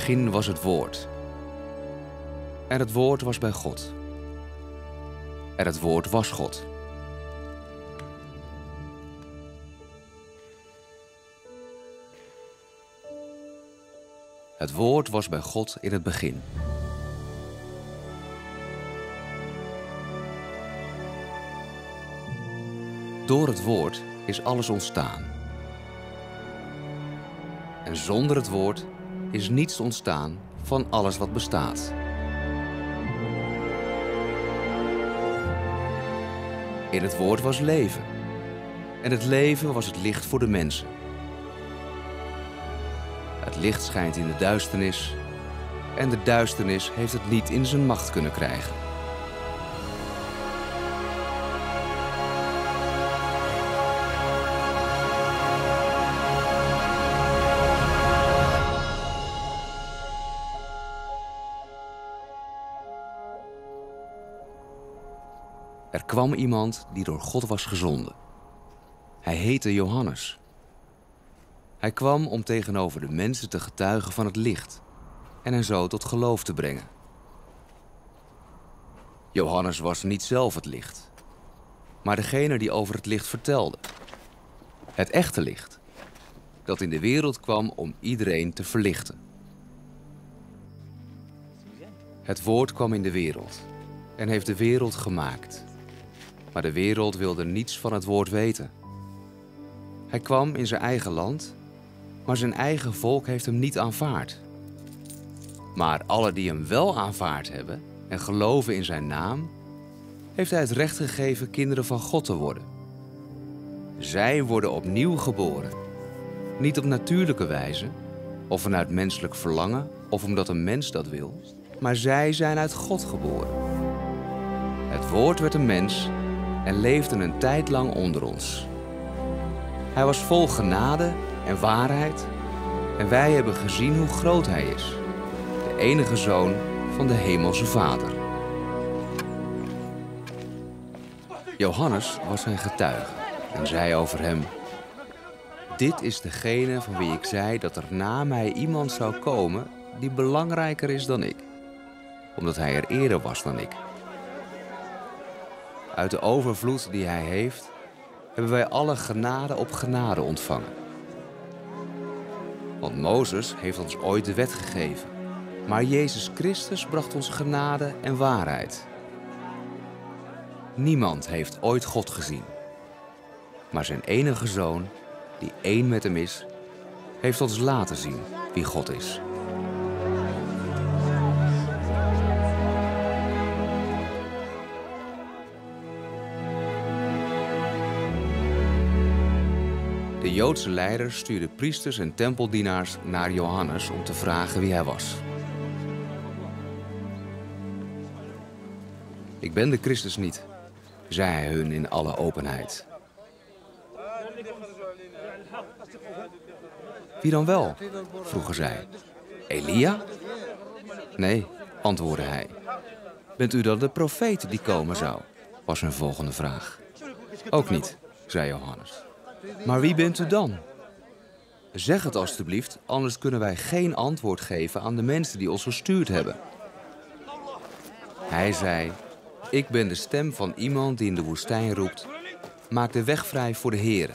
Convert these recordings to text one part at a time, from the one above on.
Begin was het woord. En het woord was bij God. En het woord was God. Het woord was bij God in het begin. Door het woord is alles ontstaan. En zonder het woord is niets ontstaan van alles wat bestaat. In het woord was leven. En het leven was het licht voor de mensen. Het licht schijnt in de duisternis en de duisternis heeft het niet in zijn macht kunnen krijgen. Iemand die door God was gezonden. Hij heette Johannes. Hij kwam om tegenover de mensen te getuigen van het licht en hen zo tot geloof te brengen. Johannes was niet zelf het licht, maar degene die over het licht vertelde. Het echte licht, dat in de wereld kwam om iedereen te verlichten. Het woord kwam in de wereld en heeft de wereld gemaakt. Maar de wereld wilde niets van het woord weten. Hij kwam in zijn eigen land, maar zijn eigen volk heeft hem niet aanvaard. Maar alle die hem wel aanvaard hebben en geloven in zijn naam, heeft hij het recht gegeven kinderen van God te worden. Zij worden opnieuw geboren. Niet op natuurlijke wijze, of vanuit menselijk verlangen, of omdat een mens dat wil, maar zij zijn uit God geboren. Het woord werd een mens en leefde een tijd lang onder ons. Hij was vol genade en waarheid en wij hebben gezien hoe groot hij is, de enige zoon van de Hemelse Vader. Johannes was zijn getuige en zei over hem: Dit is degene van wie ik zei dat er na mij iemand zou komen die belangrijker is dan ik, omdat hij er eerder was dan ik. Uit de overvloed die hij heeft, hebben wij alle genade op genade ontvangen. Want Mozes heeft ons ooit de wet gegeven, maar Jezus Christus bracht ons genade en waarheid. Niemand heeft ooit God gezien, maar zijn enige zoon, die één met hem is, heeft ons laten zien wie God is. Joodse leiders stuurden priesters en tempeldienaars naar Johannes om te vragen wie hij was. Ik ben de Christus niet, zei hij hun in alle openheid. Wie dan wel? vroegen zij. Elia? Nee, antwoordde hij. Bent u dan de profeet die komen zou? was hun volgende vraag. Ook niet, zei Johannes. Maar wie bent u dan? Zeg het alstublieft, anders kunnen wij geen antwoord geven aan de mensen die ons gestuurd hebben. Hij zei: Ik ben de stem van iemand die in de woestijn roept: Maak de weg vrij voor de Heer.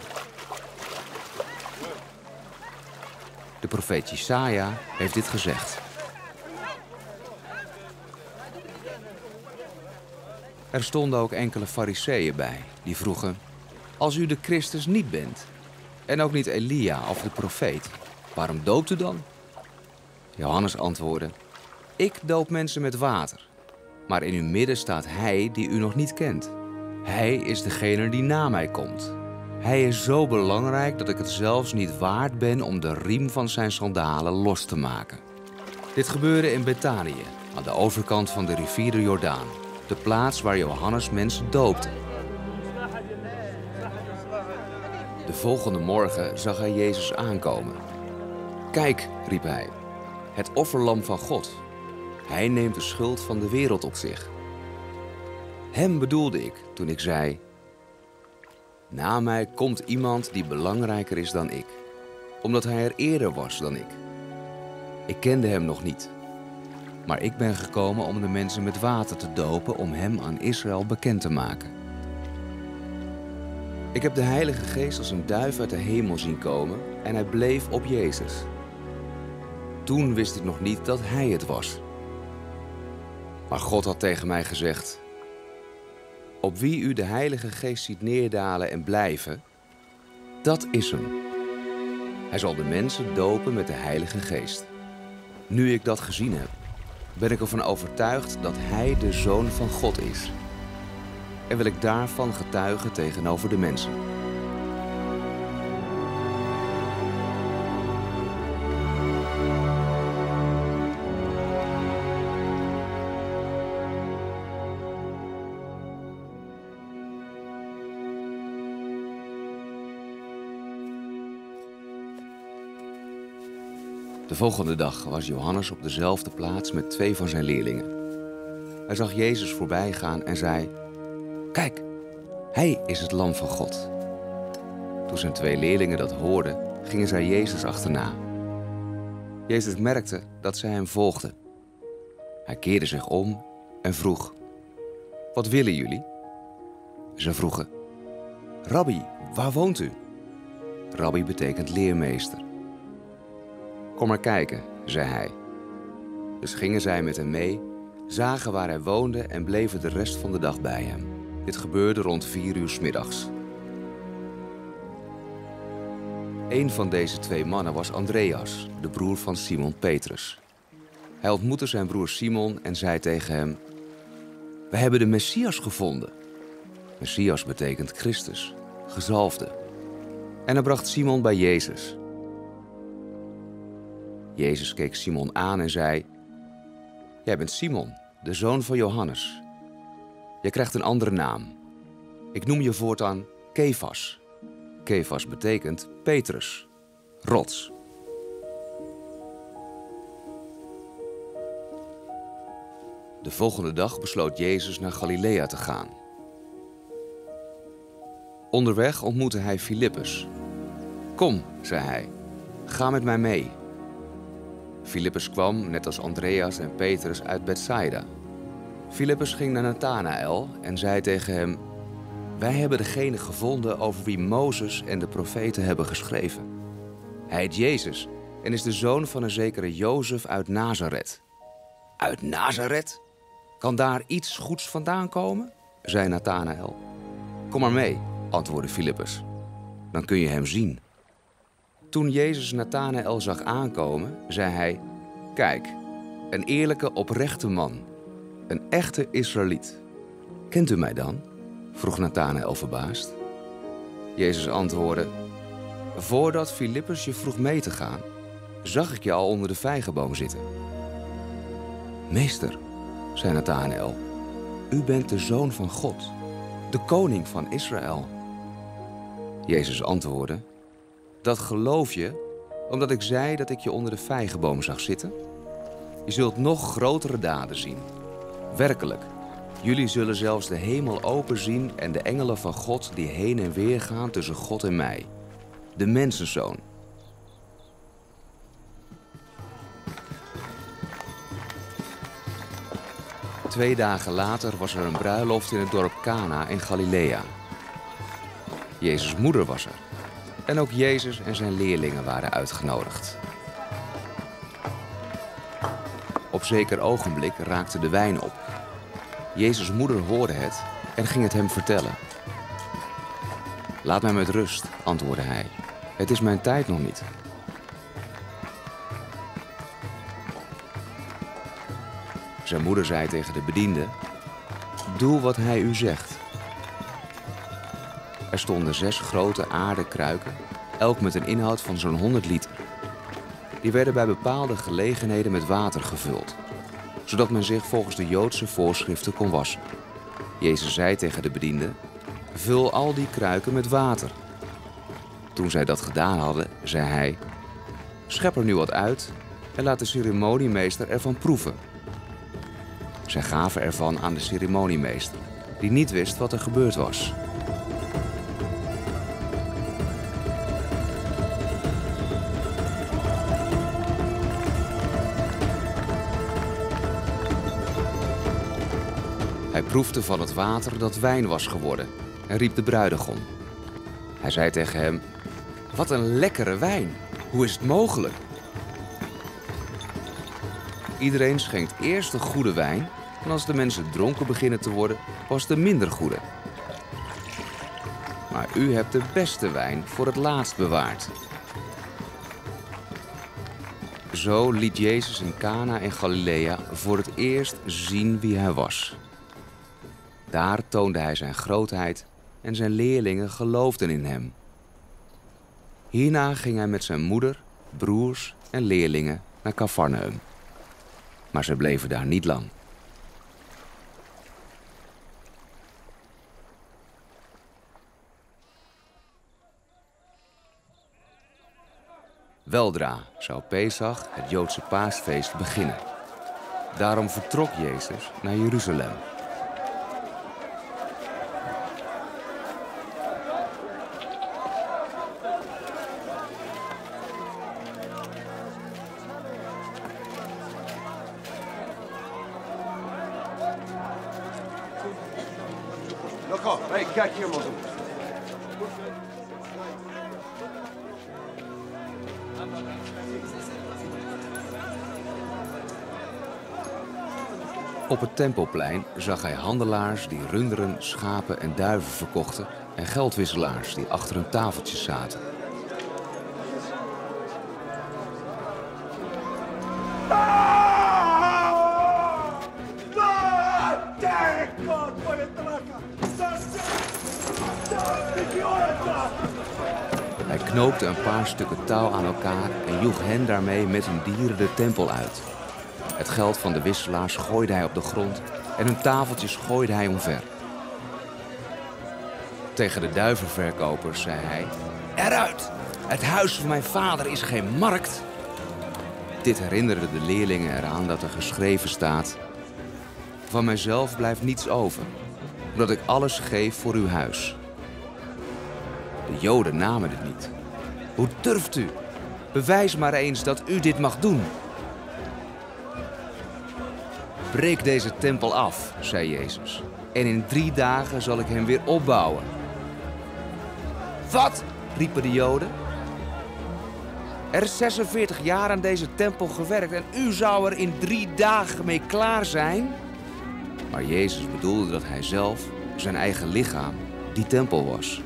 De profeet Jesaja heeft dit gezegd. Er stonden ook enkele fariseeën bij die vroegen: als u de Christus niet bent en ook niet Elia of de profeet, waarom doopt u dan? Johannes antwoordde: Ik doop mensen met water, maar in uw midden staat hij die u nog niet kent. Hij is degene die na mij komt. Hij is zo belangrijk dat ik het zelfs niet waard ben om de riem van zijn sandalen los te maken. Dit gebeurde in Betanië, aan de overkant van de rivier de Jordaan, de plaats waar Johannes mensen doopte. De volgende morgen zag hij Jezus aankomen. Kijk, riep hij, het offerlam van God. Hij neemt de schuld van de wereld op zich. Hem bedoelde ik toen ik zei: Na mij komt iemand die belangrijker is dan ik, omdat hij er eerder was dan ik. Ik kende hem nog niet. Maar ik ben gekomen om de mensen met water te dopen om hem aan Israël bekend te maken. Ik heb de Heilige Geest als een duif uit de hemel zien komen en hij bleef op Jezus. Toen wist ik nog niet dat hij het was. Maar God had tegen mij gezegd: Op wie u de Heilige Geest ziet neerdalen en blijven, dat is hem. Hij zal de mensen dopen met de Heilige Geest. Nu ik dat gezien heb, ben ik ervan overtuigd dat Hij de Zoon van God is. En wil ik daarvan getuigen tegenover de mensen. De volgende dag was Johannes op dezelfde plaats met twee van zijn leerlingen. Hij zag Jezus voorbij gaan en zei: Kijk, hij is het Lam van God. Toen zijn twee leerlingen dat hoorden, gingen zij Jezus achterna. Jezus merkte dat zij hem volgden. Hij keerde zich om en vroeg: Wat willen jullie? Ze vroegen: Rabbi, waar woont u? Rabbi betekent leermeester. Kom maar kijken, zei hij. Dus gingen zij met hem mee, zagen waar hij woonde en bleven de rest van de dag bij hem. Dit gebeurde rond vier uur s middags. Een van deze twee mannen was Andreas, de broer van Simon Petrus. Hij ontmoette zijn broer Simon en zei tegen hem: We hebben de Messias gevonden. Messias betekent Christus, gezalfde. En hij bracht Simon bij Jezus. Jezus keek Simon aan en zei: Jij bent Simon, de zoon van Johannes. Je krijgt een andere naam. Ik noem je voortaan Kefas. Kefas betekent Petrus, rots. De volgende dag besloot Jezus naar Galilea te gaan. Onderweg ontmoette hij Filippus. Kom, zei hij, ga met mij mee. Filippus kwam, net als Andreas en Petrus, uit Bethsaida. Filippus ging naar Nathanael en zei tegen hem: Wij hebben degene gevonden over wie Mozes en de profeten hebben geschreven. Hij heet Jezus en is de zoon van een zekere Jozef uit Nazareth. Uit Nazareth? Kan daar iets goeds vandaan komen? zei Nathanael. Kom maar mee, antwoordde Filippus. Dan kun je hem zien. Toen Jezus Nathanael zag aankomen, zei hij: Kijk, een eerlijke, oprechte man, een echte Israëliet. Kent u mij dan? vroeg Nathanael verbaasd. Jezus antwoordde: Voordat Filippus je vroeg mee te gaan, zag ik je al onder de vijgenboom zitten. Meester, zei Nathanael, u bent de zoon van God, de koning van Israël. Jezus antwoordde: dat geloof je omdat ik zei dat ik je onder de vijgenboom zag zitten? Je zult nog grotere daden zien. Werkelijk, jullie zullen zelfs de hemel open zien en de engelen van God die heen en weer gaan tussen God en mij. De mensenzoon. Twee dagen later was er een bruiloft in het dorp Cana in Galilea. Jezus' moeder was er. En ook Jezus en zijn leerlingen waren uitgenodigd. Op zeker ogenblik raakte de wijn op. Jezus' moeder hoorde het en ging het hem vertellen. Laat mij met rust, antwoordde hij. Het is mijn tijd nog niet. Zijn moeder zei tegen de bediende: Doe wat hij u zegt. Er stonden zes grote aarden kruiken, elk met een inhoud van zo'n 100 liter. Die werden bij bepaalde gelegenheden met water gevuld, zodat men zich volgens de Joodse voorschriften kon wassen. Jezus zei tegen de bediende: Vul al die kruiken met water. Toen zij dat gedaan hadden, zei hij: Schep er nu wat uit en laat de ceremoniemeester ervan proeven. Zij gaven ervan aan de ceremoniemeester, die niet wist wat er gebeurd was. Proefde van het water dat wijn was geworden en riep de bruidegom. Hij zei tegen hem: Wat een lekkere wijn! Hoe is het mogelijk? Iedereen schenkt eerst de goede wijn en als de mensen dronken beginnen te worden, was de minder goede. Maar u hebt de beste wijn voor het laatst bewaard. Zo liet Jezus in Cana in Galilea voor het eerst zien wie hij was. Daar toonde hij zijn grootheid en zijn leerlingen geloofden in hem. Hierna ging hij met zijn moeder, broers en leerlingen naar Cafarnaum. Maar ze bleven daar niet lang. Weldra zou Pesach, het Joodse paasfeest, beginnen. Daarom vertrok Jezus naar Jeruzalem. Op het Tempelplein zag hij handelaars die runderen, schapen en duiven verkochten en geldwisselaars die achter hun tafeltjes zaten. Hij knoopte een paar stukken touw aan elkaar en joeg hen daarmee met hun dieren de tempel uit. Het geld van de wisselaars gooide hij op de grond en hun tafeltjes gooide hij omver. Tegen de duivenverkopers zei hij: Eruit! Het huis van mijn vader is geen markt. Dit herinnerde de leerlingen eraan dat er geschreven staat: Van mijzelf blijft niets over, omdat ik alles geef voor uw huis. De Joden namen dit niet. Hoe durft u? Bewijs maar eens dat u dit mag doen. Breek deze tempel af, zei Jezus, en in drie dagen zal ik hem weer opbouwen. Wat? riepen de Joden. Er is 46 jaar aan deze tempel gewerkt en u zou er in drie dagen mee klaar zijn? Maar Jezus bedoelde dat hij zelf, zijn eigen lichaam, die tempel was.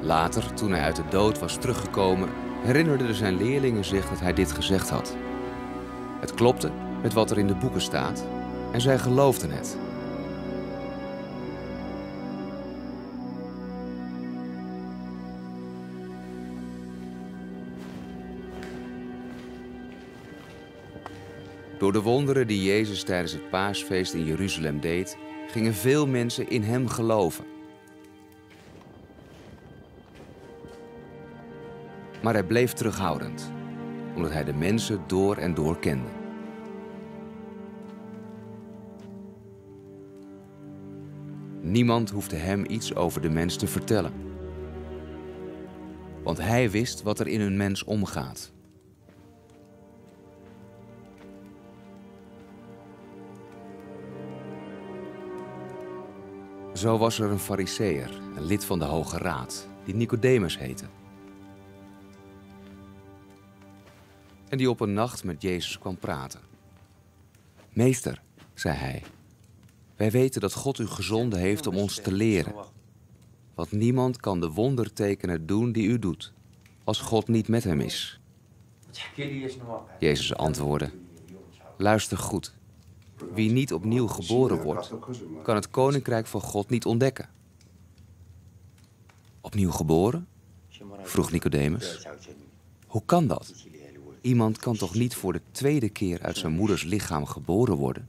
Later, toen hij uit de dood was teruggekomen, herinnerden zijn leerlingen zich dat hij dit gezegd had. Het klopte met wat er in de boeken staat en zij geloofden het. Door de wonderen die Jezus tijdens het paasfeest in Jeruzalem deed, gingen veel mensen in hem geloven. Maar hij bleef terughoudend, omdat hij de mensen door en door kende. Niemand hoefde hem iets over de mens te vertellen. Want hij wist wat er in een mens omgaat. Zo was er een fariseer, een lid van de Hoge Raad, die Nicodemus heette. En die op een nacht met Jezus kwam praten. Meester, zei hij, wij weten dat God u gezonden heeft om ons te leren. Want niemand kan de wondertekenen doen die u doet, als God niet met hem is. Jezus antwoordde, luister goed. Wie niet opnieuw geboren wordt, kan het koninkrijk van God niet ontdekken. Opnieuw geboren? vroeg Nicodemus. Hoe kan dat? Iemand kan toch niet voor de tweede keer uit zijn moeders lichaam geboren worden?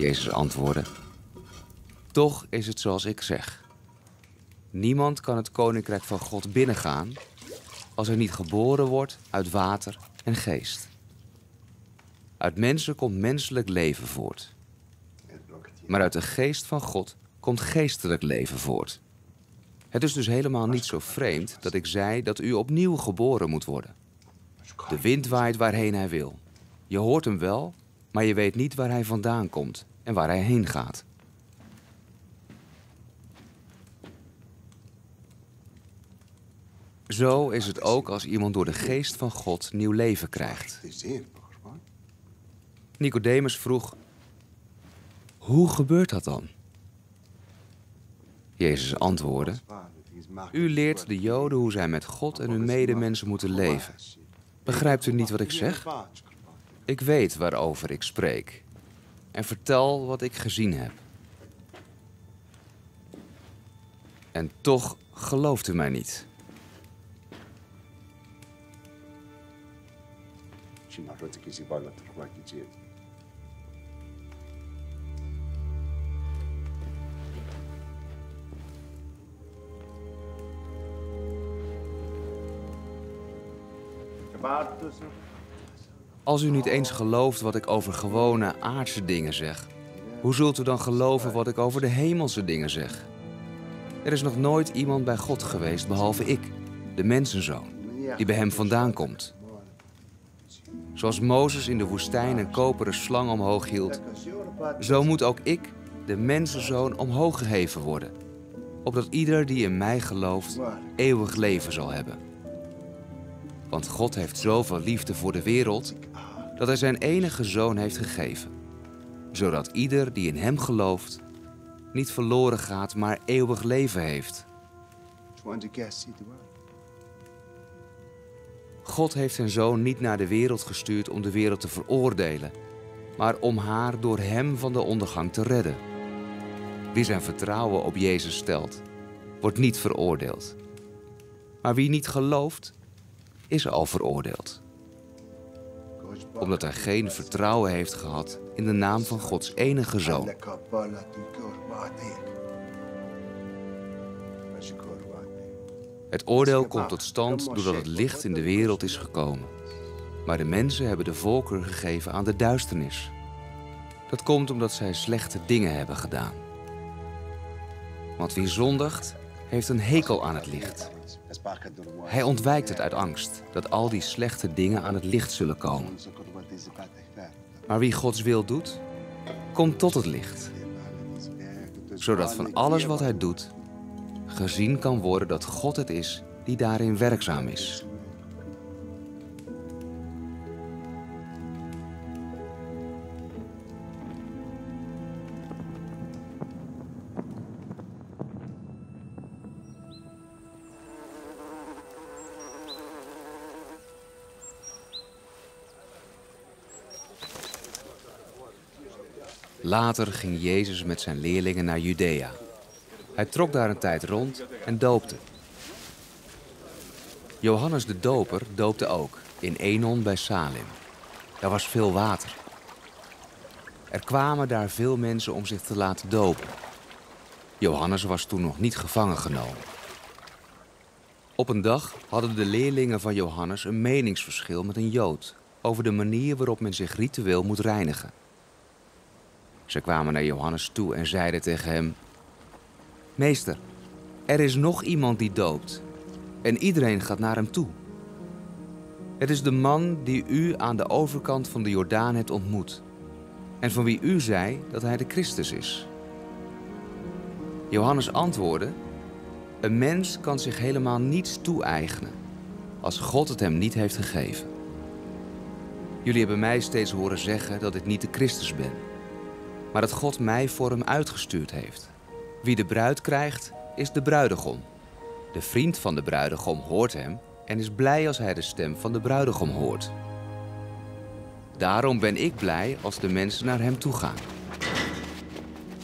Jezus antwoordde: Toch is het zoals ik zeg. Niemand kan het koninkrijk van God binnengaan als hij niet geboren wordt uit water en geest. Uit mensen komt menselijk leven voort. Maar uit de geest van God komt geestelijk leven voort. Het is dus helemaal niet zo vreemd dat ik zei dat u opnieuw geboren moet worden. De wind waait waarheen hij wil. Je hoort hem wel, maar je weet niet waar hij vandaan komt en waar hij heen gaat. Zo is het ook als iemand door de geest van God nieuw leven krijgt. Nicodemus vroeg: Hoe gebeurt dat dan? Jezus antwoordde: U leert de Joden hoe zij met God en hun medemensen moeten leven. Begrijpt u niet wat ik zeg? Ik weet waarover ik spreek en vertel wat ik gezien heb. En toch gelooft u mij niet. Als u niet eens gelooft wat ik over gewone aardse dingen zeg, hoe zult u dan geloven wat ik over de hemelse dingen zeg? Er is nog nooit iemand bij God geweest behalve ik, de mensenzoon, die bij hem vandaan komt. Zoals Mozes in de woestijn een koperen slang omhoog hield, zo moet ook ik, de mensenzoon, omhoog geheven worden, opdat ieder die in mij gelooft eeuwig leven zal hebben. Want God heeft zoveel liefde voor de wereld dat Hij zijn enige zoon heeft gegeven, zodat ieder die in Hem gelooft niet verloren gaat, maar eeuwig leven heeft. God heeft zijn zoon niet naar de wereld gestuurd om de wereld te veroordelen, maar om haar door Hem van de ondergang te redden. Wie zijn vertrouwen op Jezus stelt, wordt niet veroordeeld. Maar wie niet gelooft, is al veroordeeld. Omdat hij geen vertrouwen heeft gehad in de naam van Gods enige zoon. Het oordeel komt tot stand doordat het licht in de wereld is gekomen. Maar de mensen hebben de voorkeur gegeven aan de duisternis. Dat komt omdat zij slechte dingen hebben gedaan. Want wie zondigt, heeft een hekel aan het licht. Hij ontwijkt het uit angst dat al die slechte dingen aan het licht zullen komen. Maar wie Gods wil doet, komt tot het licht. Zodat van alles wat hij doet, gezien kan worden dat God het is die daarin werkzaam is. Later ging Jezus met zijn leerlingen naar Judea. Hij trok daar een tijd rond en doopte. Johannes de Doper doopte ook in Enon bij Salim. Daar was veel water. Er kwamen daar veel mensen om zich te laten dopen. Johannes was toen nog niet gevangen genomen. Op een dag hadden de leerlingen van Johannes een meningsverschil met een Jood over de manier waarop men zich ritueel moet reinigen. Ze kwamen naar Johannes toe en zeiden tegen hem: Meester, er is nog iemand die doopt en iedereen gaat naar hem toe. Het is de man die u aan de overkant van de Jordaan hebt ontmoet en van wie u zei dat hij de Christus is. Johannes antwoordde: Een mens kan zich helemaal niets toe-eigenen als God het hem niet heeft gegeven. Jullie hebben mij steeds horen zeggen dat ik niet de Christus ben maar dat God mij voor hem uitgestuurd heeft. Wie de bruid krijgt, is de bruidegom. De vriend van de bruidegom hoort hem en is blij als hij de stem van de bruidegom hoort. Daarom ben ik blij als de mensen naar hem toe gaan.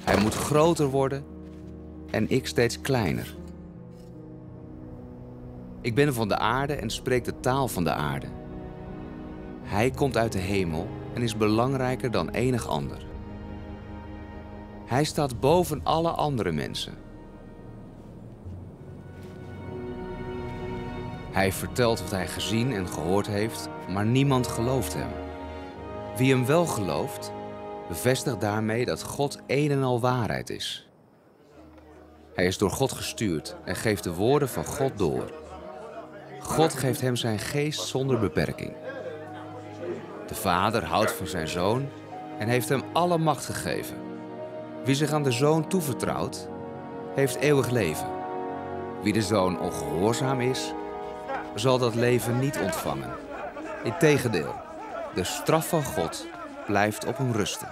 Hij moet groter worden en ik steeds kleiner. Ik ben van de aarde en spreek de taal van de aarde. Hij komt uit de hemel en is belangrijker dan enig ander. Hij staat boven alle andere mensen. Hij vertelt wat hij gezien en gehoord heeft, maar niemand gelooft hem. Wie hem wel gelooft, bevestigt daarmee dat God een en al waarheid is. Hij is door God gestuurd en geeft de woorden van God door. God geeft hem zijn geest zonder beperking. De Vader houdt van zijn zoon en heeft hem alle macht gegeven. Wie zich aan de zoon toevertrouwt, heeft eeuwig leven. Wie de zoon ongehoorzaam is, zal dat leven niet ontvangen. Integendeel, de straf van God blijft op hem rusten.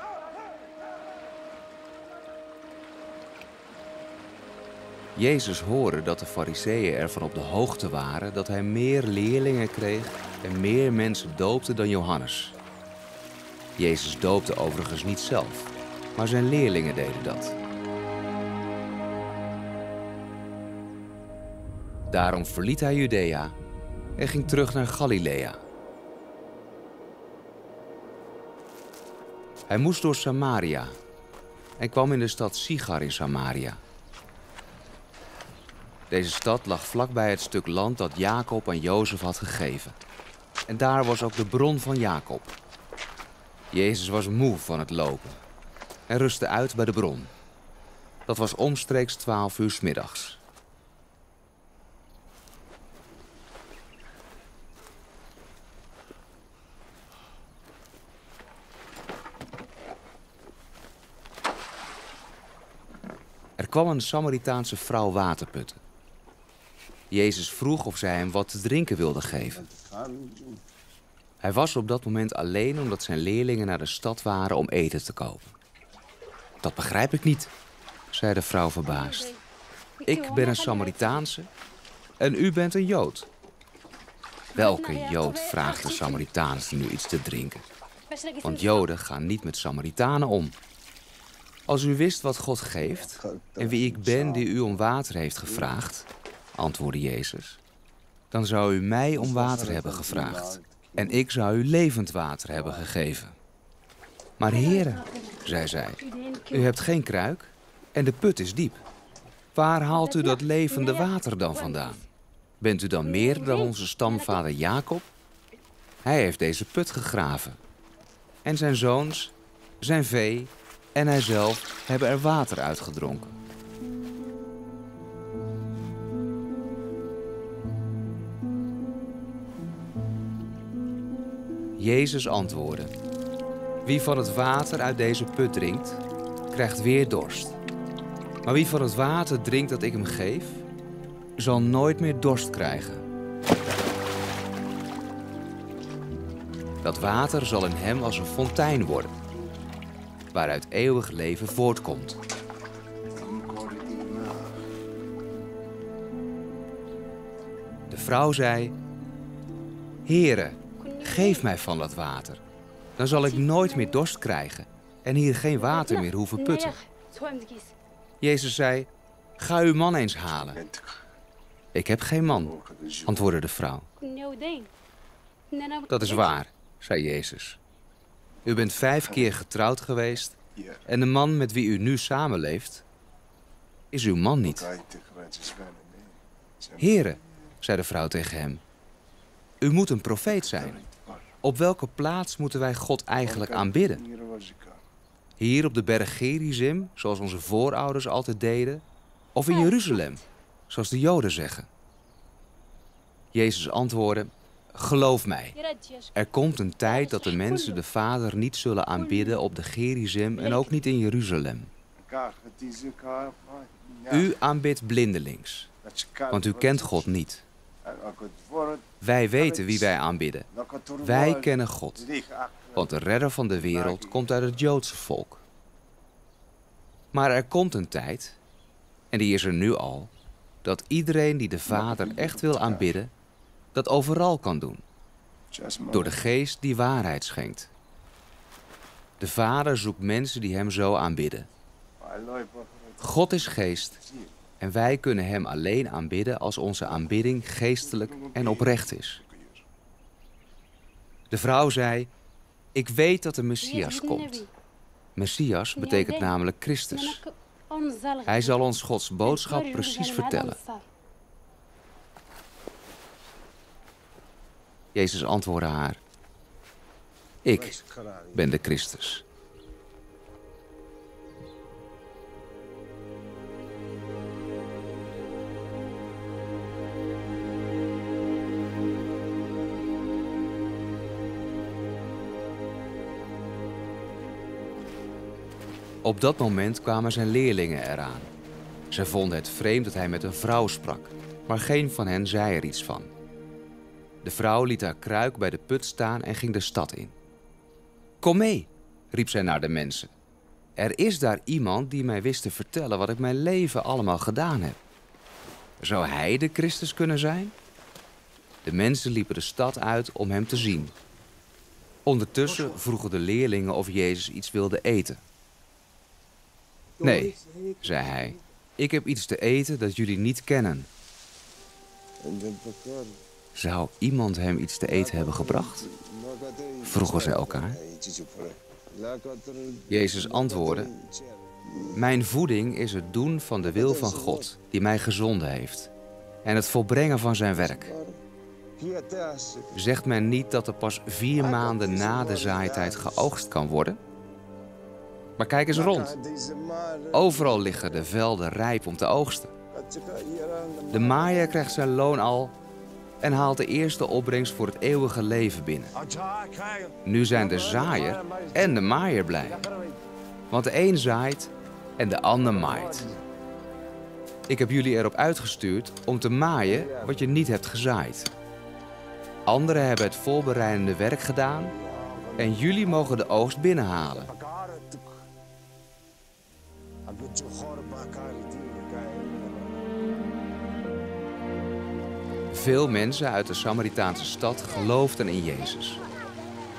Jezus hoorde dat de fariseeën ervan op de hoogte waren dat hij meer leerlingen kreeg en meer mensen doopte dan Johannes. Jezus doopte overigens niet zelf, maar zijn leerlingen deden dat. Daarom verliet hij Judea en ging terug naar Galilea. Hij moest door Samaria en kwam in de stad Sigar in Samaria. Deze stad lag vlakbij het stuk land dat Jacob aan Jozef had gegeven. En daar was ook de bron van Jacob. Jezus was moe van het lopen en rustte uit bij de bron. Dat was omstreeks twaalf uur 's middags. Er kwam een Samaritaanse vrouw waterputten. Jezus vroeg of zij hem wat te drinken wilde geven. Hij was op dat moment alleen omdat zijn leerlingen naar de stad waren om eten te kopen. Dat begrijp ik niet, zei de vrouw verbaasd. Ik ben een Samaritaanse en u bent een Jood. Welke Jood vraagt de Samaritaanse nu iets te drinken? Want Joden gaan niet met Samaritanen om. Als u wist wat God geeft en wie ik ben die u om water heeft gevraagd, antwoordde Jezus, dan zou u mij om water hebben gevraagd en ik zou u levend water hebben gegeven. Maar heren, zei zij, u hebt geen kruik en de put is diep. Waar haalt u dat levende water dan vandaan? Bent u dan meer dan onze stamvader Jacob? Hij heeft deze put gegraven. En zijn zoons, zijn vee en hijzelf hebben er water uitgedronken. Jezus antwoordde: Wie van het water uit deze put drinkt, krijgt weer dorst. Maar wie van het water drinkt dat ik hem geef, zal nooit meer dorst krijgen. Dat water zal in hem als een fontein worden, waaruit eeuwig leven voortkomt. De vrouw zei: Heere, geef mij van dat water. Dan zal ik nooit meer dorst krijgen en hier geen water meer hoeven putten. Jezus zei: Ga uw man eens halen. Ik heb geen man, antwoordde de vrouw. Dat is waar, zei Jezus. U bent vijf keer getrouwd geweest en de man met wie u nu samenleeft is uw man niet. Heren, zei de vrouw tegen hem, u moet een profeet zijn. Op welke plaats moeten wij God eigenlijk aanbidden? Hier op de berg Gerizim, zoals onze voorouders altijd deden, of in Jeruzalem, zoals de Joden zeggen? Jezus antwoordde: Geloof mij, er komt een tijd dat de mensen de Vader niet zullen aanbidden op de Gerizim en ook niet in Jeruzalem. U aanbidt blindelings, want u kent God niet. Wij weten wie wij aanbidden. Wij kennen God, want de redder van de wereld komt uit het Joodse volk. Maar er komt een tijd, en die is er nu al, dat iedereen die de Vader echt wil aanbidden, dat overal kan doen. Door de geest die waarheid schenkt. De Vader zoekt mensen die Hem zo aanbidden. God is geest en wij kunnen Hem alleen aanbidden als onze aanbidding geestelijk en oprecht is. De vrouw zei, ik weet dat de Messias komt. Messias betekent namelijk Christus. Hij zal ons Gods boodschap precies vertellen. Jezus antwoordde haar: Ik ben de Christus. Op dat moment kwamen zijn leerlingen eraan. Ze vonden het vreemd dat hij met een vrouw sprak, maar geen van hen zei er iets van. De vrouw liet haar kruik bij de put staan en ging de stad in. Kom mee, riep zij naar de mensen. Er is daar iemand die mij wist te vertellen wat ik mijn leven allemaal gedaan heb. Zou hij de Christus kunnen zijn? De mensen liepen de stad uit om hem te zien. Ondertussen vroegen de leerlingen of Jezus iets wilde eten. Nee, zei hij, ik heb iets te eten dat jullie niet kennen. Zou iemand hem iets te eten hebben gebracht? Vroegen ze elkaar. Jezus antwoordde: Mijn voeding is het doen van de wil van God, die mij gezonden heeft, en het volbrengen van zijn werk. Zegt men niet dat er pas vier maanden na de zaaitijd geoogst kan worden? Maar kijk eens rond. Overal liggen de velden rijp om te oogsten. De maaier krijgt zijn loon al en haalt de eerste opbrengst voor het eeuwige leven binnen. Nu zijn de zaaier en de maaier blij. Want de een zaait en de ander maait. Ik heb jullie erop uitgestuurd om te maaien wat je niet hebt gezaaid. Anderen hebben het voorbereidende werk gedaan en jullie mogen de oogst binnenhalen. Veel mensen uit de Samaritaanse stad geloofden in Jezus.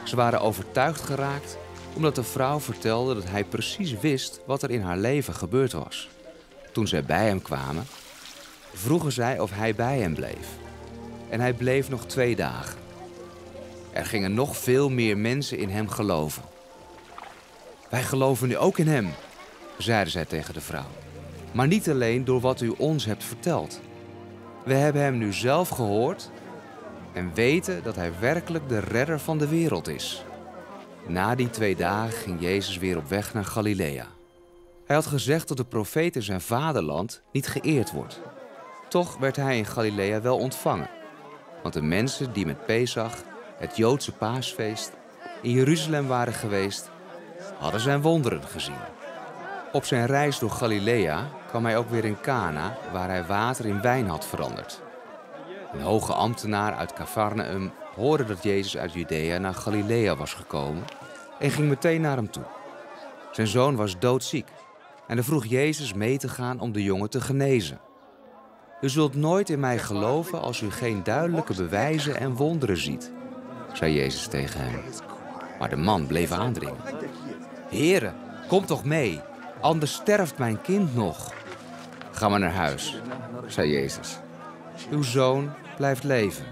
Ze waren overtuigd geraakt omdat de vrouw vertelde dat hij precies wist wat er in haar leven gebeurd was. Toen zij bij hem kwamen, vroegen zij of hij bij hem bleef. En hij bleef nog twee dagen. Er gingen nog veel meer mensen in hem geloven. Wij geloven nu ook in hem, zeiden zij tegen de vrouw. Maar niet alleen door wat u ons hebt verteld. We hebben hem nu zelf gehoord en weten dat hij werkelijk de redder van de wereld is. Na die twee dagen ging Jezus weer op weg naar Galilea. Hij had gezegd dat de profeet in zijn vaderland niet geëerd wordt. Toch werd hij in Galilea wel ontvangen. Want de mensen die met Pesach, het Joodse paasfeest, in Jeruzalem waren geweest, hadden zijn wonderen gezien. Op zijn reis door Galilea kwam hij ook weer in Cana, waar hij water in wijn had veranderd. Een hoge ambtenaar uit Cafarnaum hoorde dat Jezus uit Judea naar Galilea was gekomen en ging meteen naar hem toe. Zijn zoon was doodziek en hij vroeg Jezus mee te gaan om de jongen te genezen. U zult nooit in mij geloven als u geen duidelijke bewijzen en wonderen ziet, zei Jezus tegen hem. Maar de man bleef aandringen. Heren, kom toch mee, anders sterft mijn kind nog. Ga maar naar huis, zei Jezus. Uw zoon blijft leven.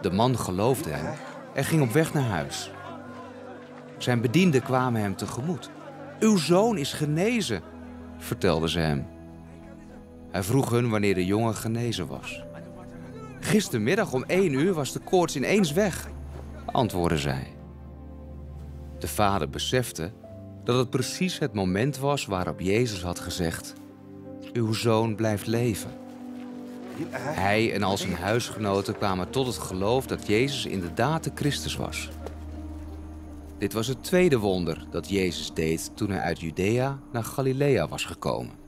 De man geloofde hem en ging op weg naar huis. Zijn bedienden kwamen hem tegemoet. Uw zoon is genezen, vertelden ze hem. Hij vroeg hun wanneer de jongen genezen was. Gistermiddag om één uur was de koorts ineens weg, antwoordden zij. De vader besefte dat het precies het moment was waarop Jezus had gezegd: Uw zoon blijft leven. Hij en al zijn huisgenoten kwamen tot het geloof dat Jezus inderdaad de Christus was. Dit was het tweede wonder dat Jezus deed toen hij uit Judea naar Galilea was gekomen.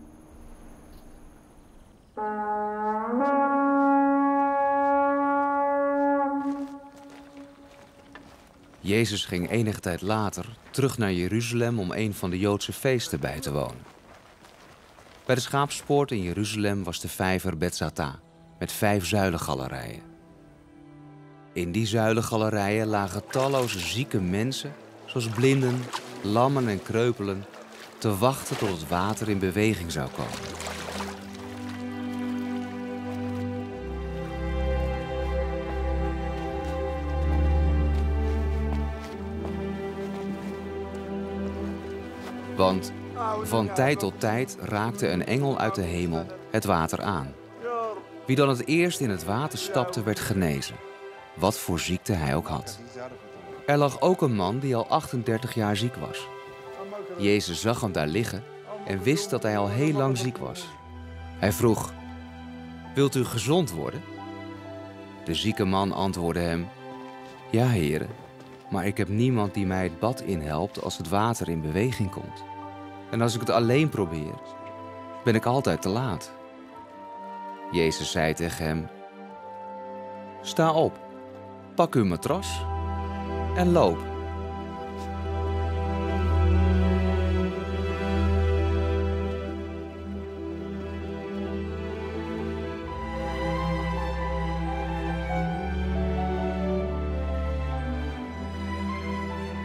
Jezus ging enige tijd later terug naar Jeruzalem om een van de Joodse feesten bij te wonen. Bij de schaapspoort in Jeruzalem was de vijver Betzata met vijf zuilengalerijen. In die zuilengalerijen lagen talloze zieke mensen, zoals blinden, lammen en kreupelen, te wachten tot het water in beweging zou komen. Want van tijd tot tijd raakte een engel uit de hemel het water aan. Wie dan het eerst in het water stapte, werd genezen, wat voor ziekte hij ook had. Er lag ook een man die al 38 jaar ziek was. Jezus zag hem daar liggen en wist dat hij al heel lang ziek was. Hij vroeg: Wilt u gezond worden? De zieke man antwoordde hem: Ja, heren, maar ik heb niemand die mij het bad inhelpt als het water in beweging komt. En als ik het alleen probeer, ben ik altijd te laat. Jezus zei tegen hem: Sta op, pak uw matras en loop.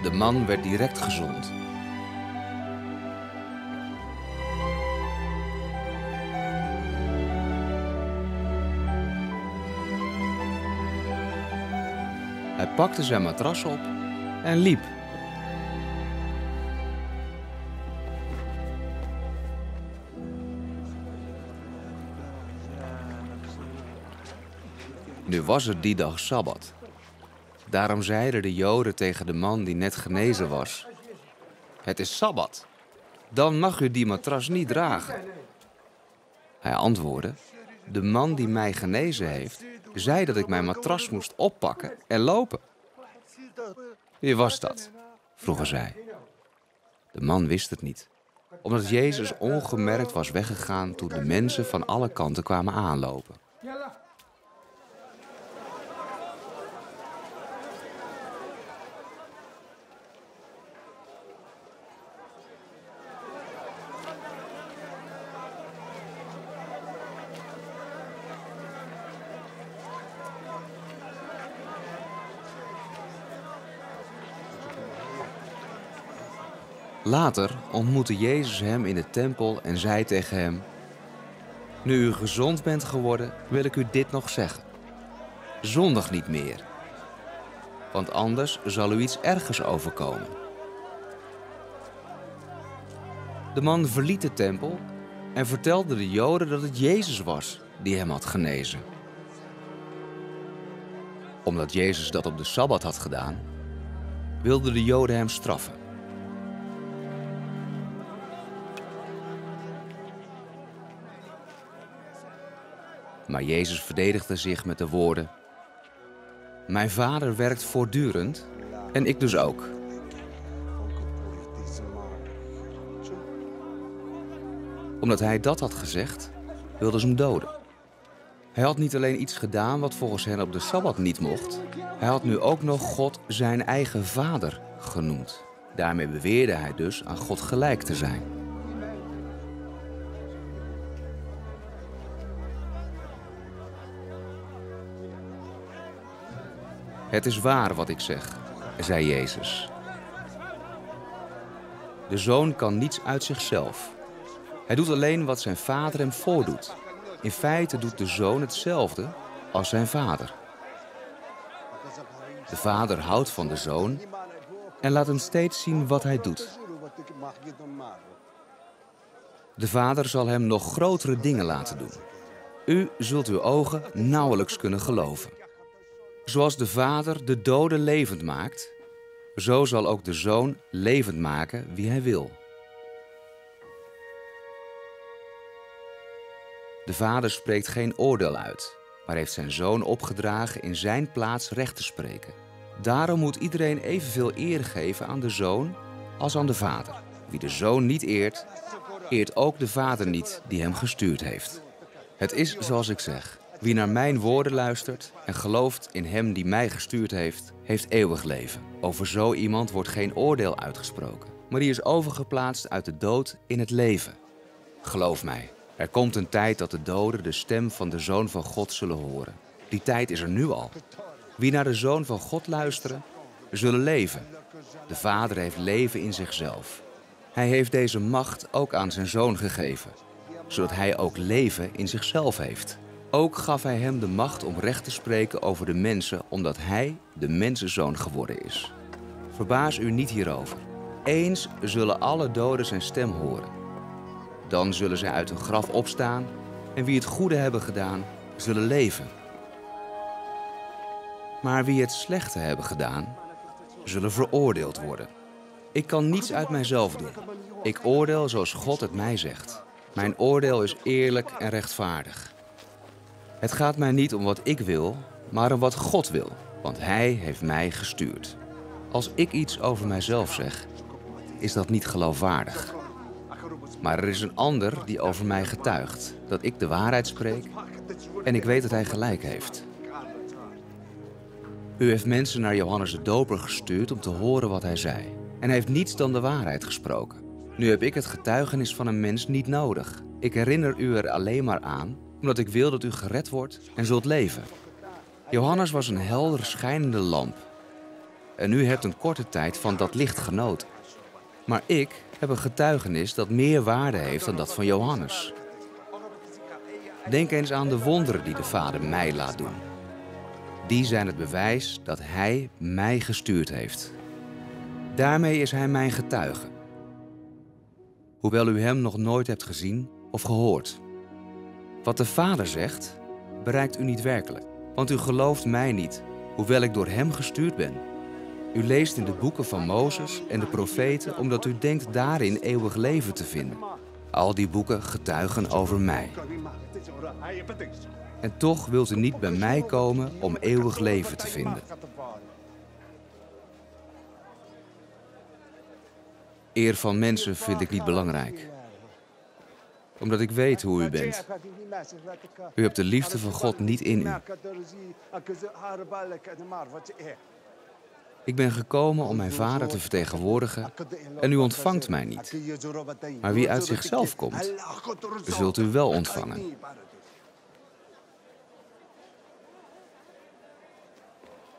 De man werd direct gezond. Pakte zijn matras op en liep. Nu was het die dag Sabbat. Daarom zeiden de Joden tegen de man die net genezen was: Het is Sabbat. Dan mag u die matras niet dragen. Hij antwoordde: De man die mij genezen heeft, zei dat ik mijn matras moest oppakken en lopen. Wie was dat? vroegen zij. De man wist het niet, omdat Jezus ongemerkt was weggegaan toen de mensen van alle kanten kwamen aanlopen. Later ontmoette Jezus hem in de tempel en zei tegen hem: Nu u gezond bent geworden, wil ik u dit nog zeggen. Zondig niet meer, want anders zal u iets ergers overkomen. De man verliet de tempel en vertelde de Joden dat het Jezus was die hem had genezen. Omdat Jezus dat op de Sabbat had gedaan, wilden de Joden hem straffen. Maar Jezus verdedigde zich met de woorden: Mijn vader werkt voortdurend en ik dus ook. Omdat hij dat had gezegd, wilden ze hem doden. Hij had niet alleen iets gedaan wat volgens hen op de sabbat niet mocht, hij had nu ook nog God zijn eigen vader genoemd. Daarmee beweerde hij dus aan God gelijk te zijn. Het is waar wat ik zeg, zei Jezus. De zoon kan niets uit zichzelf. Hij doet alleen wat zijn vader hem voordoet. In feite doet de zoon hetzelfde als zijn vader. De vader houdt van de zoon en laat hem steeds zien wat hij doet. De vader zal hem nog grotere dingen laten doen. U zult uw ogen nauwelijks kunnen geloven. Zoals de Vader de doden levend maakt, zo zal ook de Zoon levend maken wie hij wil. De Vader spreekt geen oordeel uit, maar heeft zijn Zoon opgedragen in zijn plaats recht te spreken. Daarom moet iedereen evenveel eer geven aan de Zoon als aan de Vader. Wie de Zoon niet eert, eert ook de Vader niet die hem gestuurd heeft. Het is zoals ik zeg. Wie naar mijn woorden luistert en gelooft in hem die mij gestuurd heeft, heeft eeuwig leven. Over zo iemand wordt geen oordeel uitgesproken, maar die is overgeplaatst uit de dood in het leven. Geloof mij, er komt een tijd dat de doden de stem van de Zoon van God zullen horen. Die tijd is er nu al. Wie naar de Zoon van God luisteren, zullen leven. De Vader heeft leven in zichzelf. Hij heeft deze macht ook aan zijn Zoon gegeven, zodat hij ook leven in zichzelf heeft. Ook gaf hij hem de macht om recht te spreken over de mensen, omdat hij de mensenzoon geworden is. Verbaas u niet hierover. Eens zullen alle doden zijn stem horen. Dan zullen zij uit hun graf opstaan en wie het goede hebben gedaan, zullen leven. Maar wie het slechte hebben gedaan, zullen veroordeeld worden. Ik kan niets uit mijzelf doen. Ik oordeel zoals God het mij zegt. Mijn oordeel is eerlijk en rechtvaardig. Het gaat mij niet om wat ik wil, maar om wat God wil, want Hij heeft mij gestuurd. Als ik iets over mijzelf zeg, is dat niet geloofwaardig. Maar er is een ander die over mij getuigt dat ik de waarheid spreek en ik weet dat hij gelijk heeft. U heeft mensen naar Johannes de Doper gestuurd om te horen wat hij zei. En hij heeft niets dan de waarheid gesproken. Nu heb ik het getuigenis van een mens niet nodig. Ik herinner u er alleen maar aan, omdat ik wil dat u gered wordt en zult leven. Johannes was een helder schijnende lamp. En u hebt een korte tijd van dat licht genoten. Maar ik heb een getuigenis dat meer waarde heeft dan dat van Johannes. Denk eens aan de wonderen die de Vader mij laat doen. Die zijn het bewijs dat Hij mij gestuurd heeft. Daarmee is Hij mijn getuige. Hoewel u Hem nog nooit hebt gezien of gehoord. Wat de Vader zegt, bereikt u niet werkelijk, want u gelooft mij niet, hoewel ik door Hem gestuurd ben. U leest in de boeken van Mozes en de profeten omdat u denkt daarin eeuwig leven te vinden. Al die boeken getuigen over mij. En toch wilt u niet bij mij komen om eeuwig leven te vinden. Eer van mensen vind ik niet belangrijk. Omdat ik weet hoe u bent. U hebt de liefde van God niet in u. Ik ben gekomen om mijn vader te vertegenwoordigen en u ontvangt mij niet. Maar wie uit zichzelf komt, zult u wel ontvangen.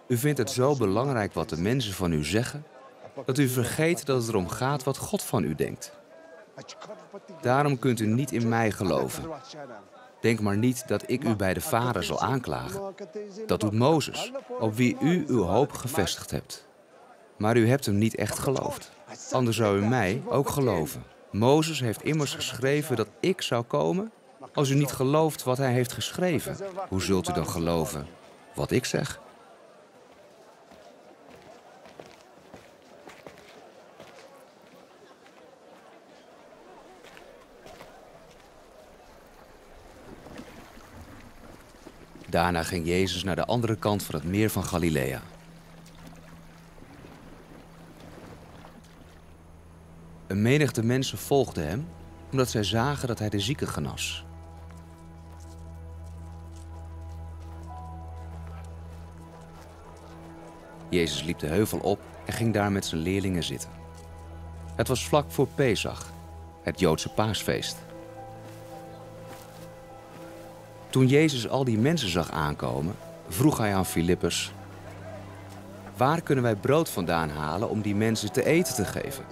U vindt het zo belangrijk wat de mensen van u zeggen, dat u vergeet dat het erom gaat wat God van u denkt. Daarom kunt u niet in mij geloven. Denk maar niet dat ik u bij de Vader zal aanklagen. Dat doet Mozes, op wie u uw hoop gevestigd hebt. Maar u hebt hem niet echt geloofd. Anders zou u mij ook geloven. Mozes heeft immers geschreven dat ik zou komen. Als u niet gelooft wat hij heeft geschreven, hoe zult u dan geloven wat ik zeg? Daarna ging Jezus naar de andere kant van het meer van Galilea. Een menigte mensen volgden hem omdat zij zagen dat hij de zieken genas. Jezus liep de heuvel op en ging daar met zijn leerlingen zitten. Het was vlak voor Pesach, het Joodse paasfeest. Toen Jezus al die mensen zag aankomen, vroeg hij aan Filippus: Waar kunnen wij brood vandaan halen om die mensen te eten te geven?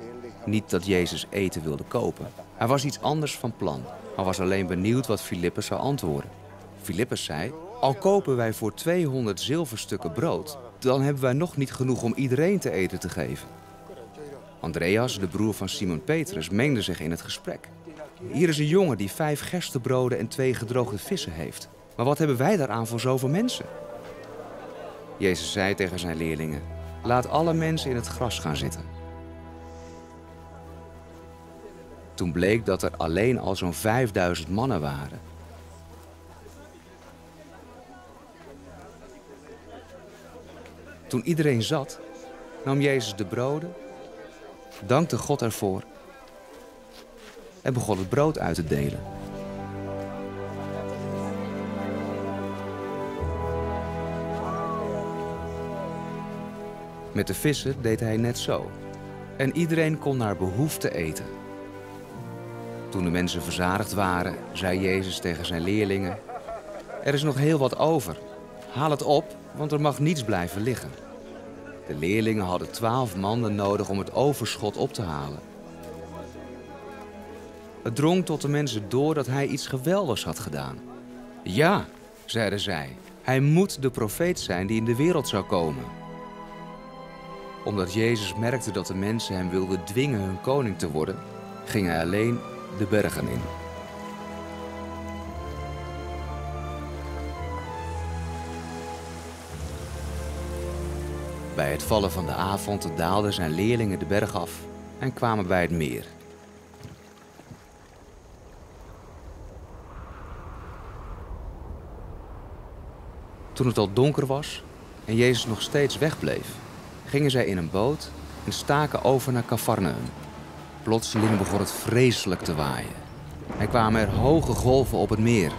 Niet dat Jezus eten wilde kopen. Hij was iets anders van plan, maar was alleen benieuwd wat Filippus zou antwoorden. Filippus zei: Al kopen wij voor 200 zilverstukken brood, dan hebben wij nog niet genoeg om iedereen te eten te geven. Andreas, de broer van Simon Petrus, mengde zich in het gesprek. Hier is een jongen die vijf gerstebroden en twee gedroogde vissen heeft. Maar wat hebben wij daaraan voor zoveel mensen? Jezus zei tegen zijn leerlingen: Laat alle mensen in het gras gaan zitten. Toen bleek dat er alleen al zo'n 5000 mannen waren. Toen iedereen zat, nam Jezus de broden, dankte God ervoor en begon het brood uit te delen. Met de vissen deed hij net zo. En iedereen kon naar behoefte eten. Toen de mensen verzadigd waren, zei Jezus tegen zijn leerlingen: Er is nog heel wat over. Haal het op, want er mag niets blijven liggen. De leerlingen hadden twaalf mannen nodig om het overschot op te halen. Het drong tot de mensen door dat hij iets geweldigs had gedaan. Ja, zeiden zij, hij moet de profeet zijn die in de wereld zou komen. Omdat Jezus merkte dat de mensen hem wilden dwingen hun koning te worden, ging hij alleen de bergen in. Bij het vallen van de avond daalden zijn leerlingen de berg af en kwamen bij het meer. Toen het al donker was en Jezus nog steeds wegbleef, gingen zij in een boot en staken over naar Cafarnaum. plotseling begon het vreselijk te waaien. Er kwamen er hoge golven op het meer.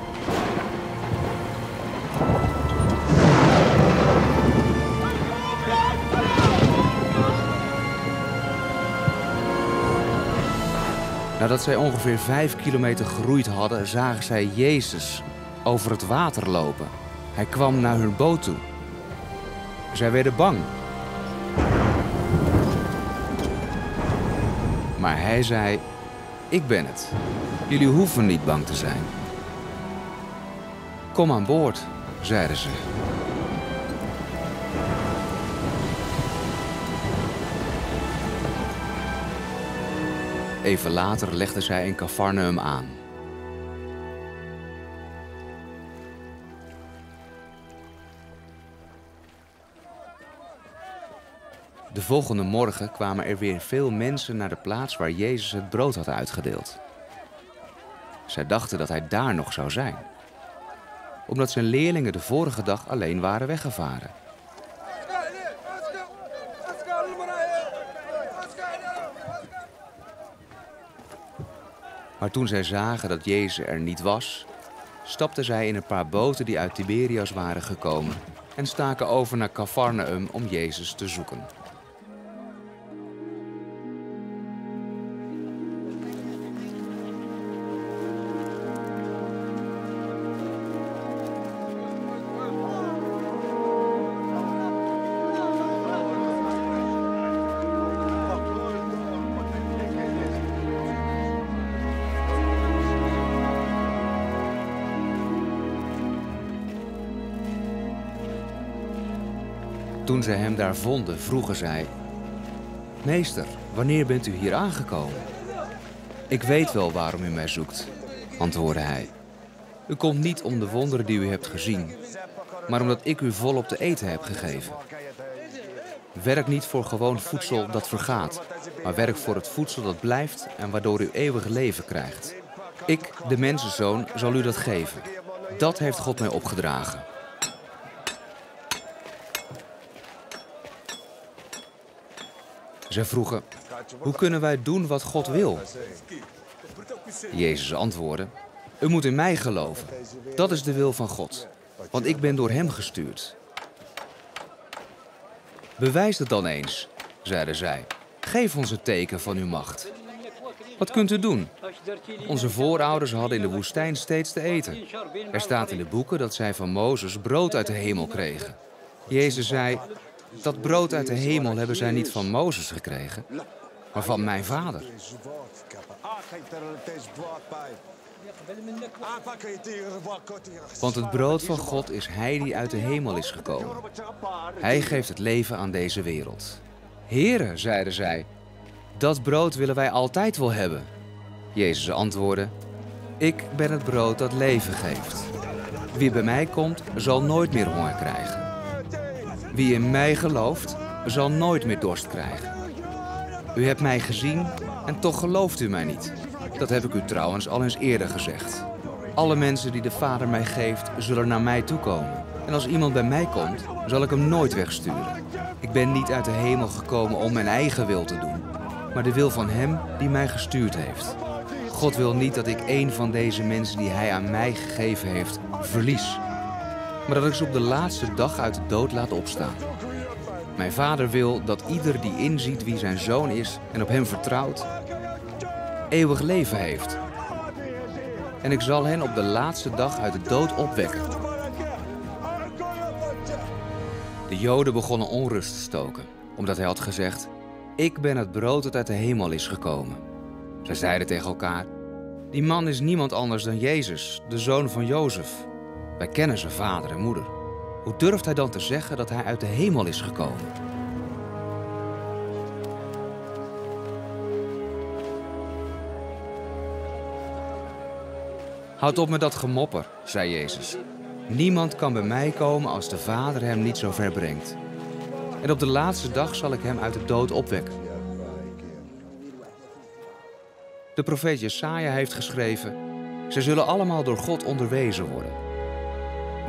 Nadat zij ongeveer vijf kilometer geroeid hadden, zagen zij Jezus over het water lopen. Hij kwam naar hun boot toe. Zij werden bang. Maar hij zei: Ik ben het. Jullie hoeven niet bang te zijn. Kom aan boord, zeiden ze. Even later legden zij in Cafarnaum aan. De volgende morgen kwamen er weer veel mensen naar de plaats waar Jezus het brood had uitgedeeld. Zij dachten dat hij daar nog zou zijn, omdat zijn leerlingen de vorige dag alleen waren weggevaren. Maar toen zij zagen dat Jezus er niet was, stapten zij in een paar boten die uit Tiberias waren gekomen en staken over naar Cafarnaum om Jezus te zoeken. Toen zij hem daar vonden, vroegen zij: Meester, wanneer bent u hier aangekomen? Ik weet wel waarom u mij zoekt, antwoordde hij. U komt niet om de wonderen die u hebt gezien, maar omdat ik u volop te eten heb gegeven. Werk niet voor gewoon voedsel dat vergaat, maar werk voor het voedsel dat blijft en waardoor u eeuwig leven krijgt. Ik, de mensenzoon, zal u dat geven. Dat heeft God mij opgedragen. Zij vroegen: Hoe kunnen wij doen wat God wil? Jezus antwoordde: U moet in mij geloven. Dat is de wil van God, want ik ben door Hem gestuurd. Bewijs het dan eens, zeiden zij. Geef ons het teken van uw macht. Wat kunt u doen? Onze voorouders hadden in de woestijn steeds te eten. Er staat in de boeken dat zij van Mozes brood uit de hemel kregen. Jezus zei: Dat brood uit de hemel hebben zij niet van Mozes gekregen, maar van mijn vader. Want het brood van God is Hij die uit de hemel is gekomen. Hij geeft het leven aan deze wereld. Heren, zeiden zij, dat brood willen wij altijd wel hebben. Jezus antwoordde, ik ben het brood dat leven geeft. Wie bij mij komt, zal nooit meer honger krijgen. Wie in mij gelooft, zal nooit meer dorst krijgen. U hebt mij gezien en toch gelooft u mij niet. Dat heb ik u trouwens al eens eerder gezegd. Alle mensen die de Vader mij geeft, zullen naar mij toekomen. En als iemand bij mij komt, zal ik hem nooit wegsturen. Ik ben niet uit de hemel gekomen om mijn eigen wil te doen, maar de wil van Hem die mij gestuurd heeft. God wil niet dat ik een van deze mensen die Hij aan mij gegeven heeft, verlies, maar dat ik ze op de laatste dag uit de dood laat opstaan. Mijn Vader wil dat ieder die inziet wie zijn zoon is en op Hem vertrouwt, eeuwig leven heeft. En ik zal hen op de laatste dag uit de dood opwekken. De Joden begonnen onrust te stoken, omdat hij had gezegd: Ik ben het brood dat uit de hemel is gekomen. Zij zeiden tegen elkaar: Die man is niemand anders dan Jezus, de zoon van Jozef. Wij kennen zijn vader en moeder. Hoe durft hij dan te zeggen dat hij uit de hemel is gekomen? Houd op met dat gemopper, zei Jezus. Niemand kan bij mij komen als de Vader hem niet zo ver brengt. En op de laatste dag zal ik hem uit de dood opwekken. De profeet Jesaja heeft geschreven: Ze zullen allemaal door God onderwezen worden.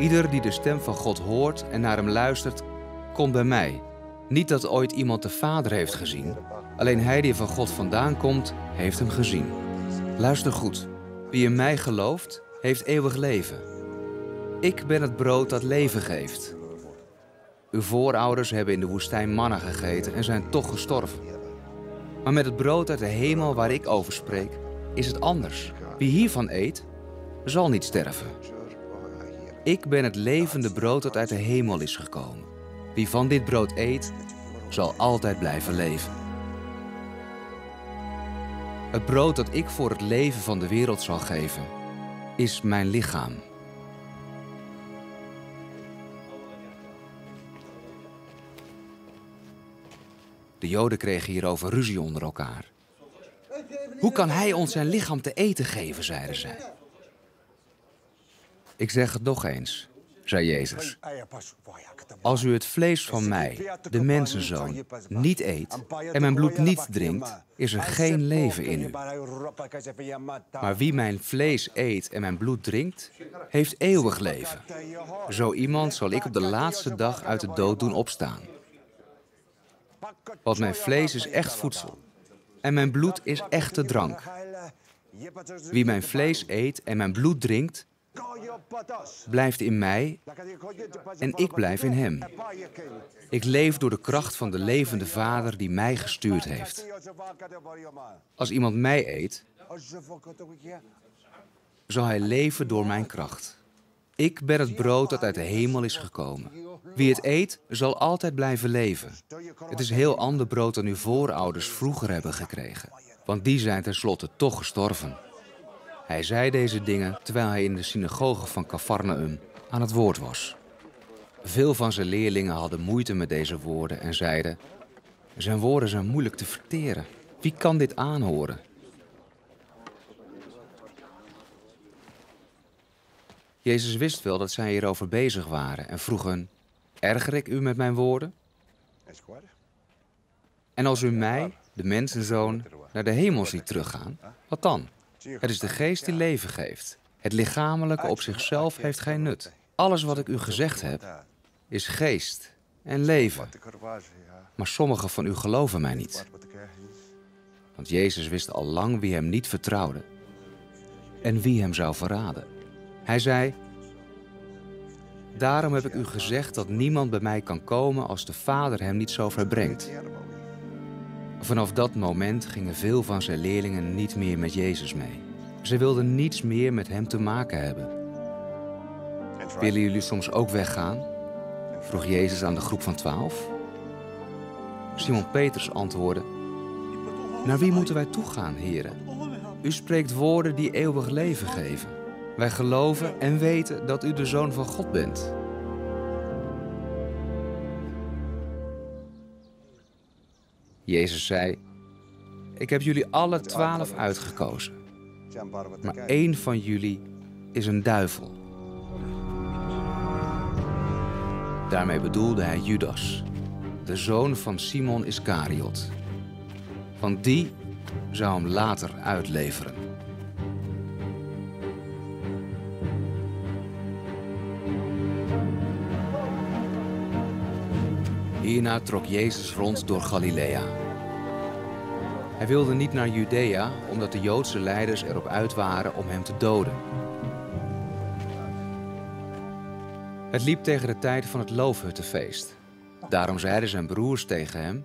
Ieder die de stem van God hoort en naar hem luistert, komt bij mij. Niet dat ooit iemand de Vader heeft gezien, Alleen hij die van God vandaan komt, heeft hem gezien. Luister goed. Wie in mij gelooft, heeft eeuwig leven. Ik ben het brood dat leven geeft. Uw voorouders hebben in de woestijn manna gegeten en zijn toch gestorven. Maar met het brood uit de hemel waar ik over spreek, is het anders. Wie hiervan eet, zal niet sterven. Ik ben het levende brood dat uit de hemel is gekomen. Wie van dit brood eet, zal altijd blijven leven. Het brood dat ik voor het leven van de wereld zal geven, is mijn lichaam. De Joden kregen hierover ruzie onder elkaar. Hoe kan hij ons zijn lichaam te eten geven, zeiden zij. Ik zeg het nog eens, zei Jezus. Als u het vlees van mij, de mensenzoon, niet eet en mijn bloed niet drinkt, is er geen leven in u. Maar wie mijn vlees eet en mijn bloed drinkt, heeft eeuwig leven. Zo iemand zal ik op de laatste dag uit de dood doen opstaan. Want mijn vlees is echt voedsel en mijn bloed is echte drank. Wie mijn vlees eet en mijn bloed drinkt, blijft in mij en ik blijf in hem. Ik leef door de kracht van de levende Vader die mij gestuurd heeft. Als iemand mij eet, zal hij leven door mijn kracht. Ik ben het brood dat uit de hemel is gekomen. Wie het eet, zal altijd blijven leven. Het is heel ander brood dan uw voorouders vroeger hebben gekregen, want die zijn tenslotte toch gestorven. Hij zei deze dingen terwijl hij in de synagoge van Cafarnaum aan het woord was. Veel van zijn leerlingen hadden moeite met deze woorden en zeiden: Zijn woorden zijn moeilijk te verteren. Wie kan dit aanhoren? Jezus wist wel dat zij hierover bezig waren en vroeg hen: Erger ik u met mijn woorden? En als u mij, de mensenzoon, naar de hemel ziet teruggaan, wat dan? Het is de geest die leven geeft. Het lichamelijke op zichzelf heeft geen nut. Alles wat ik u gezegd heb, is geest en leven. Maar sommigen van u geloven mij niet. Want Jezus wist al lang wie hem niet vertrouwde en wie hem zou verraden. Hij zei: Daarom heb ik u gezegd dat niemand bij mij kan komen als de Vader hem niet zo verbrengt. Vanaf dat moment gingen veel van zijn leerlingen niet meer met Jezus mee. Ze wilden niets meer met hem te maken hebben. Willen jullie soms ook weggaan? vroeg Jezus aan de groep van twaalf. Simon Petrus antwoordde: Naar wie moeten wij toegaan, heren? U spreekt woorden die eeuwig leven geven. Wij geloven en weten dat u de zoon van God bent. Jezus zei: Ik heb jullie alle twaalf uitgekozen. Maar één van jullie is een duivel. Daarmee bedoelde hij Judas, de zoon van Simon Iscariot. Want die zou hem later uitleveren. Hierna trok Jezus rond door Galilea. Hij wilde niet naar Judea omdat de Joodse leiders erop uit waren om hem te doden. Het liep tegen de tijd van het loofhuttenfeest. Daarom zeiden zijn broers tegen hem: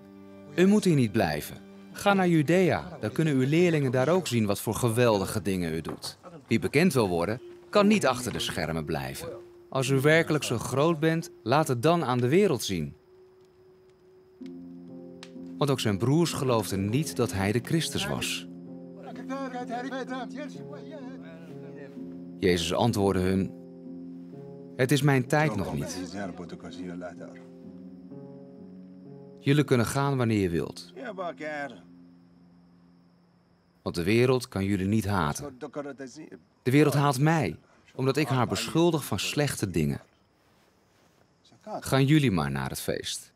U moet hier niet blijven. Ga naar Judea, dan kunnen uw leerlingen daar ook zien wat voor geweldige dingen u doet. Wie bekend wil worden, kan niet achter de schermen blijven. Als u werkelijk zo groot bent, laat het dan aan de wereld zien. Want ook zijn broers geloofden niet dat hij de Christus was. Jezus antwoordde hun: Het is mijn tijd nog niet. Jullie kunnen gaan wanneer je wilt. Want de wereld kan jullie niet haten. De wereld haat mij, omdat ik haar beschuldig van slechte dingen. Gaan jullie maar naar het feest.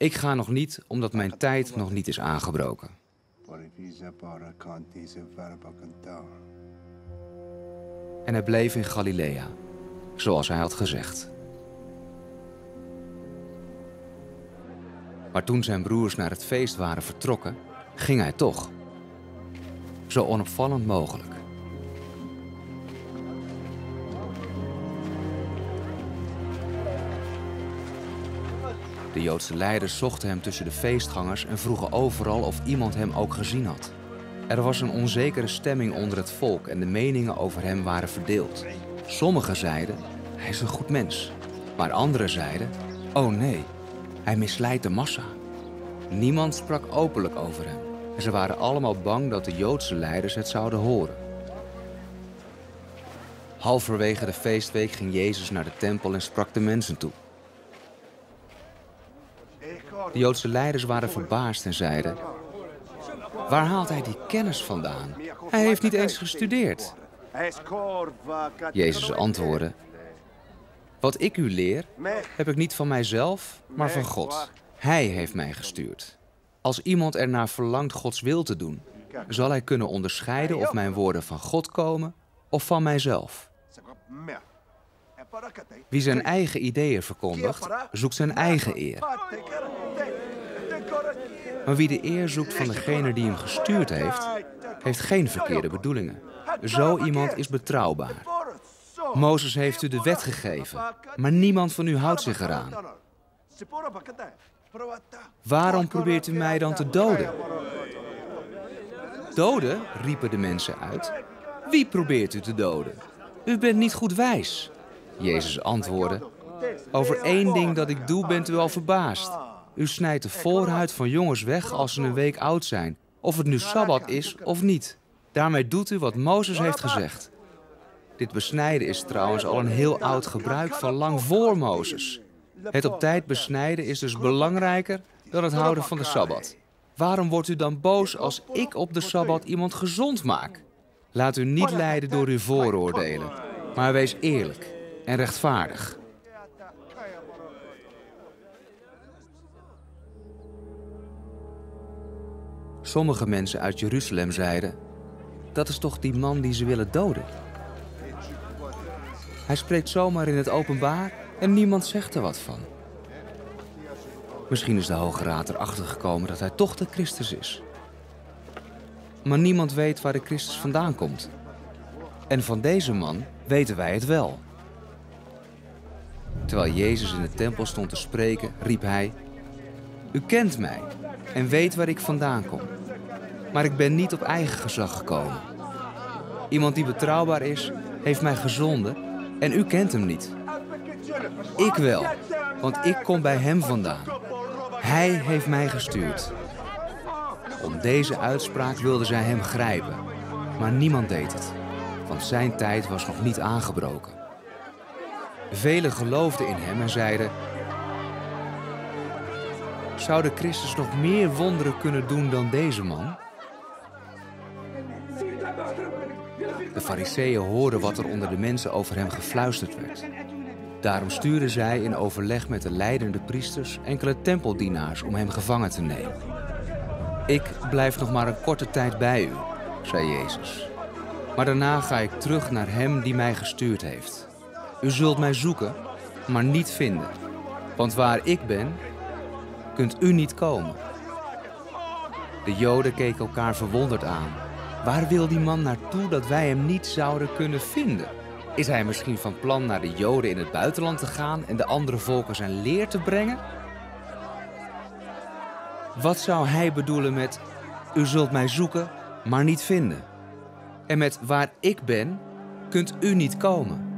Ik ga nog niet, omdat mijn tijd nog niet is aangebroken. En hij bleef in Galilea, zoals hij had gezegd. Maar toen zijn broers naar het feest waren vertrokken, ging hij toch. Zo onopvallend mogelijk. De Joodse leiders zochten hem tussen de feestgangers en vroegen overal of iemand hem ook gezien had. Er was een onzekere stemming onder het volk en de meningen over hem waren verdeeld. Sommigen zeiden: hij is een goed mens. Maar anderen zeiden: oh nee, hij misleidt de massa. Niemand sprak openlijk over hem en ze waren allemaal bang dat de Joodse leiders het zouden horen. Halverwege de feestweek ging Jezus naar de tempel en sprak de mensen toe. De Joodse leiders waren verbaasd en zeiden: Waar haalt hij die kennis vandaan? Hij heeft niet eens gestudeerd. Jezus antwoordde: Wat ik u leer, heb ik niet van mijzelf, maar van God. Hij heeft mij gestuurd. Als iemand ernaar verlangt Gods wil te doen, zal hij kunnen onderscheiden of mijn woorden van God komen of van mijzelf. Wie zijn eigen ideeën verkondigt, zoekt zijn eigen eer. Maar wie de eer zoekt van degene die hem gestuurd heeft, heeft geen verkeerde bedoelingen. Zo iemand is betrouwbaar. Mozes heeft u de wet gegeven, maar niemand van u houdt zich eraan. Waarom probeert u mij dan te doden? Doden, riepen de mensen uit. Wie probeert u te doden? U bent niet goed wijs. Jezus antwoordde: Over één ding dat ik doe bent u al verbaasd. U snijdt de voorhuid van jongens weg als ze een week oud zijn, of het nu sabbat is of niet. Daarmee doet u wat Mozes heeft gezegd. Dit besnijden is trouwens al een heel oud gebruik van lang voor Mozes. Het op tijd besnijden is dus belangrijker dan het houden van de sabbat. Waarom wordt u dan boos als ik op de sabbat iemand gezond maak? Laat u niet leiden door uw vooroordelen, maar wees eerlijk en rechtvaardig. Sommige mensen uit Jeruzalem zeiden: Dat is toch die man die ze willen doden? Hij spreekt zomaar in het openbaar en niemand zegt er wat van. Misschien is de Hoge Raad erachter gekomen dat hij toch de Christus is. Maar niemand weet waar de Christus vandaan komt. En van deze man weten wij het wel. Terwijl Jezus in de tempel stond te spreken, riep hij: U kent mij en weet waar ik vandaan kom. Maar ik ben niet op eigen gezag gekomen. Iemand die betrouwbaar is, heeft mij gezonden en u kent hem niet. Ik wel, want ik kom bij hem vandaan. Hij heeft mij gestuurd. Om deze uitspraak wilden zij hem grijpen, maar niemand deed het, want zijn tijd was nog niet aangebroken. Velen geloofden in hem en zeiden: Zou de Christus nog meer wonderen kunnen doen dan deze man? De fariseeën hoorden wat er onder de mensen over hem gefluisterd werd. Daarom stuurden zij in overleg met de leidende priesters enkele tempeldienaars om hem gevangen te nemen. Ik blijf nog maar een korte tijd bij u, zei Jezus. Maar daarna ga ik terug naar hem die mij gestuurd heeft. U zult mij zoeken, maar niet vinden. Want waar ik ben, kunt u niet komen. De Joden keken elkaar verwonderd aan. Waar wil die man naartoe dat wij hem niet zouden kunnen vinden? Is hij misschien van plan naar de Joden in het buitenland te gaan en de andere volken zijn leer te brengen? Wat zou hij bedoelen met: U zult mij zoeken, maar niet vinden? En met waar ik ben, kunt u niet komen?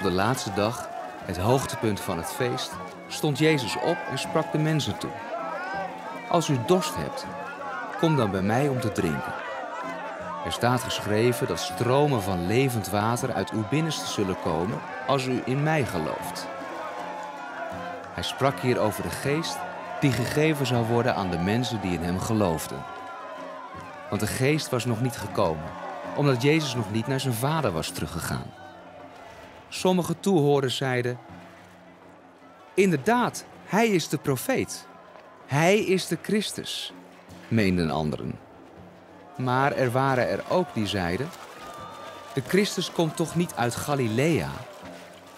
Op de laatste dag, het hoogtepunt van het feest, stond Jezus op en sprak de mensen toe. Als u dorst hebt, kom dan bij mij om te drinken. Er staat geschreven dat stromen van levend water uit uw binnenste zullen komen als u in mij gelooft. Hij sprak hier over de geest die gegeven zou worden aan de mensen die in hem geloofden. Want de geest was nog niet gekomen, omdat Jezus nog niet naar zijn vader was teruggegaan. Sommige toehoorders zeiden: Inderdaad, hij is de profeet. Hij is de Christus, meenden anderen. Maar er waren er ook die zeiden: De Christus komt toch niet uit Galilea?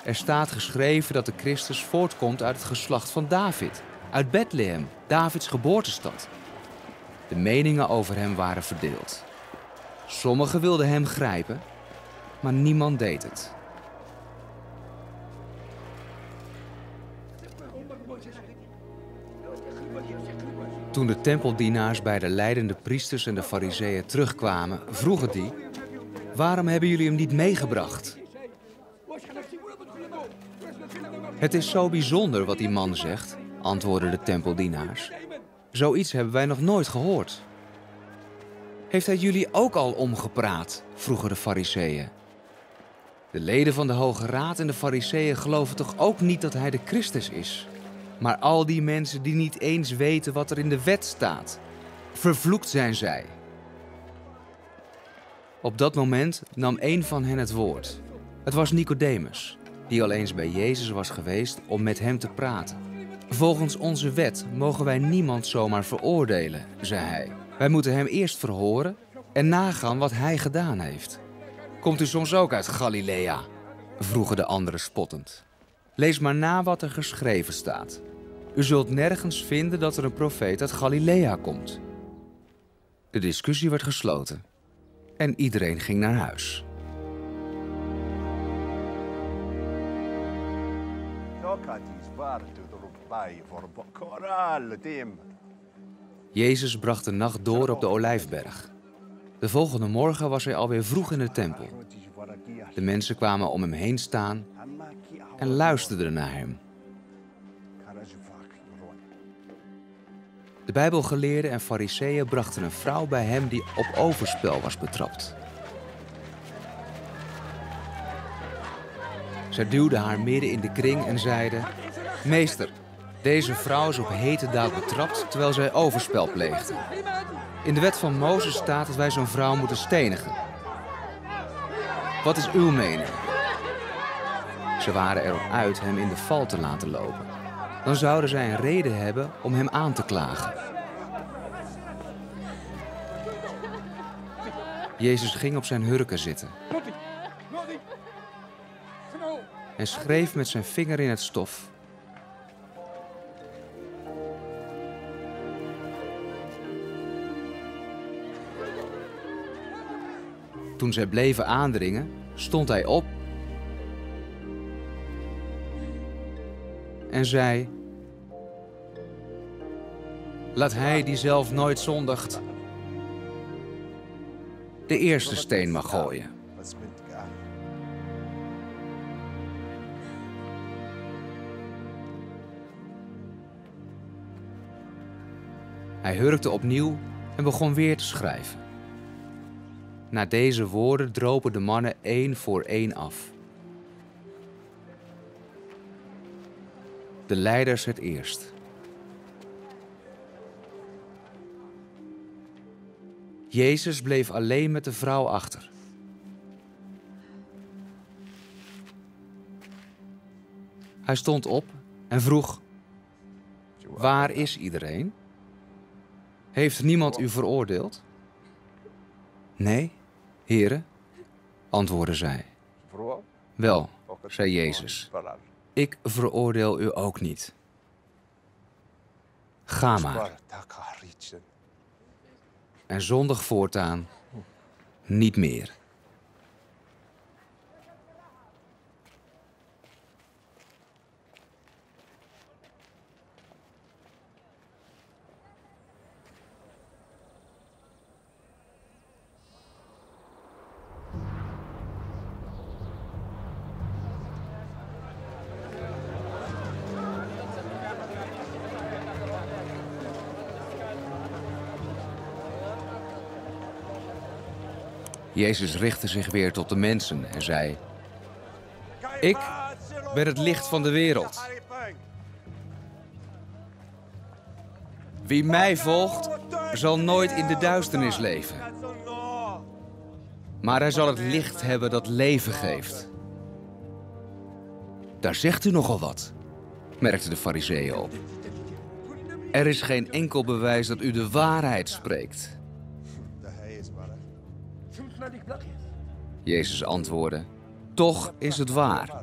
Er staat geschreven dat de Christus voortkomt uit het geslacht van David, uit Bethlehem, Davids geboortestad. De meningen over hem waren verdeeld. Sommigen wilden hem grijpen, maar niemand deed het. Toen de tempeldienaars bij de leidende priesters en de fariseeën terugkwamen, vroegen die: Waarom hebben jullie hem niet meegebracht? Het is zo bijzonder wat die man zegt, antwoordden de tempeldienaars. Zoiets hebben wij nog nooit gehoord. Heeft hij jullie ook al omgepraat? vroegen de fariseeën. De leden van de Hoge Raad en de fariseeën geloven toch ook niet dat hij de Christus is? Maar al die mensen die niet eens weten wat er in de wet staat, vervloekt zijn zij. Op dat moment nam een van hen het woord. Het was Nicodemus, die al eens bij Jezus was geweest om met hem te praten. Volgens onze wet mogen wij niemand zomaar veroordelen, zei hij. Wij moeten hem eerst verhoren en nagaan wat hij gedaan heeft. Komt u soms ook uit Galilea? vroegen de anderen spottend. Lees maar na wat er geschreven staat. U zult nergens vinden dat er een profeet uit Galilea komt. De discussie werd gesloten en iedereen ging naar huis. Jezus bracht de nacht door op de Olijfberg. De volgende morgen was hij alweer vroeg in de tempel. De mensen kwamen om hem heen staan en luisterden naar hem. De Bijbelgeleerden en Fariseeën brachten een vrouw bij hem die op overspel was betrapt. Zij duwden haar midden in de kring en zeiden: Meester, deze vrouw is op hete daad betrapt terwijl zij overspel pleegde. In de wet van Mozes staat dat wij zo'n vrouw moeten stenigen. Wat is uw mening? Ze waren erop uit hem in de val te laten lopen. Dan zouden zij een reden hebben om hem aan te klagen. Jezus ging op zijn hurken zitten en schreef met zijn vinger in het stof. Toen zij bleven aandringen, stond hij op en zei: Laat hij die zelf nooit zondigt, de eerste steen mag gooien. Hij hurkte opnieuw en begon weer te schrijven. Na deze woorden dropen de mannen één voor één af. De leiders het eerst. Jezus bleef alleen met de vrouw achter. Hij stond op en vroeg: Waar is iedereen? Heeft niemand u veroordeeld? Nee, heren, antwoordde zij. Wel, zei Jezus, ik veroordeel u ook niet. Ga maar. En zondig voortaan niet meer. Jezus richtte zich weer tot de mensen en zei: Ik ben het licht van de wereld. Wie mij volgt, zal nooit in de duisternis leven. Maar hij zal het licht hebben dat leven geeft. Daar zegt u nogal wat, merkte de fariseeën op. Er is geen enkel bewijs dat u de waarheid spreekt. Jezus antwoordde: Toch is het waar.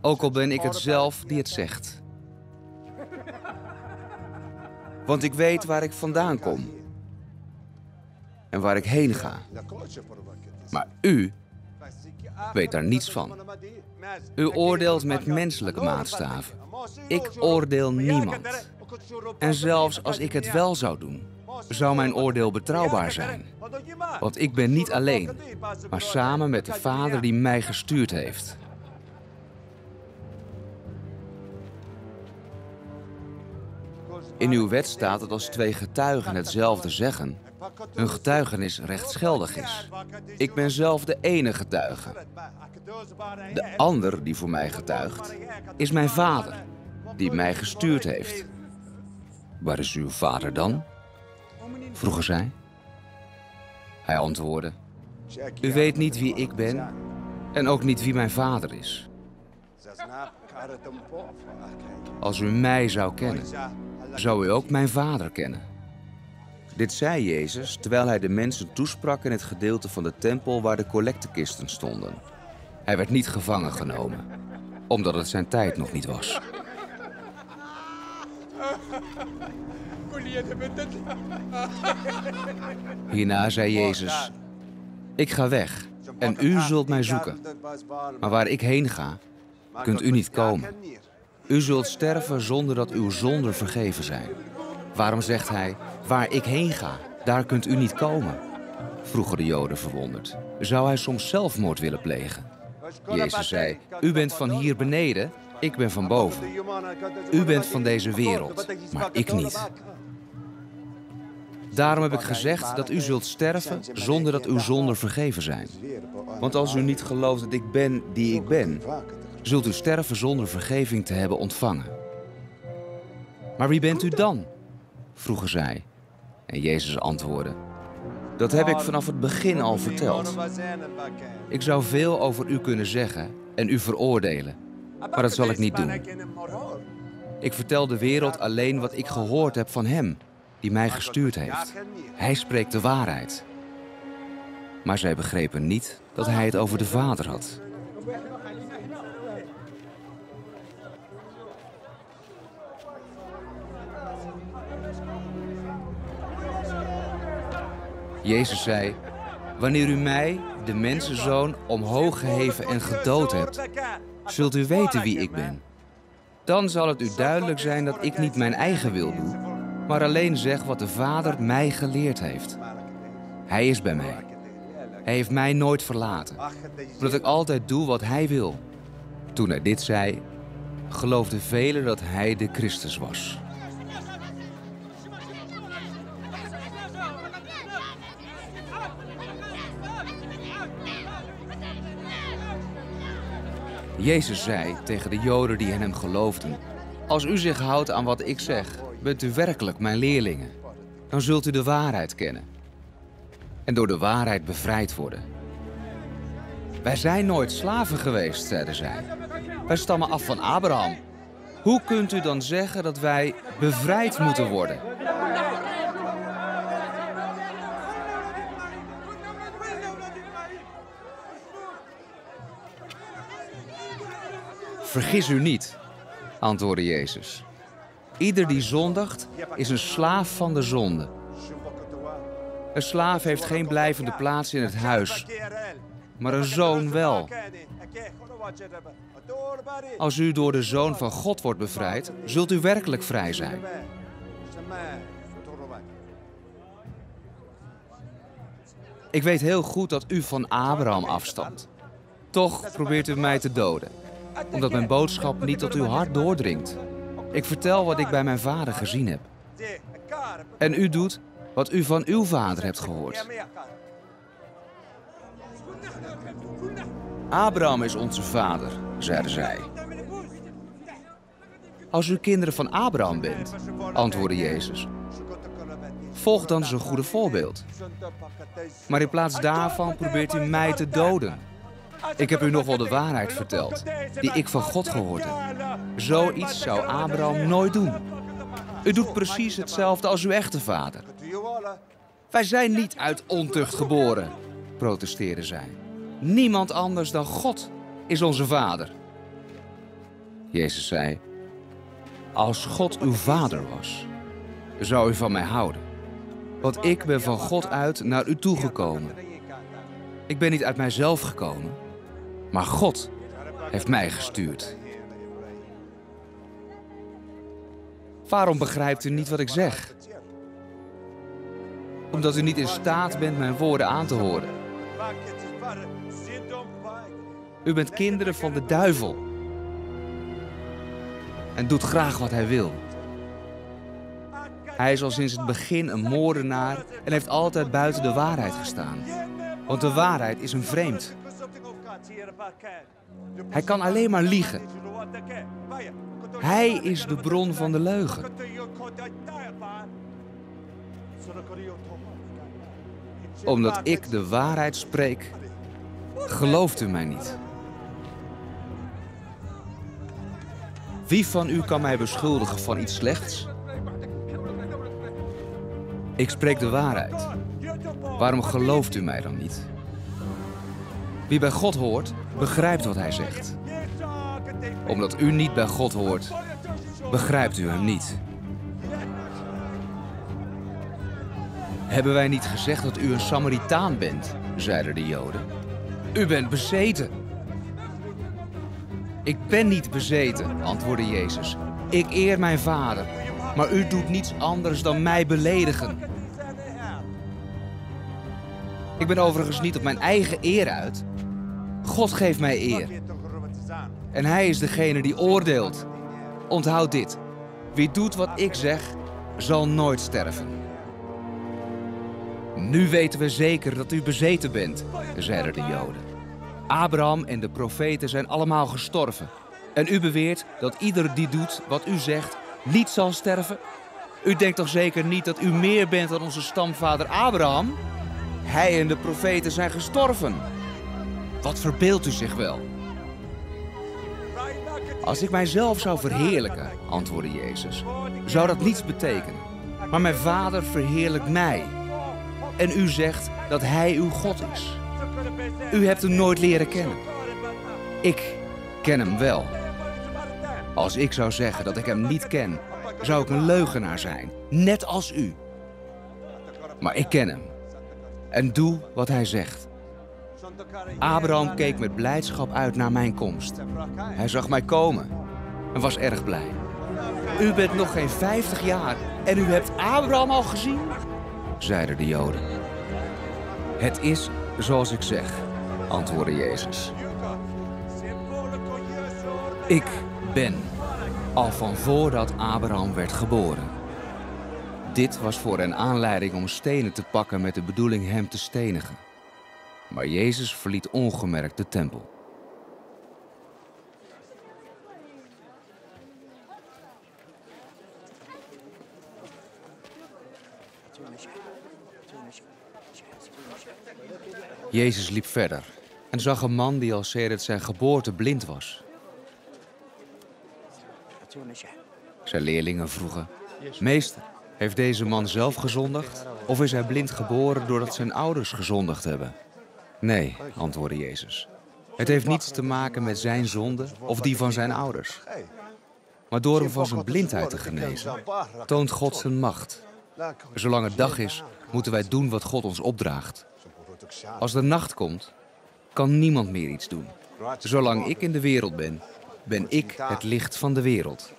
Ook al ben ik het zelf die het zegt. Want ik weet waar ik vandaan kom en waar ik heen ga. Maar u weet daar niets van. U oordeelt met menselijke maatstaven. Ik oordeel niemand. En zelfs als ik het wel zou doen, zou mijn oordeel betrouwbaar zijn. Want ik ben niet alleen, maar samen met de Vader die mij gestuurd heeft. In uw wet staat dat als twee getuigen hetzelfde zeggen, hun getuigenis rechtsgeldig is. Ik ben zelf de enige getuige. De ander die voor mij getuigt, is mijn vader, die mij gestuurd heeft. Waar is uw vader dan? Vroegen zij. Hij antwoordde: U weet niet wie ik ben en ook niet wie mijn vader is. Als u mij zou kennen, zou u ook mijn vader kennen. Dit zei Jezus terwijl hij de mensen toesprak in het gedeelte van de tempel waar de collectekisten stonden. Hij werd niet gevangen genomen, omdat het zijn tijd nog niet was. Hierna zei Jezus: Ik ga weg en u zult mij zoeken. Maar waar ik heen ga, kunt u niet komen. U zult sterven zonder dat uw zonden vergeven zijn. Waarom zegt hij: Waar ik heen ga, daar kunt u niet komen? vroegen de Joden verwonderd. Zou hij soms zelfmoord willen plegen? Jezus zei: U bent van hier beneden, ik ben van boven. U bent van deze wereld, maar ik niet. Daarom heb ik gezegd dat u zult sterven zonder dat uw zonden vergeven zijn. Want als u niet gelooft dat ik ben die ik ben, zult u sterven zonder vergeving te hebben ontvangen. Maar wie bent u dan? vroegen zij. En Jezus antwoordde: Dat heb ik vanaf het begin al verteld. Ik zou veel over u kunnen zeggen en u veroordelen, maar dat zal ik niet doen. Ik vertel de wereld alleen wat ik gehoord heb van Hem die mij gestuurd heeft. Hij spreekt de waarheid. Maar zij begrepen niet dat hij het over de Vader had. Jezus zei: Wanneer u mij, de mensenzoon, omhoog geheven en gedood hebt, zult u weten wie ik ben. Dan zal het u duidelijk zijn dat ik niet mijn eigen wil doe, maar alleen zeg wat de Vader mij geleerd heeft. Hij is bij mij. Hij heeft mij nooit verlaten, omdat ik altijd doe wat Hij wil. Toen hij dit zei, geloofden velen dat Hij de Christus was. Jezus zei tegen de Joden die in hem geloofden: Als u zich houdt aan wat ik zeg, bent u werkelijk mijn leerlingen. Dan zult u de waarheid kennen. En door de waarheid bevrijd worden. Wij zijn nooit slaven geweest, zeiden zij. Wij stammen af van Abraham. Hoe kunt u dan zeggen dat wij bevrijd moeten worden? Vergis u niet, antwoordde Jezus. Ieder die zondigt is een slaaf van de zonde. Een slaaf heeft geen blijvende plaats in het huis, maar een zoon wel. Als u door de zoon van God wordt bevrijd, zult u werkelijk vrij zijn. Ik weet heel goed dat u van Abraham afstamt. Toch probeert u mij te doden, omdat mijn boodschap niet tot uw hart doordringt. Ik vertel wat ik bij mijn vader gezien heb. En u doet wat u van uw vader hebt gehoord. Abraham is onze vader, zeiden zij. Als u kinderen van Abraham bent, antwoordde Jezus, volg dan zijn goede voorbeeld. Maar in plaats daarvan probeert u mij te doden. Ik heb u nog wel de waarheid verteld, die ik van God gehoord heb. Zoiets zou Abraham nooit doen. U doet precies hetzelfde als uw echte vader. Wij zijn niet uit ontucht geboren. protesteerde zij. Niemand anders dan God is onze vader. Jezus zei: Als God uw vader was, zou u van mij houden. Want ik ben van God uit naar u toegekomen. Ik ben niet uit mijzelf gekomen, maar God heeft mij gestuurd. Waarom begrijpt u niet wat ik zeg? Omdat u niet in staat bent mijn woorden aan te horen. U bent kinderen van de duivel. En doet graag wat hij wil. Hij is al sinds het begin een moordenaar en heeft altijd buiten de waarheid gestaan. Want de waarheid is hem vreemd. Hij kan alleen maar liegen. Hij is de bron van de leugen. Omdat ik de waarheid spreek, gelooft u mij niet. Wie van u kan mij beschuldigen van iets slechts? Ik spreek de waarheid. Waarom gelooft u mij dan niet? Wie bij God hoort, begrijpt wat hij zegt. Omdat u niet bij God hoort, begrijpt u hem niet. Hebben wij niet gezegd dat u een Samaritaan bent? zeiden de Joden. U bent bezeten. Ik ben niet bezeten, antwoordde Jezus. Ik eer mijn vader, maar u doet niets anders dan mij beledigen. Ik ben overigens niet op mijn eigen eer uit. God geeft mij eer. En hij is degene die oordeelt. Onthoud dit. Wie doet wat ik zeg, zal nooit sterven. Nu weten we zeker dat u bezeten bent, zeiden de Joden. Abraham en de profeten zijn allemaal gestorven. En u beweert dat ieder die doet wat u zegt, niet zal sterven? U denkt toch zeker niet dat u meer bent dan onze stamvader Abraham? Hij en de profeten zijn gestorven. Wat verbeeldt u zich wel? Als ik mijzelf zou verheerlijken, antwoordde Jezus, zou dat niets betekenen. Maar mijn vader verheerlijkt mij. En u zegt dat hij uw God is. U hebt hem nooit leren kennen. Ik ken hem wel. Als ik zou zeggen dat ik hem niet ken, zou ik een leugenaar zijn, net als u. Maar ik ken hem en doe wat hij zegt. Abraham keek met blijdschap uit naar mijn komst. Hij zag mij komen en was erg blij. U bent nog geen vijftig jaar en u hebt Abraham al gezien? zeiden de Joden. Het is zoals ik zeg, antwoordde Jezus. Ik ben al van voordat Abraham werd geboren. Dit was voor hen aanleiding om stenen te pakken met de bedoeling hem te stenigen. Maar Jezus verliet ongemerkt de tempel. Jezus liep verder en zag een man die al sedert zijn geboorte blind was. Zijn leerlingen vroegen: Meester, heeft deze man zelf gezondigd? Of is hij blind geboren doordat zijn ouders gezondigd hebben? Nee, antwoordde Jezus. Het heeft niets te maken met zijn zonde of die van zijn ouders. Maar door hem van zijn blindheid te genezen, toont God zijn macht. Zolang het dag is, moeten wij doen wat God ons opdraagt. Als de nacht komt, kan niemand meer iets doen. Zolang ik in de wereld ben, ben ik het licht van de wereld.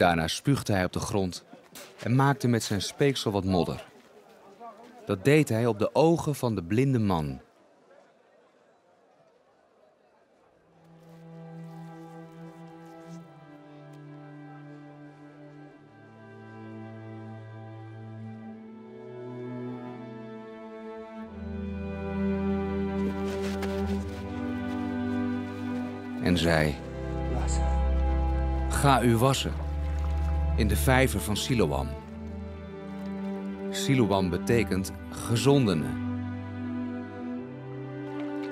Daarna spuugde hij op de grond en maakte met zijn speeksel wat modder. Dat deed hij op de ogen van de blinde man. En zei: Ga u wassen in de vijver van Siloam. Siloam betekent gezondene.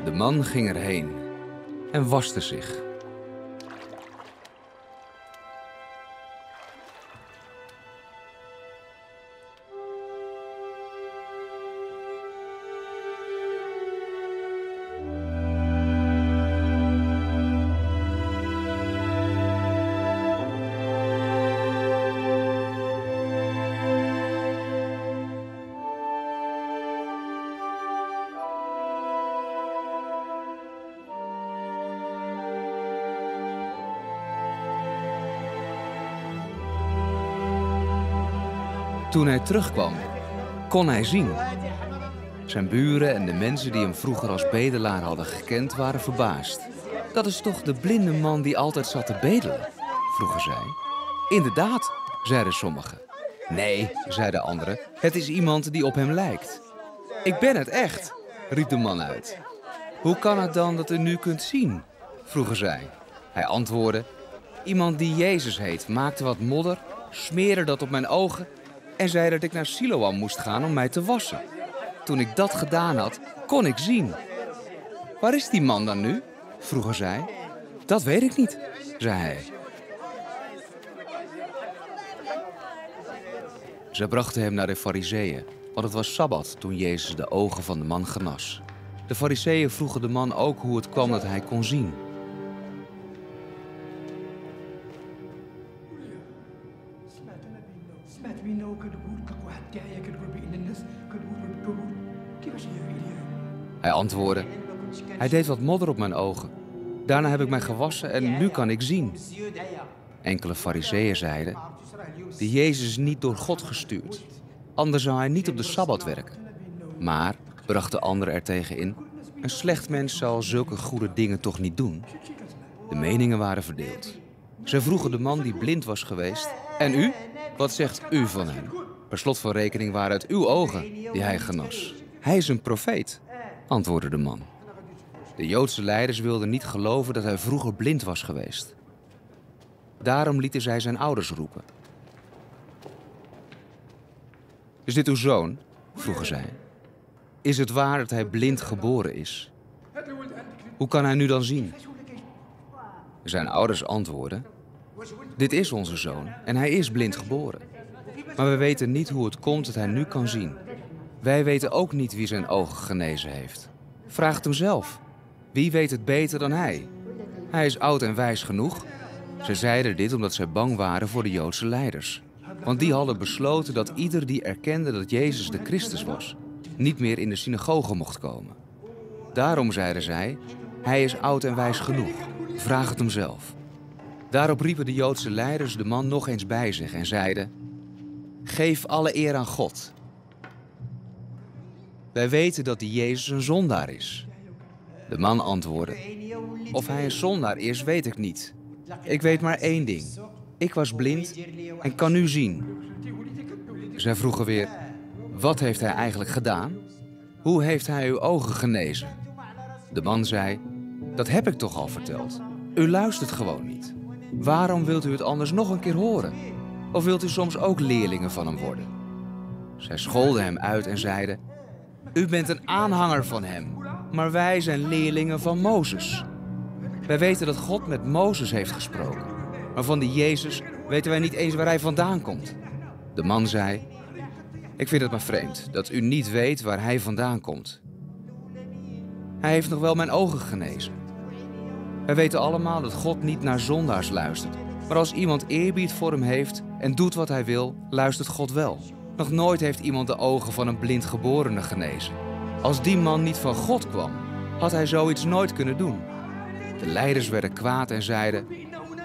De man ging erheen en waste zich. Toen hij terugkwam, kon hij zien. Zijn buren en de mensen die hem vroeger als bedelaar hadden gekend waren verbaasd. Dat is toch de blinde man die altijd zat te bedelen? vroegen zij. Inderdaad, zeiden sommigen. Nee, zei de anderen, het is iemand die op hem lijkt. Ik ben het echt, riep de man uit. Hoe kan het dan dat u nu kunt zien? vroegen zij. Hij antwoordde: Iemand die Jezus heet maakte wat modder, smeerde dat op mijn ogen en zei dat ik naar Siloam moest gaan om mij te wassen. Toen ik dat gedaan had, kon ik zien. Waar is die man dan nu? vroegen zij. Dat weet ik niet, zei hij. Ze brachten hem naar de Fariseeën, want het was Sabbat toen Jezus de ogen van de man genas. De Fariseeën vroegen de man ook hoe het kwam dat hij kon zien. Hij antwoordde: Hij deed wat modder op mijn ogen. Daarna heb ik mij gewassen en nu kan ik zien. Enkele fariseeën zeiden: Die Jezus is niet door God gestuurd. Anders zou hij niet op de Sabbat werken. Maar, brachten anderen er tegen in, een slecht mens zal zulke goede dingen toch niet doen. De meningen waren verdeeld. Ze vroegen de man die blind was geweest: En u? Wat zegt u van hem? Per slot van rekening waren het uw ogen die hij genas. Hij is een profeet, antwoordde de man. De Joodse leiders wilden niet geloven dat hij vroeger blind was geweest. Daarom lieten zij zijn ouders roepen. Is dit uw zoon? vroegen zij. Is het waar dat hij blind geboren is? Hoe kan hij nu dan zien? Zijn ouders antwoordden: Dit is onze zoon en hij is blind geboren. Maar we weten niet hoe het komt dat hij nu kan zien. Wij weten ook niet wie zijn ogen genezen heeft. Vraag het hem zelf. Wie weet het beter dan hij? Hij is oud en wijs genoeg. Ze zeiden dit omdat zij bang waren voor de Joodse leiders. Want die hadden besloten dat ieder die erkende dat Jezus de Christus was, niet meer in de synagoge mocht komen. Daarom zeiden zij: Hij is oud en wijs genoeg. Vraag het hem zelf. Daarop riepen de Joodse leiders de man nog eens bij zich en zeiden: Geef alle eer aan God. Wij weten dat die Jezus een zondaar is. De man antwoordde: Of hij een zondaar is, weet ik niet. Ik weet maar één ding. Ik was blind en kan nu zien. Zij vroegen weer: Wat heeft hij eigenlijk gedaan? Hoe heeft hij uw ogen genezen? De man zei: Dat heb ik toch al verteld. U luistert gewoon niet. Waarom wilt u het anders nog een keer horen? Of wilt u soms ook leerlingen van hem worden? Zij scholden hem uit en zeiden: U bent een aanhanger van hem, maar wij zijn leerlingen van Mozes. Wij weten dat God met Mozes heeft gesproken, maar van die Jezus weten wij niet eens waar hij vandaan komt. De man zei: Ik vind het maar vreemd dat u niet weet waar hij vandaan komt. Hij heeft nog wel mijn ogen genezen. Wij weten allemaal dat God niet naar zondaars luistert. Maar als iemand eerbied voor hem heeft en doet wat hij wil, luistert God wel. Nog nooit heeft iemand de ogen van een blindgeborene genezen. Als die man niet van God kwam, had hij zoiets nooit kunnen doen. De leiders werden kwaad en zeiden: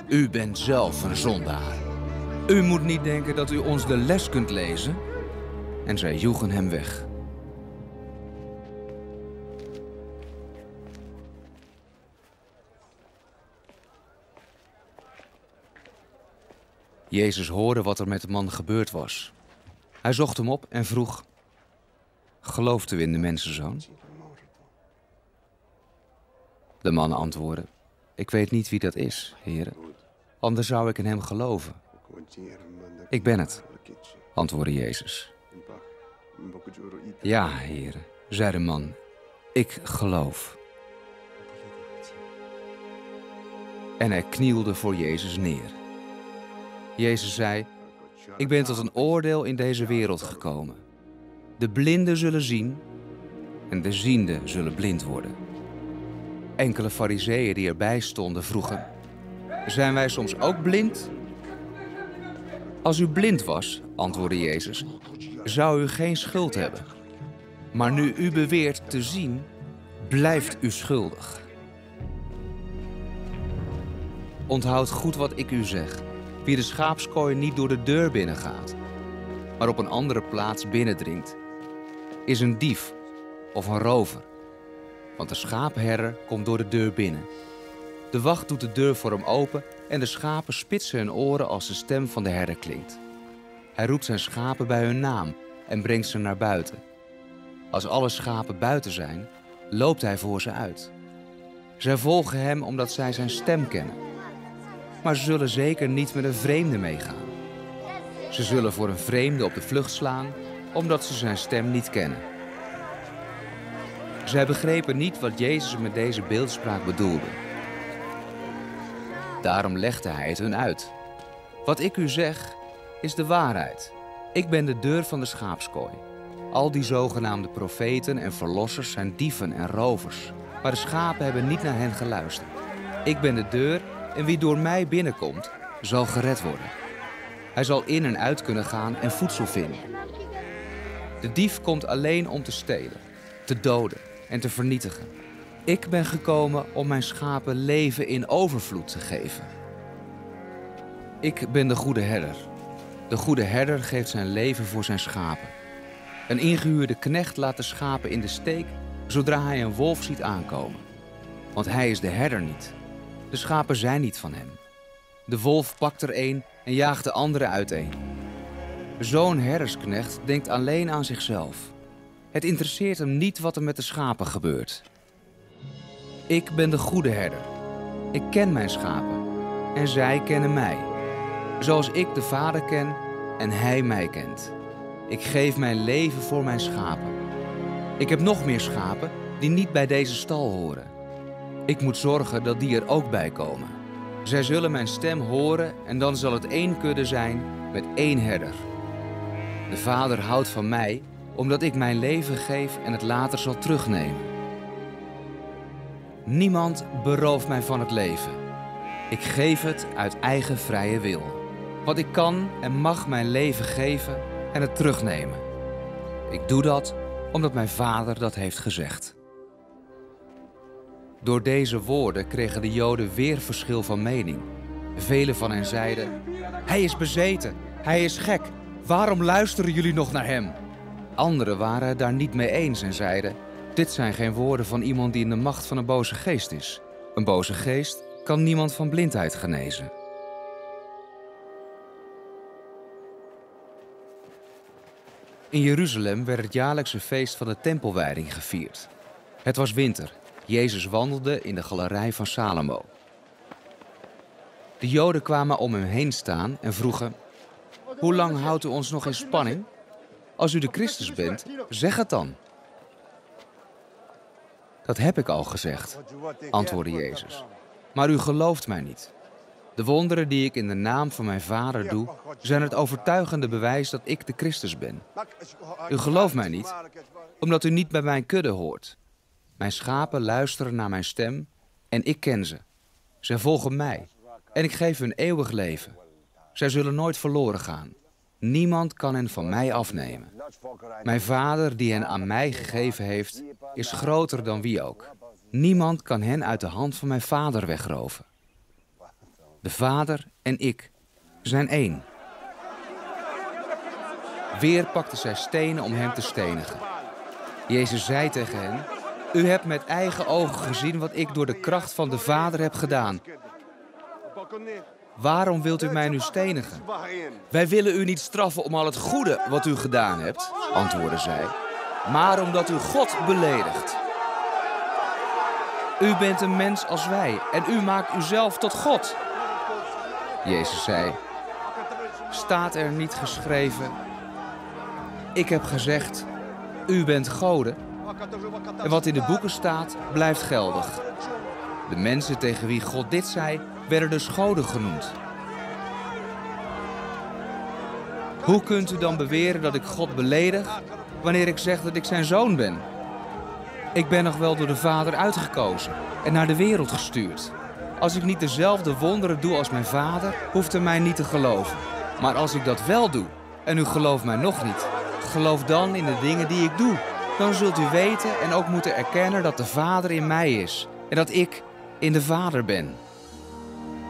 U bent zelf een zondaar. U moet niet denken dat u ons de les kunt lezen. En zij joegen hem weg. Jezus hoorde wat er met de man gebeurd was. Hij zocht hem op en vroeg: Gelooft u in de mensenzoon? De man antwoordde: Ik weet niet wie dat is, heren. Anders zou ik in hem geloven. Ik ben het, antwoordde Jezus. Ja, heren, zei de man. Ik geloof. En hij knielde voor Jezus neer. Jezus zei: Ik ben tot een oordeel in deze wereld gekomen. De blinden zullen zien en de zienden zullen blind worden. Enkele fariseeën die erbij stonden vroegen: Zijn wij soms ook blind? Als u blind was, antwoordde Jezus, zou u geen schuld hebben. Maar nu u beweert te zien, blijft u schuldig. Onthoud goed wat ik u zeg. Wie de schaapskooi niet door de deur binnengaat, maar op een andere plaats binnendringt, is een dief of een rover. Want de schaapherder komt door de deur binnen. De wacht doet de deur voor hem open en de schapen spitsen hun oren als de stem van de herder klinkt. Hij roept zijn schapen bij hun naam en brengt ze naar buiten. Als alle schapen buiten zijn, loopt hij voor ze uit. Zij volgen hem omdat zij zijn stem kennen. Maar ze zullen zeker niet met een vreemde meegaan. Ze zullen voor een vreemde op de vlucht slaan, omdat ze zijn stem niet kennen. Zij begrepen niet wat Jezus met deze beeldspraak bedoelde. Daarom legde hij het hun uit. Wat ik u zeg, is de waarheid. Ik ben de deur van de schaapskooi. Al die zogenaamde profeten en verlossers zijn dieven en rovers. Maar de schapen hebben niet naar hen geluisterd. Ik ben de deur en wie door mij binnenkomt, zal gered worden. Hij zal in en uit kunnen gaan en voedsel vinden. De dief komt alleen om te stelen, te doden en te vernietigen. Ik ben gekomen om mijn schapen leven in overvloed te geven. Ik ben de goede herder. De goede herder geeft zijn leven voor zijn schapen. Een ingehuurde knecht laat de schapen in de steek zodra hij een wolf ziet aankomen. Want hij is de herder niet. De schapen zijn niet van hem. De wolf pakt er een en jaagt de andere uiteen. Zo'n herdersknecht denkt alleen aan zichzelf. Het interesseert hem niet wat er met de schapen gebeurt. Ik ben de goede herder. Ik ken mijn schapen en zij kennen mij. Zoals ik de Vader ken en hij mij kent. Ik geef mijn leven voor mijn schapen. Ik heb nog meer schapen die niet bij deze stal horen. Ik moet zorgen dat die er ook bij komen. Zij zullen mijn stem horen en dan zal het één kudde zijn met één herder. De Vader houdt van mij omdat ik mijn leven geef en het later zal terugnemen. Niemand berooft mij van het leven. Ik geef het uit eigen vrije wil. Want ik kan en mag mijn leven geven en het terugnemen. Ik doe dat omdat mijn vader dat heeft gezegd. Door deze woorden kregen de Joden weer verschil van mening. Velen van hen zeiden: Hij is bezeten, hij is gek. Waarom luisteren jullie nog naar hem? Anderen waren het daar niet mee eens en zeiden: Dit zijn geen woorden van iemand die in de macht van een boze geest is. Een boze geest kan niemand van blindheid genezen. In Jeruzalem werd het jaarlijkse feest van de tempelwijding gevierd. Het was winter. Jezus wandelde in de galerij van Salomo. De Joden kwamen om hem heen staan en vroegen: Hoe lang houdt u ons nog in spanning? Als u de Christus bent, zeg het dan. Dat heb ik al gezegd, antwoordde Jezus. Maar u gelooft mij niet. De wonderen die ik in de naam van mijn Vader doe, zijn het overtuigende bewijs dat ik de Christus ben. U gelooft mij niet, omdat u niet bij mijn kudde hoort. Mijn schapen luisteren naar mijn stem en ik ken ze. Zij volgen mij en ik geef hun eeuwig leven. Zij zullen nooit verloren gaan. Niemand kan hen van mij afnemen. Mijn Vader, die hen aan mij gegeven heeft, is groter dan wie ook. Niemand kan hen uit de hand van mijn Vader wegroven. De Vader en ik zijn één. Weer pakten zij stenen om hem te stenigen. Jezus zei tegen hen: U hebt met eigen ogen gezien wat ik door de kracht van de Vader heb gedaan. Waarom wilt u mij nu stenigen? Wij willen u niet straffen om al het goede wat u gedaan hebt, antwoordde zij, maar omdat u God beledigt. U bent een mens als wij en u maakt uzelf tot God. Jezus zei, staat er niet geschreven, ik heb gezegd, u bent goden. En wat in de boeken staat, blijft geldig. De mensen tegen wie God dit zei, werden dus goden genoemd. Hoe kunt u dan beweren dat ik God beledig wanneer ik zeg dat ik zijn zoon ben? Ik ben nog wel door de Vader uitgekozen en naar de wereld gestuurd. Als ik niet dezelfde wonderen doe als mijn vader, hoeft u mij niet te geloven. Maar als ik dat wel doe en u gelooft mij nog niet, geloof dan in de dingen die ik doe. Dan zult u weten en ook moeten erkennen dat de Vader in mij is en dat ik in de Vader ben.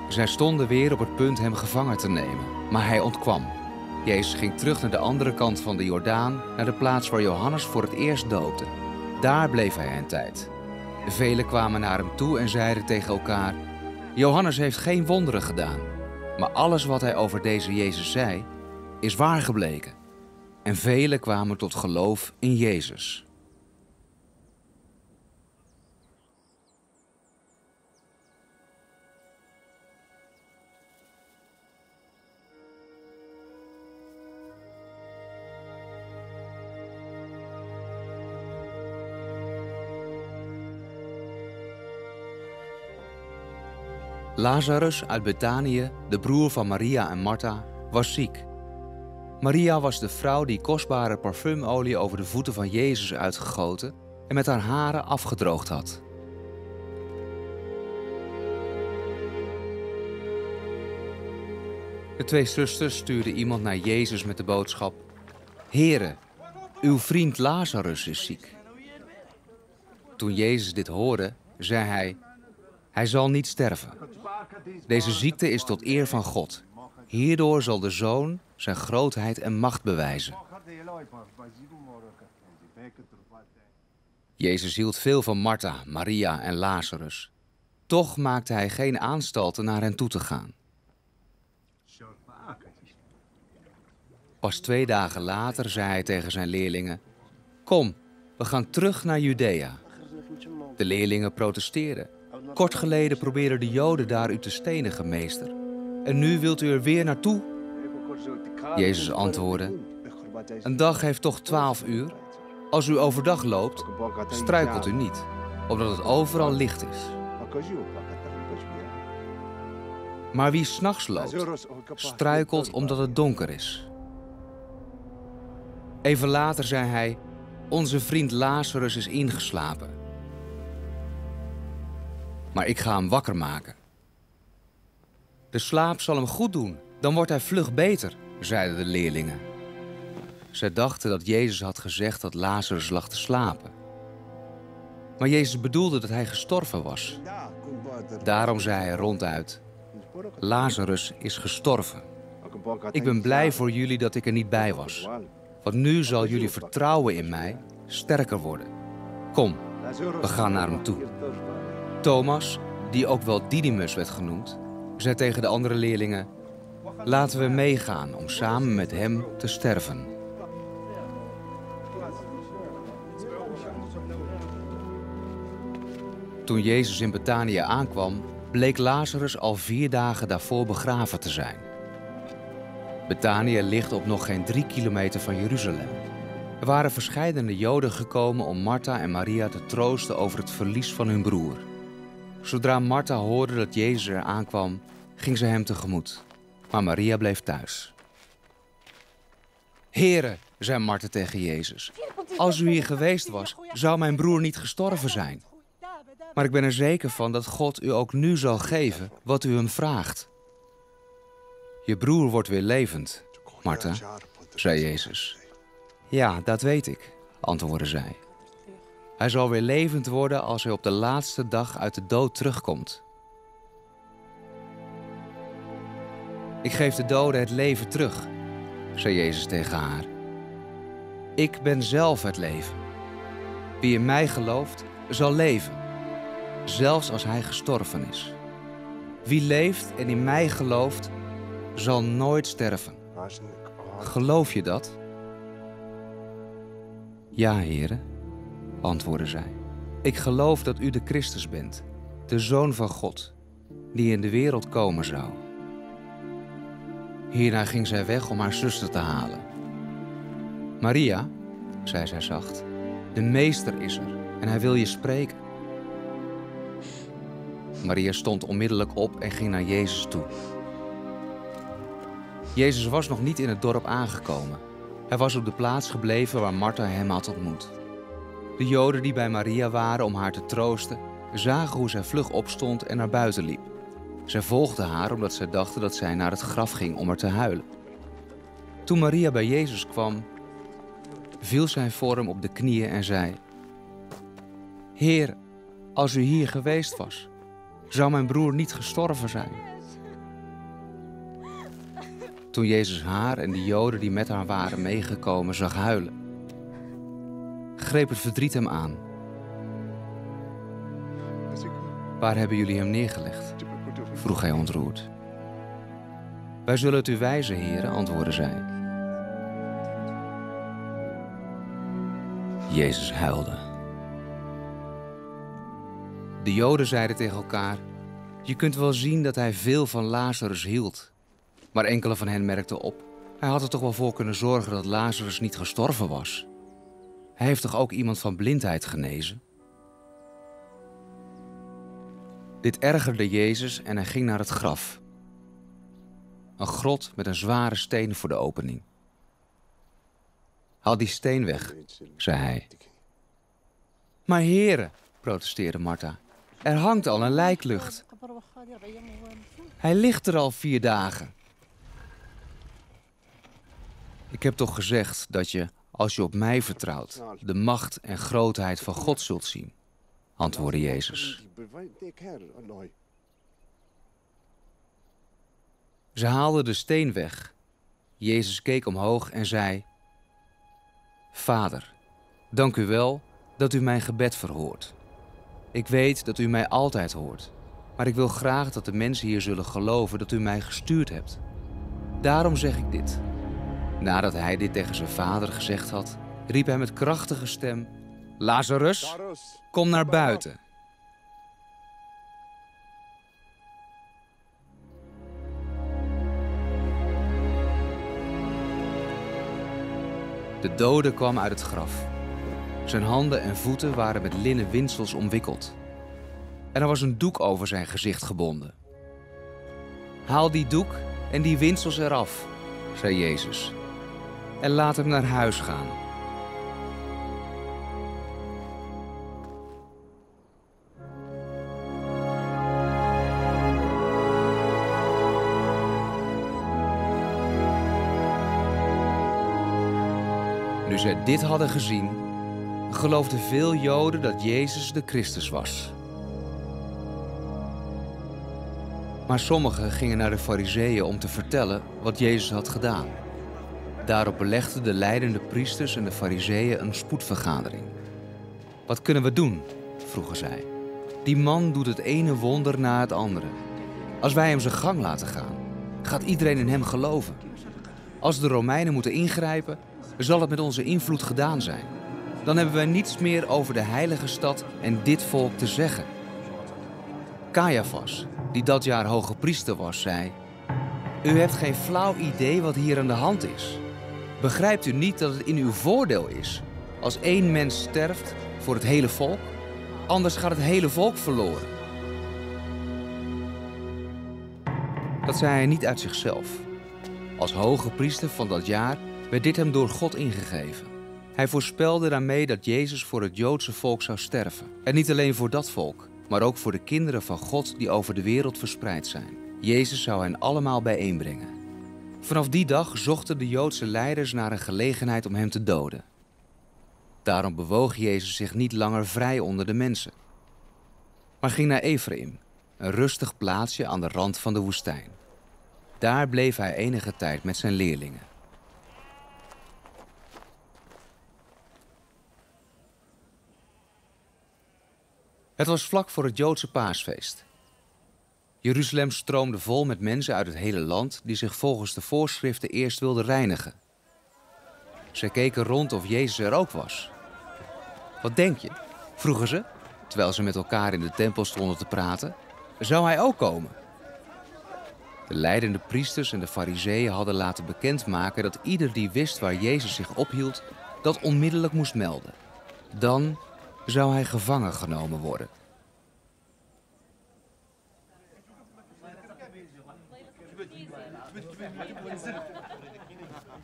Zij stonden weer op het punt hem gevangen te nemen, maar hij ontkwam. Jezus ging terug naar de andere kant van de Jordaan, naar de plaats waar Johannes voor het eerst doopte. Daar bleef hij een tijd. Velen kwamen naar hem toe en zeiden tegen elkaar: Johannes heeft geen wonderen gedaan, maar alles wat hij over deze Jezus zei, is waar gebleken. En velen kwamen tot geloof in Jezus. Lazarus uit Betanië, de broer van Maria en Martha, was ziek. Maria was de vrouw die kostbare parfumolie over de voeten van Jezus uitgegoten en met haar haren afgedroogd had. De twee zusters stuurden iemand naar Jezus met de boodschap: Heere, uw vriend Lazarus is ziek. Toen Jezus dit hoorde, zei hij: Hij zal niet sterven. Deze ziekte is tot eer van God. Hierdoor zal de Zoon zijn grootheid en macht bewijzen. Jezus hield veel van Martha, Maria en Lazarus. Toch maakte hij geen aanstalten naar hen toe te gaan. Pas twee dagen later zei hij tegen zijn leerlingen: Kom, we gaan terug naar Judea. De leerlingen protesteerden. Kort geleden probeerden de Joden daar u te stenigen, meester. En nu wilt u er weer naartoe? Jezus antwoordde: Een dag heeft toch twaalf uur? Als u overdag loopt, struikelt u niet, omdat het overal licht is. Maar wie s'nachts loopt, struikelt omdat het donker is. Even later zei hij: Onze vriend Lazarus is ingeslapen. Maar ik ga hem wakker maken. De slaap zal hem goed doen, dan wordt hij vlug beter, zeiden de leerlingen. Zij dachten dat Jezus had gezegd dat Lazarus lag te slapen. Maar Jezus bedoelde dat hij gestorven was. Daarom zei hij ronduit: Lazarus is gestorven. Ik ben blij voor jullie dat ik er niet bij was. Want nu zal jullie vertrouwen in mij sterker worden. Kom, we gaan naar hem toe. Thomas, die ook wel Didymus werd genoemd, zei tegen de andere leerlingen: Laten we meegaan om samen met hem te sterven. Toen Jezus in Betanië aankwam, bleek Lazarus al vier dagen daarvoor begraven te zijn. Betanië ligt op nog geen drie kilometer van Jeruzalem. Er waren verscheidene Joden gekomen om Martha en Maria te troosten over het verlies van hun broer. Zodra Martha hoorde dat Jezus er aankwam, ging ze hem tegemoet. Maar Maria bleef thuis. Here, zei Martha tegen Jezus, als u hier geweest was, zou mijn broer niet gestorven zijn. Maar ik ben er zeker van dat God u ook nu zal geven wat u hem vraagt. Je broer wordt weer levend, Martha, zei Jezus. Ja, dat weet ik, antwoordde zij. Hij zal weer levend worden als hij op de laatste dag uit de dood terugkomt. Ik geef de doden het leven terug, zei Jezus tegen haar. Ik ben zelf het leven. Wie in mij gelooft, zal leven, zelfs als hij gestorven is. Wie leeft en in mij gelooft, zal nooit sterven. Geloof je dat? Ja, heren, antwoordde zij. Ik geloof dat u de Christus bent, de Zoon van God, die in de wereld komen zou. Hierna ging zij weg om haar zuster te halen. Maria, zei zij zacht, de meester is er en hij wil je spreken. Maria stond onmiddellijk op en ging naar Jezus toe. Jezus was nog niet in het dorp aangekomen. Hij was op de plaats gebleven waar Martha hem had ontmoet. De Joden die bij Maria waren om haar te troosten, zagen hoe zij vlug opstond en naar buiten liep. Zij volgden haar omdat zij dachten dat zij naar het graf ging om er te huilen. Toen Maria bij Jezus kwam, viel zij voor hem op de knieën en zei: Heer, als u hier geweest was, zou mijn broer niet gestorven zijn. toen Jezus haar en de Joden die met haar waren meegekomen zag huilen. Greep het verdriet hem aan. Waar hebben jullie hem neergelegd? Vroeg hij ontroerd. Wij zullen het u wijzen, heren, antwoordde zij. Jezus huilde. De Joden zeiden tegen elkaar: Je kunt wel zien dat hij veel van Lazarus hield. Maar enkele van hen merkten op: Hij had er toch wel voor kunnen zorgen dat Lazarus niet gestorven was. Hij heeft toch ook iemand van blindheid genezen? Dit ergerde Jezus en hij ging naar het graf. Een grot met een zware steen voor de opening. Haal die steen weg, zei hij. Maar heren, protesteerde Martha, er hangt al een lijklucht. Hij ligt er al vier dagen. Ik heb toch gezegd dat je, als je op mij vertrouwt, de macht en grootheid van God zult zien, antwoordde Jezus. Ze haalden de steen weg. Jezus keek omhoog en zei: Vader, dank u wel dat u mijn gebed verhoort. Ik weet dat u mij altijd hoort, maar ik wil graag dat de mensen hier zullen geloven dat u mij gestuurd hebt. Daarom zeg ik dit. Nadat hij dit tegen zijn vader gezegd had, riep hij met krachtige stem: Lazarus, kom naar buiten. De dode kwam uit het graf. Zijn handen en voeten waren met linnen windsels omwikkeld. En er was een doek over zijn gezicht gebonden. Haal die doek en die windsels eraf, zei Jezus, en laat hem naar huis gaan. Zij dit hadden gezien, geloofden veel Joden dat Jezus de Christus was. Maar sommigen gingen naar de Fariseeën om te vertellen wat Jezus had gedaan. Daarop belegden de leidende priesters en de Fariseeën een spoedvergadering. Wat kunnen we doen? vroegen zij. Die man doet het ene wonder na het andere. Als wij hem zijn gang laten gaan, gaat iedereen in hem geloven. Als de Romeinen moeten ingrijpen, zal het met onze invloed gedaan zijn. Dan hebben wij niets meer over de heilige stad en dit volk te zeggen. Caiaphas, die dat jaar hoge priester was, zei: U hebt geen flauw idee wat hier aan de hand is. Begrijpt u niet dat het in uw voordeel is als één mens sterft voor het hele volk? Anders gaat het hele volk verloren. Dat zei hij niet uit zichzelf. Als hoge priester van dat jaar werd dit hem door God ingegeven. Hij voorspelde daarmee dat Jezus voor het Joodse volk zou sterven. En niet alleen voor dat volk, maar ook voor de kinderen van God die over de wereld verspreid zijn. Jezus zou hen allemaal bijeenbrengen. Vanaf die dag zochten de Joodse leiders naar een gelegenheid om hem te doden. Daarom bewoog Jezus zich niet langer vrij onder de mensen, maar ging naar Ephraim, een rustig plaatsje aan de rand van de woestijn. Daar bleef hij enige tijd met zijn leerlingen. Het was vlak voor het Joodse paasfeest. Jeruzalem stroomde vol met mensen uit het hele land die zich volgens de voorschriften eerst wilden reinigen. Zij keken rond of Jezus er ook was. Wat denk je? vroegen ze, terwijl ze met elkaar in de tempel stonden te praten. Zou hij ook komen? De leidende priesters en de fariseeën hadden laten bekendmaken dat ieder die wist waar Jezus zich ophield, dat onmiddellijk moest melden. Dan zou hij gevangen genomen worden.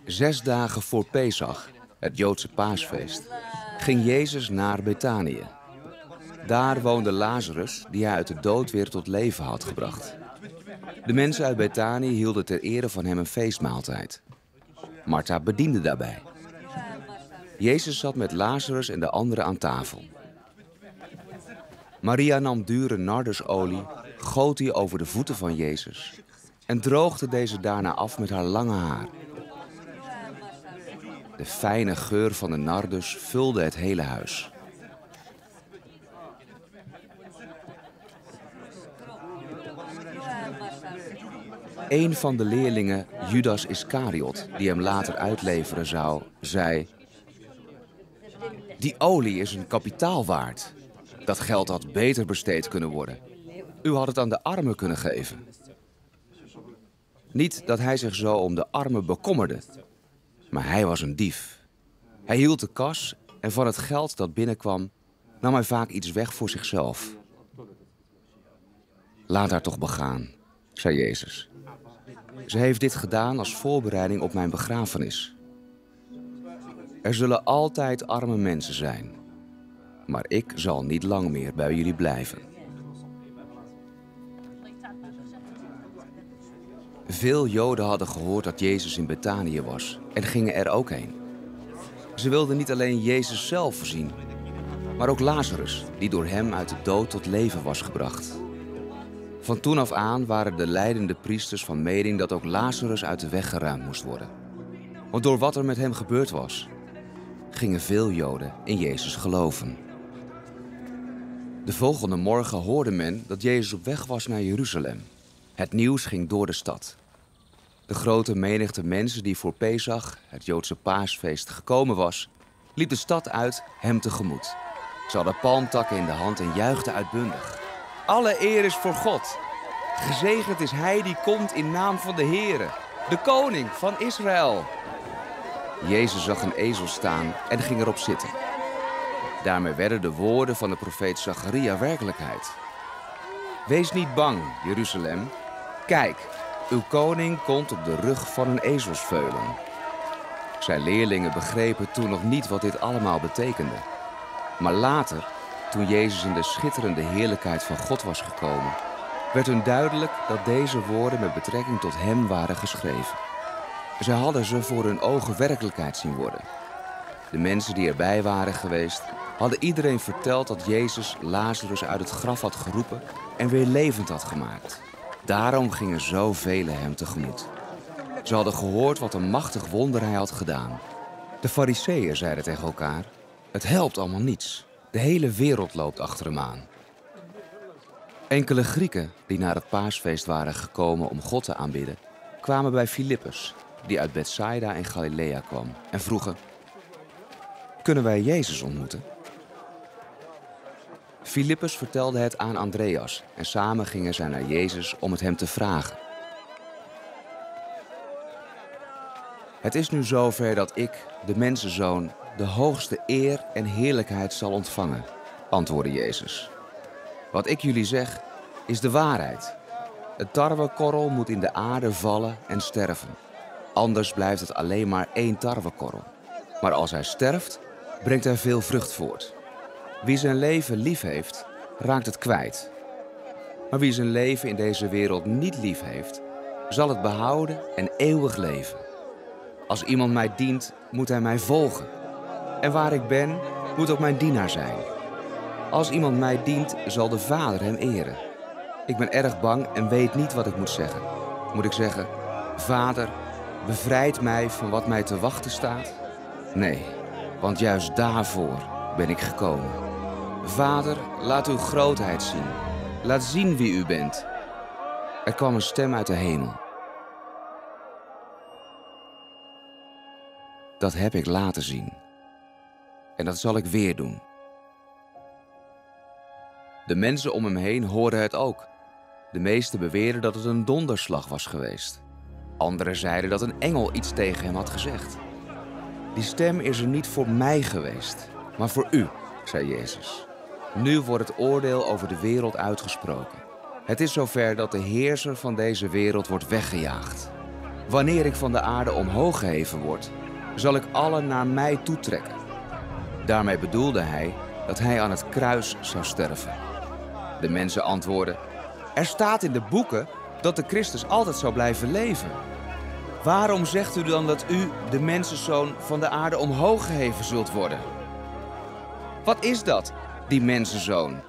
Zes dagen voor Pesach, het Joodse paasfeest, ging Jezus naar Betanië. Daar woonde Lazarus, die hij uit de dood weer tot leven had gebracht. De mensen uit Betanië hielden ter ere van hem een feestmaaltijd. Martha bediende daarbij. Jezus zat met Lazarus en de anderen aan tafel. Maria nam dure nardusolie, goot die over de voeten van Jezus en droogde deze daarna af met haar lange haar. De fijne geur van de nardus vulde het hele huis. Een van de leerlingen, Judas Iscariot, die hem later uitleveren zou, zei: Die olie is een kapitaal waard. Dat geld had beter besteed kunnen worden. U had het aan de armen kunnen geven. Niet dat hij zich zo om de armen bekommerde, maar hij was een dief. Hij hield de kas en van het geld dat binnenkwam nam hij vaak iets weg voor zichzelf. Laat haar toch begaan, zei Jezus. Ze heeft dit gedaan als voorbereiding op mijn begrafenis. Er zullen altijd arme mensen zijn, maar ik zal niet lang meer bij jullie blijven. Veel Joden hadden gehoord dat Jezus in Betanië was en gingen er ook heen. Ze wilden niet alleen Jezus zelf zien, maar ook Lazarus, die door hem uit de dood tot leven was gebracht. Van toen af aan waren de leidende priesters van mening dat ook Lazarus uit de weg geruimd moest worden. Want door wat er met hem gebeurd was, gingen veel Joden in Jezus geloven. De volgende morgen hoorde men dat Jezus op weg was naar Jeruzalem. Het nieuws ging door de stad. De grote menigte mensen die voor Pesach, het Joodse paasfeest, gekomen was, liep de stad uit hem tegemoet. Ze hadden palmtakken in de hand en juichten uitbundig. Alle eer is voor God. Gezegend is hij die komt in naam van de Heere, de koning van Israël. Jezus zag een ezel staan en ging erop zitten. Daarmee werden de woorden van de profeet Zacharia werkelijkheid. Wees niet bang, Jeruzalem. Kijk, uw koning komt op de rug van een ezelsveulen. Zijn leerlingen begrepen toen nog niet wat dit allemaal betekende. Maar later, toen Jezus in de schitterende heerlijkheid van God was gekomen, werd hun duidelijk dat deze woorden met betrekking tot Hem waren geschreven. Zij hadden ze voor hun ogen werkelijkheid zien worden. De mensen die erbij waren geweest, hadden iedereen verteld dat Jezus Lazarus uit het graf had geroepen en weer levend had gemaakt. Daarom gingen zoveel hem tegemoet. Ze hadden gehoord wat een machtig wonder hij had gedaan. De fariseeën zeiden tegen elkaar, het helpt allemaal niets. De hele wereld loopt achter hem aan. Enkele Grieken die naar het paasfeest waren gekomen om God te aanbidden, kwamen bij Filippus, die uit Bethsaida in Galilea kwam, en vroegen: Kunnen wij Jezus ontmoeten? Filippus vertelde het aan Andreas en samen gingen zij naar Jezus om het hem te vragen. Het is nu zover dat ik, de mensenzoon, de hoogste eer en heerlijkheid zal ontvangen, antwoordde Jezus. Wat ik jullie zeg, is de waarheid. Het tarwekorrel moet in de aarde vallen en sterven. Anders blijft het alleen maar één tarwekorrel. Maar als hij sterft, brengt hij veel vrucht voort. Wie zijn leven lief heeft, raakt het kwijt. Maar wie zijn leven in deze wereld niet lief heeft, zal het behouden en eeuwig leven. Als iemand mij dient, moet hij mij volgen. En waar ik ben, moet ook mijn dienaar zijn. Als iemand mij dient, zal de Vader hem eren. Ik ben erg bang en weet niet wat ik moet zeggen. Moet ik zeggen, Vader, bevrijd mij van wat mij te wachten staat? Nee, want juist daarvoor ben ik gekomen. Vader, laat uw grootheid zien. Laat zien wie u bent. Er kwam een stem uit de hemel. Dat heb ik laten zien. En dat zal ik weer doen. De mensen om hem heen hoorden het ook. De meesten beweerden dat het een donderslag was geweest. Anderen zeiden dat een engel iets tegen hem had gezegd. Die stem is er niet voor mij geweest, maar voor u, zei Jezus. Nu wordt het oordeel over de wereld uitgesproken. Het is zover dat de heerser van deze wereld wordt weggejaagd. Wanneer ik van de aarde omhoog geheven word, zal ik allen naar mij toetrekken. Daarmee bedoelde hij dat hij aan het kruis zou sterven. De mensen antwoordden: Er staat in de boeken dat de Christus altijd zou blijven leven. Waarom zegt u dan dat u, de mensenzoon, van de aarde omhoog geheven zult worden? Wat is dat, die mensenzoon?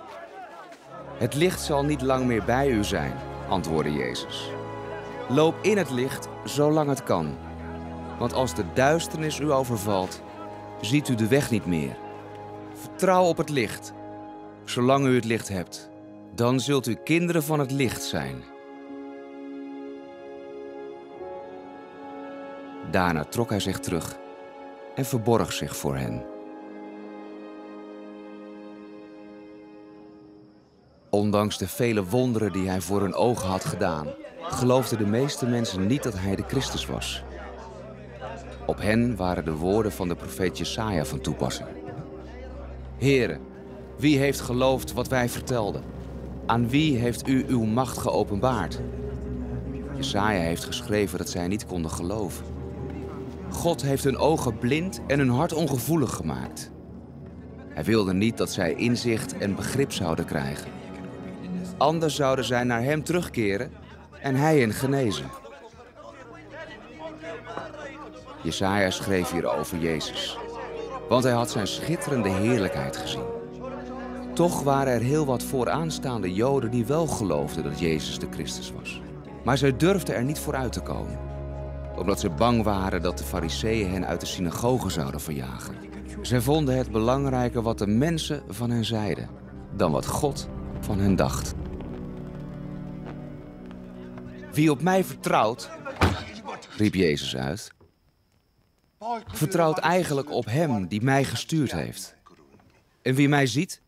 Het licht zal niet lang meer bij u zijn, antwoordde Jezus. Loop in het licht zolang het kan. Want als de duisternis u overvalt, ziet u de weg niet meer. Vertrouw op het licht, zolang u het licht hebt. Dan zult u kinderen van het licht zijn. Daarna trok hij zich terug en verborg zich voor hen. Ondanks de vele wonderen die hij voor hun ogen had gedaan, geloofden de meeste mensen niet dat hij de Christus was. Op hen waren de woorden van de profeet Jesaja van toepassing. Here, wie heeft geloofd wat wij vertelden? Aan wie heeft u uw macht geopenbaard? Jesaja heeft geschreven dat zij niet konden geloven. God heeft hun ogen blind en hun hart ongevoelig gemaakt. Hij wilde niet dat zij inzicht en begrip zouden krijgen. Anders zouden zij naar hem terugkeren en hij hen genezen. Jesaja schreef hier over Jezus, want hij had zijn schitterende heerlijkheid gezien. Toch waren er heel wat vooraanstaande Joden die wel geloofden dat Jezus de Christus was. Maar zij durfden er niet vooruit te komen, omdat ze bang waren dat de fariseeën hen uit de synagoge zouden verjagen. Zij vonden het belangrijker wat de mensen van hen zeiden, dan wat God van hen dacht. Wie op mij vertrouwt, riep Jezus uit, vertrouwt eigenlijk op Hem die mij gestuurd heeft. En wie mij ziet,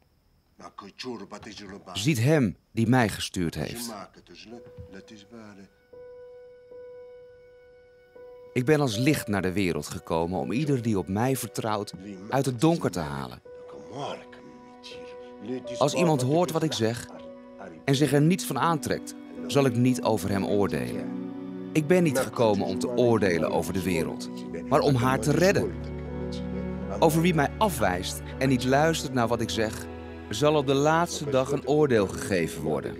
ziet Hem die mij gestuurd heeft. Ik ben als licht naar de wereld gekomen om ieder die op mij vertrouwt uit het donker te halen. Als iemand hoort wat ik zeg en zich er niets van aantrekt, zal ik niet over hem oordelen. Ik ben niet gekomen om te oordelen over de wereld, maar om haar te redden. Over wie mij afwijst en niet luistert naar wat ik zeg, zal op de laatste dag een oordeel gegeven worden.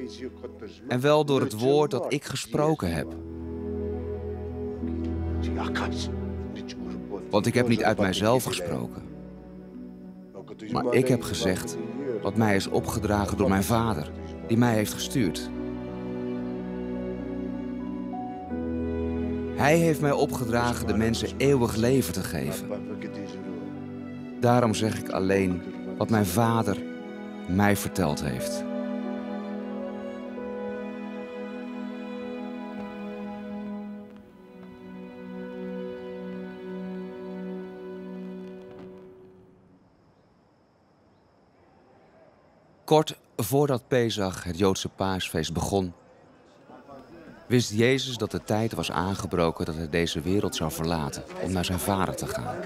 En wel door het woord dat ik gesproken heb. Want ik heb niet uit mijzelf gesproken. Maar ik heb gezegd wat mij is opgedragen door mijn vader, die mij heeft gestuurd. Hij heeft mij opgedragen de mensen eeuwig leven te geven. Daarom zeg ik alleen wat mijn vader mij verteld heeft. Kort voordat Pesach, het Joodse paasfeest, begon, wist Jezus dat de tijd was aangebroken dat hij deze wereld zou verlaten om naar zijn vader te gaan.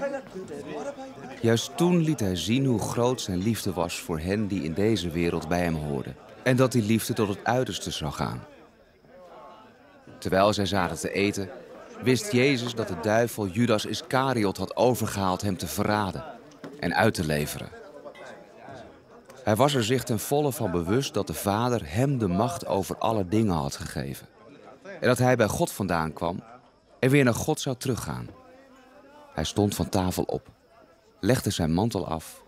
Juist toen liet hij zien hoe groot zijn liefde was voor hen die in deze wereld bij hem hoorden. En dat die liefde tot het uiterste zou gaan. Terwijl zij zaten te eten, wist Jezus dat de duivel Judas Iscariot had overgehaald hem te verraden en uit te leveren. Hij was er zich ten volle van bewust dat de Vader hem de macht over alle dingen had gegeven. En dat hij bij God vandaan kwam en weer naar God zou teruggaan. Hij stond van tafel op, legde zijn mantel af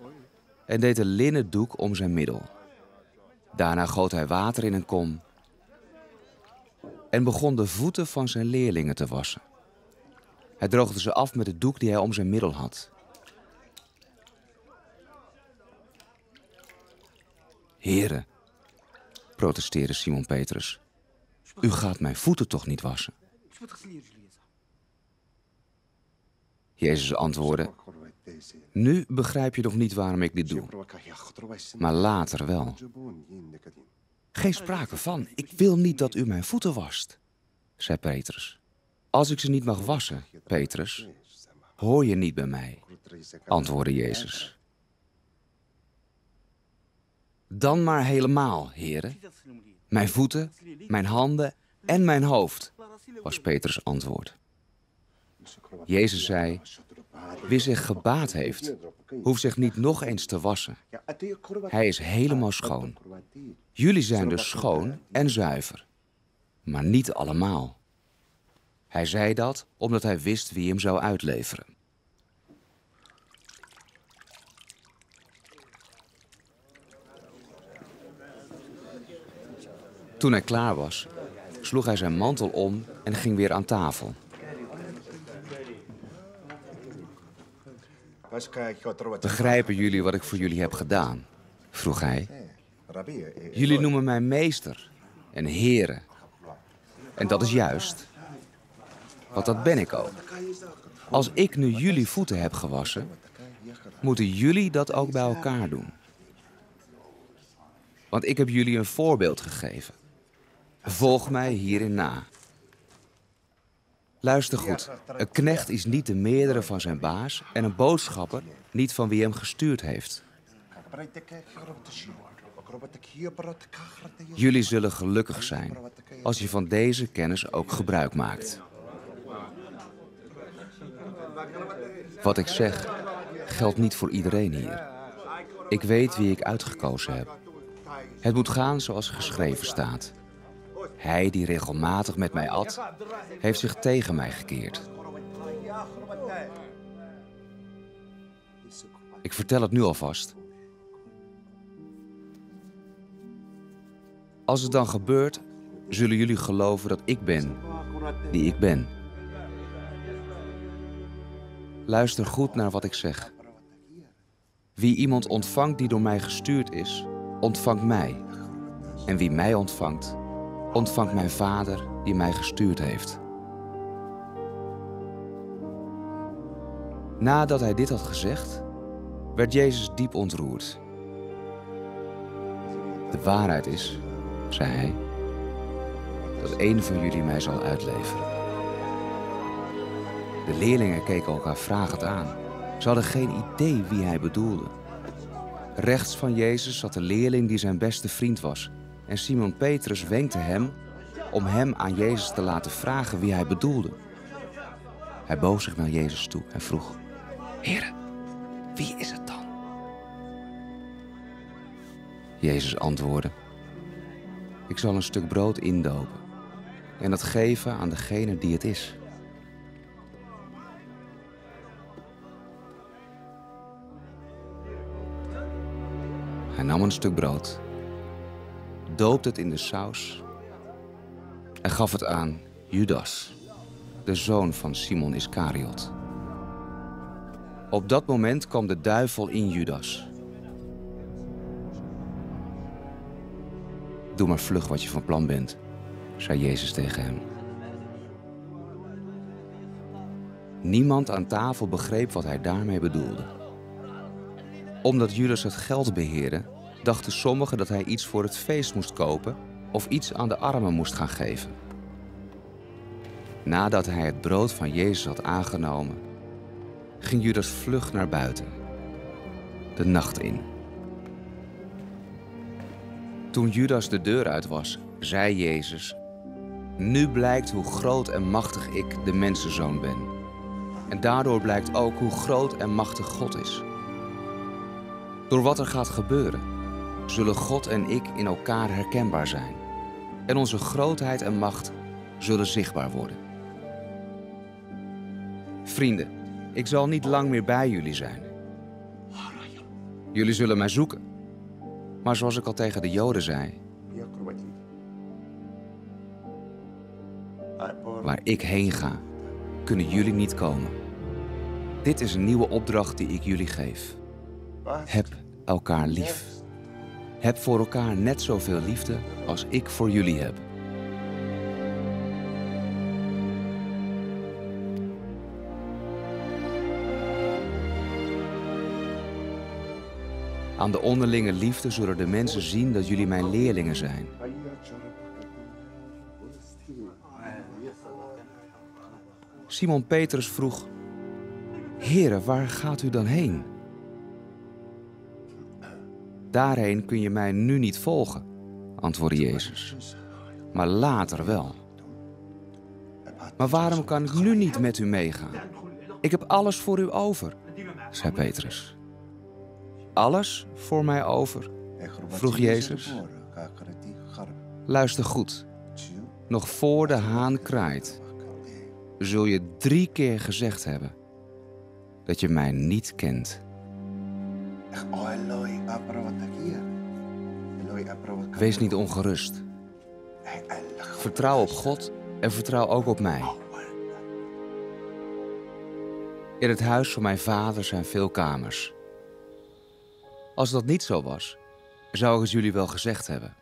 en deed een linnen doek om zijn middel. Daarna goot hij water in een kom en begon de voeten van zijn leerlingen te wassen. Hij droogde ze af met het doek die hij om zijn middel had. Heren, protesteerde Simon Petrus, u gaat mijn voeten toch niet wassen? Jezus antwoordde, nu begrijp je nog niet waarom ik dit doe, maar later wel. Geen sprake van, ik wil niet dat u mijn voeten wast, zei Petrus. Als ik ze niet mag wassen, Petrus, hoor je niet bij mij, antwoordde Jezus. Dan maar helemaal, heren. Mijn voeten, mijn handen en mijn hoofd, was Petrus antwoord. Jezus zei, wie zich gebaat heeft, hoeft zich niet nog eens te wassen. Hij is helemaal schoon. Jullie zijn dus schoon en zuiver, maar niet allemaal. Hij zei dat omdat hij wist wie hem zou uitleveren. Toen hij klaar was, sloeg hij zijn mantel om en ging weer aan tafel. Begrijpen jullie wat ik voor jullie heb gedaan? vroeg hij. Jullie noemen mij meester en heren. En dat is juist. Want dat ben ik ook. Als ik nu jullie voeten heb gewassen, moeten jullie dat ook bij elkaar doen. Want ik heb jullie een voorbeeld gegeven. Volg mij hierin na. Luister goed. Een knecht is niet de meerdere van zijn baas en een boodschapper niet van wie hem gestuurd heeft. Jullie zullen gelukkig zijn als je van deze kennis ook gebruik maakt. Wat ik zeg geldt niet voor iedereen hier. Ik weet wie ik uitgekozen heb. Het moet gaan zoals geschreven staat. Hij die regelmatig met mij at, heeft zich tegen mij gekeerd. Ik vertel het nu alvast. Als het dan gebeurt, zullen jullie geloven dat ik ben die ik ben. Luister goed naar wat ik zeg. Wie iemand ontvangt die door mij gestuurd is, ontvangt mij. En wie mij ontvangt, ontvangt mijn Vader die mij gestuurd heeft. Nadat hij dit had gezegd, werd Jezus diep ontroerd. De waarheid is, zei hij, dat een van jullie mij zal uitleveren. De leerlingen keken elkaar vragend aan. Ze hadden geen idee wie hij bedoelde. Rechts van Jezus zat de leerling die zijn beste vriend was. En Simon Petrus wenkte hem om hem aan Jezus te laten vragen wie hij bedoelde. Hij boog zich naar Jezus toe en vroeg: Heer, wie is het dan? Jezus antwoordde: Ik zal een stuk brood indopen en dat geven aan degene die het is. Hij nam een stuk brood, doopte het in de saus en gaf het aan Judas, de zoon van Simon Iscariot. Op dat moment kwam de duivel in Judas. Doe maar vlug wat je van plan bent, zei Jezus tegen hem. Niemand aan tafel begreep wat hij daarmee bedoelde. Omdat Judas het geld beheerde, dachten sommigen dat hij iets voor het feest moest kopen of iets aan de armen moest gaan geven. Nadat hij het brood van Jezus had aangenomen, ging Judas vlug naar buiten, de nacht in. Toen Judas de deur uit was, zei Jezus: Nu blijkt hoe groot en machtig ik, de mensenzoon, ben. En daardoor blijkt ook hoe groot en machtig God is. Door wat er gaat gebeuren, zullen God en ik in elkaar herkenbaar zijn. En onze grootheid en macht zullen zichtbaar worden. Vrienden, ik zal niet lang meer bij jullie zijn. Jullie zullen mij zoeken. Maar zoals ik al tegen de Joden zei, waar ik heen ga, kunnen jullie niet komen. Dit is een nieuwe opdracht die ik jullie geef. Heb elkaar lief. Heb voor elkaar net zoveel liefde als ik voor jullie heb. Aan de onderlinge liefde zullen de mensen zien dat jullie mijn leerlingen zijn. Simon Petrus vroeg: Heren, waar gaat u dan heen? Daarheen kun je mij nu niet volgen, antwoordde Jezus. Maar later wel. Maar waarom kan ik nu niet met u meegaan? Ik heb alles voor u over, zei Petrus. Alles voor mij over? vroeg Jezus. Luister goed. Nog voor de haan kraait, zul je drie keer gezegd hebben dat je mij niet kent. Wees niet ongerust. Vertrouw op God en vertrouw ook op mij. In het huis van mijn vader zijn veel kamers. Als dat niet zo was, zou ik het jullie wel gezegd hebben.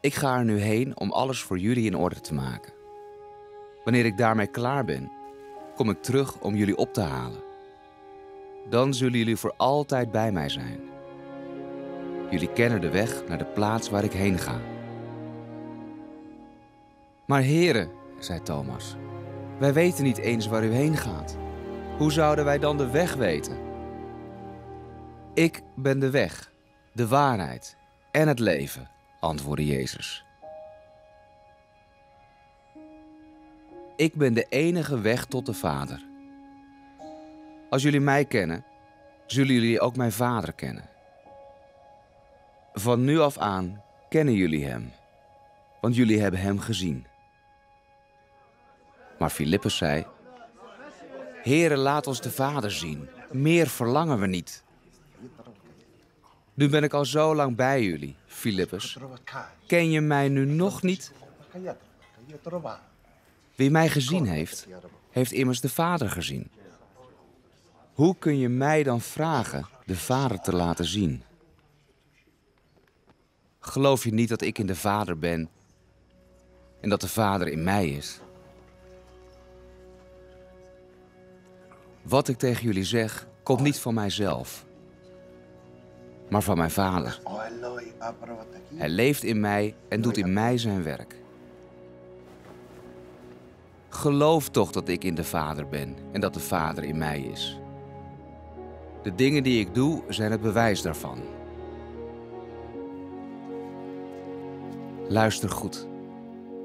Ik ga er nu heen om alles voor jullie in orde te maken. Wanneer ik daarmee klaar ben, kom ik terug om jullie op te halen. Dan zullen jullie voor altijd bij mij zijn. Jullie kennen de weg naar de plaats waar ik heen ga. Maar heren, zei Thomas, wij weten niet eens waar u heen gaat. Hoe zouden wij dan de weg weten? Ik ben de weg, de waarheid en het leven, antwoordde Jezus. Ik ben de enige weg tot de Vader. Als jullie mij kennen, zullen jullie ook mijn Vader kennen. Van nu af aan kennen jullie Hem, want jullie hebben Hem gezien. Maar Filippus zei: Heere, laat ons de Vader zien. Meer verlangen we niet. Nu ben ik al zo lang bij jullie, Filippus. Ken je mij nu nog niet? Wie mij gezien heeft, heeft immers de Vader gezien. Hoe kun je mij dan vragen de Vader te laten zien? Geloof je niet dat ik in de Vader ben en dat de Vader in mij is? Wat ik tegen jullie zeg, komt niet van mijzelf, maar van mijn Vader. Hij leeft in mij en doet in mij zijn werk. Geloof toch dat ik in de Vader ben en dat de Vader in mij is. De dingen die ik doe zijn het bewijs daarvan. Luister goed.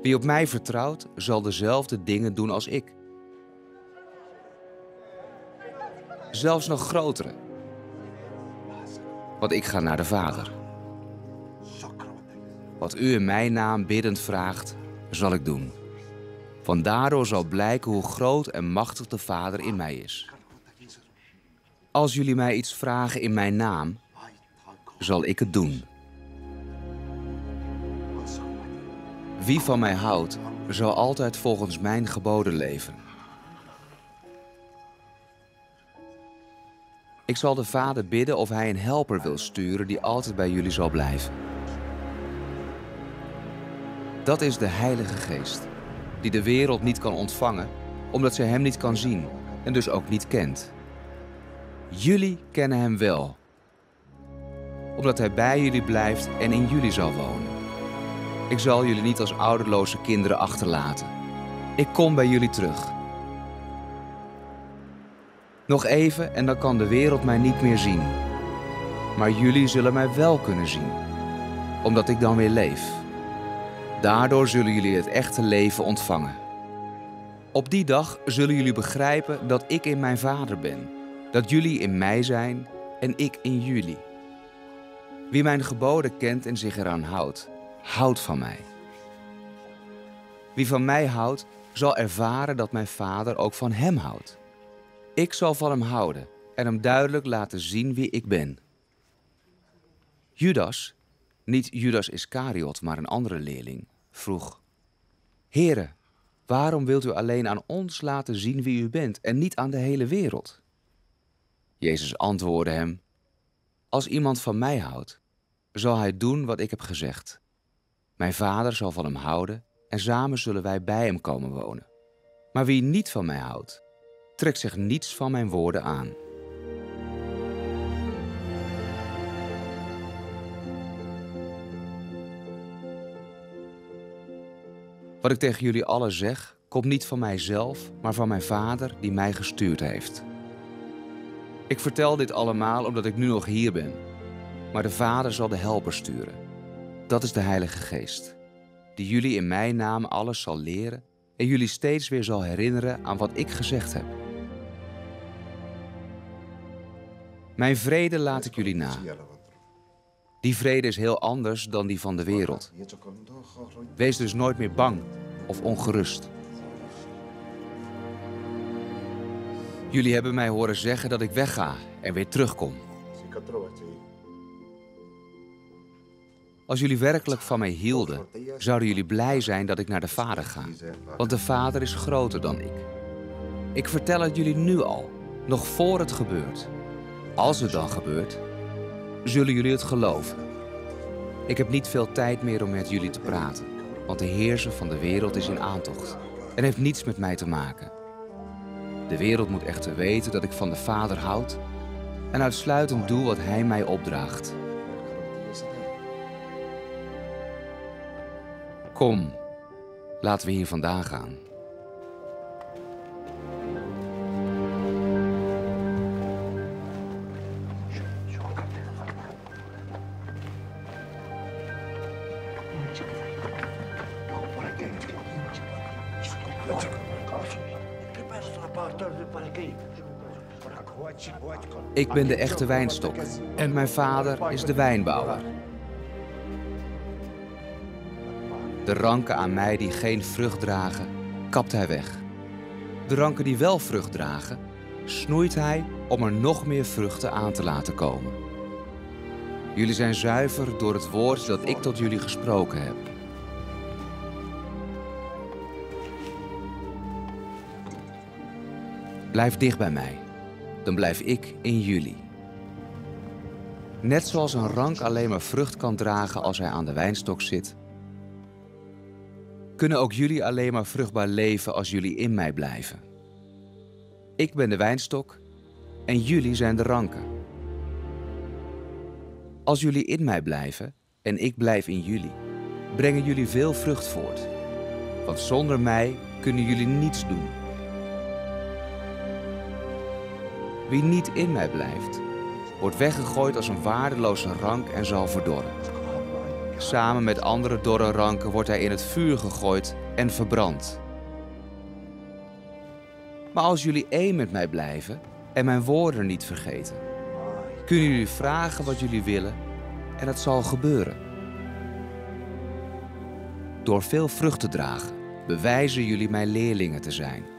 Wie op mij vertrouwt, zal dezelfde dingen doen als ik. Zelfs nog grotere. Want ik ga naar de Vader. Wat u in mijn naam biddend vraagt, zal ik doen. Van daardoor zal blijken hoe groot en machtig de Vader in mij is. Als jullie mij iets vragen in mijn naam, zal ik het doen. Wie van mij houdt, zal altijd volgens mijn geboden leven. Ik zal de Vader bidden of hij een helper wil sturen die altijd bij jullie zal blijven. Dat is de Heilige Geest, die de wereld niet kan ontvangen, omdat ze hem niet kan zien en dus ook niet kent. Jullie kennen hem wel, omdat hij bij jullie blijft en in jullie zal wonen. Ik zal jullie niet als ouderloze kinderen achterlaten. Ik kom bij jullie terug. Nog even en dan kan de wereld mij niet meer zien. Maar jullie zullen mij wel kunnen zien, omdat ik dan weer leef. Daardoor zullen jullie het echte leven ontvangen. Op die dag zullen jullie begrijpen dat ik in mijn Vader ben, dat jullie in mij zijn en ik in jullie. Wie mijn geboden kent en zich eraan houdt, houdt van mij. Wie van mij houdt, zal ervaren dat mijn Vader ook van hem houdt. Ik zal van hem houden en hem duidelijk laten zien wie ik ben. Judas, niet Judas Iscariot, maar een andere leerling, vroeg: Here, waarom wilt u alleen aan ons laten zien wie u bent en niet aan de hele wereld? Jezus antwoordde hem: Als iemand van mij houdt, zal hij doen wat ik heb gezegd. Mijn vader zal van hem houden en samen zullen wij bij hem komen wonen. Maar wie niet van mij houdt, trekt zich niets van mijn woorden aan. Wat ik tegen jullie allen zeg, komt niet van mijzelf, maar van mijn Vader die mij gestuurd heeft. Ik vertel dit allemaal omdat ik nu nog hier ben, maar de Vader zal de Helper sturen. Dat is de Heilige Geest, die jullie in mijn naam alles zal leren en jullie steeds weer zal herinneren aan wat ik gezegd heb. Mijn vrede laat ik jullie na. Die vrede is heel anders dan die van de wereld. Wees dus nooit meer bang of ongerust. Jullie hebben mij horen zeggen dat ik wegga en weer terugkom. Als jullie werkelijk van mij hielden, zouden jullie blij zijn dat ik naar de Vader ga. Want de Vader is groter dan ik. Ik vertel het jullie nu al, nog voor het gebeurt. Als het dan gebeurt, zullen jullie het geloven. Ik heb niet veel tijd meer om met jullie te praten, want de heerser van de wereld is in aantocht en heeft niets met mij te maken. De wereld moet echter weten dat ik van de Vader houd en uitsluitend doe wat Hij mij opdraagt. Kom, laten we hier vandaan gaan. Ik ben de echte wijnstok en mijn vader is de wijnbouwer. De ranken aan mij die geen vrucht dragen, kapt hij weg. De ranken die wel vrucht dragen, snoeit hij om er nog meer vruchten aan te laten komen. Jullie zijn zuiver door het woord dat ik tot jullie gesproken heb. Blijf dicht bij mij, dan blijf ik in jullie. Net zoals een rank alleen maar vrucht kan dragen als hij aan de wijnstok zit, kunnen ook jullie alleen maar vruchtbaar leven als jullie in mij blijven. Ik ben de wijnstok en jullie zijn de ranken. Als jullie in mij blijven en ik blijf in jullie, brengen jullie veel vrucht voort. Want zonder mij kunnen jullie niets doen. Wie niet in mij blijft, wordt weggegooid als een waardeloze rank en zal verdorren. Samen met andere dorre ranken wordt hij in het vuur gegooid en verbrand. Maar als jullie één met mij blijven en mijn woorden niet vergeten, kunnen jullie vragen wat jullie willen en het zal gebeuren. Door veel vrucht te dragen, bewijzen jullie mijn leerlingen te zijn.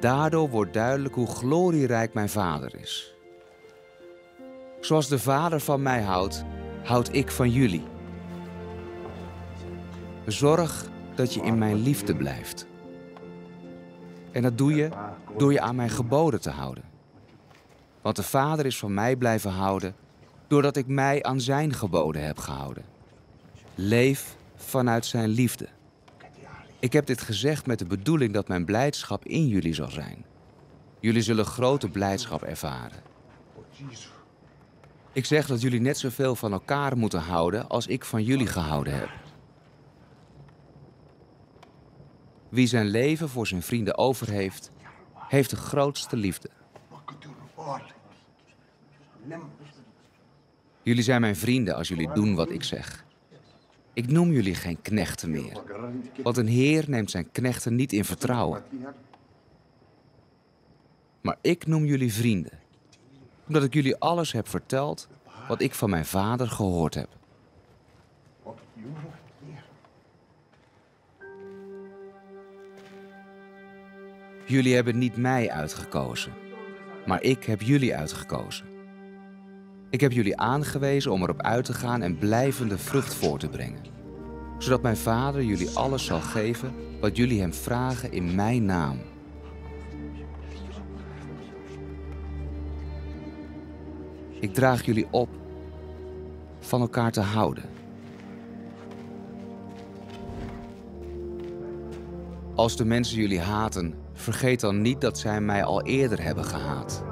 Daardoor wordt duidelijk hoe glorierijk mijn Vader is. Zoals de Vader van mij houdt, houd ik van jullie. Zorg dat je in mijn liefde blijft. En dat doe je door je aan mijn geboden te houden. Want de Vader is van mij blijven houden doordat ik mij aan zijn geboden heb gehouden. Leef vanuit zijn liefde. Ik heb dit gezegd met de bedoeling dat mijn blijdschap in jullie zal zijn. Jullie zullen grote blijdschap ervaren. Ik zeg dat jullie net zoveel van elkaar moeten houden als ik van jullie gehouden heb. Wie zijn leven voor zijn vrienden over heeft, heeft de grootste liefde. Jullie zijn mijn vrienden als jullie doen wat ik zeg. Ik noem jullie geen knechten meer, want een heer neemt zijn knechten niet in vertrouwen. Maar ik noem jullie vrienden, omdat ik jullie alles heb verteld wat ik van mijn vader gehoord heb. Jullie hebben niet mij uitgekozen, maar ik heb jullie uitgekozen. Ik heb jullie aangewezen om erop uit te gaan en blijvende vrucht voor te brengen, zodat mijn Vader jullie alles zal geven wat jullie hem vragen in mijn naam. Ik draag jullie op van elkaar te houden. Als de mensen jullie haten, vergeet dan niet dat zij mij al eerder hebben gehaat.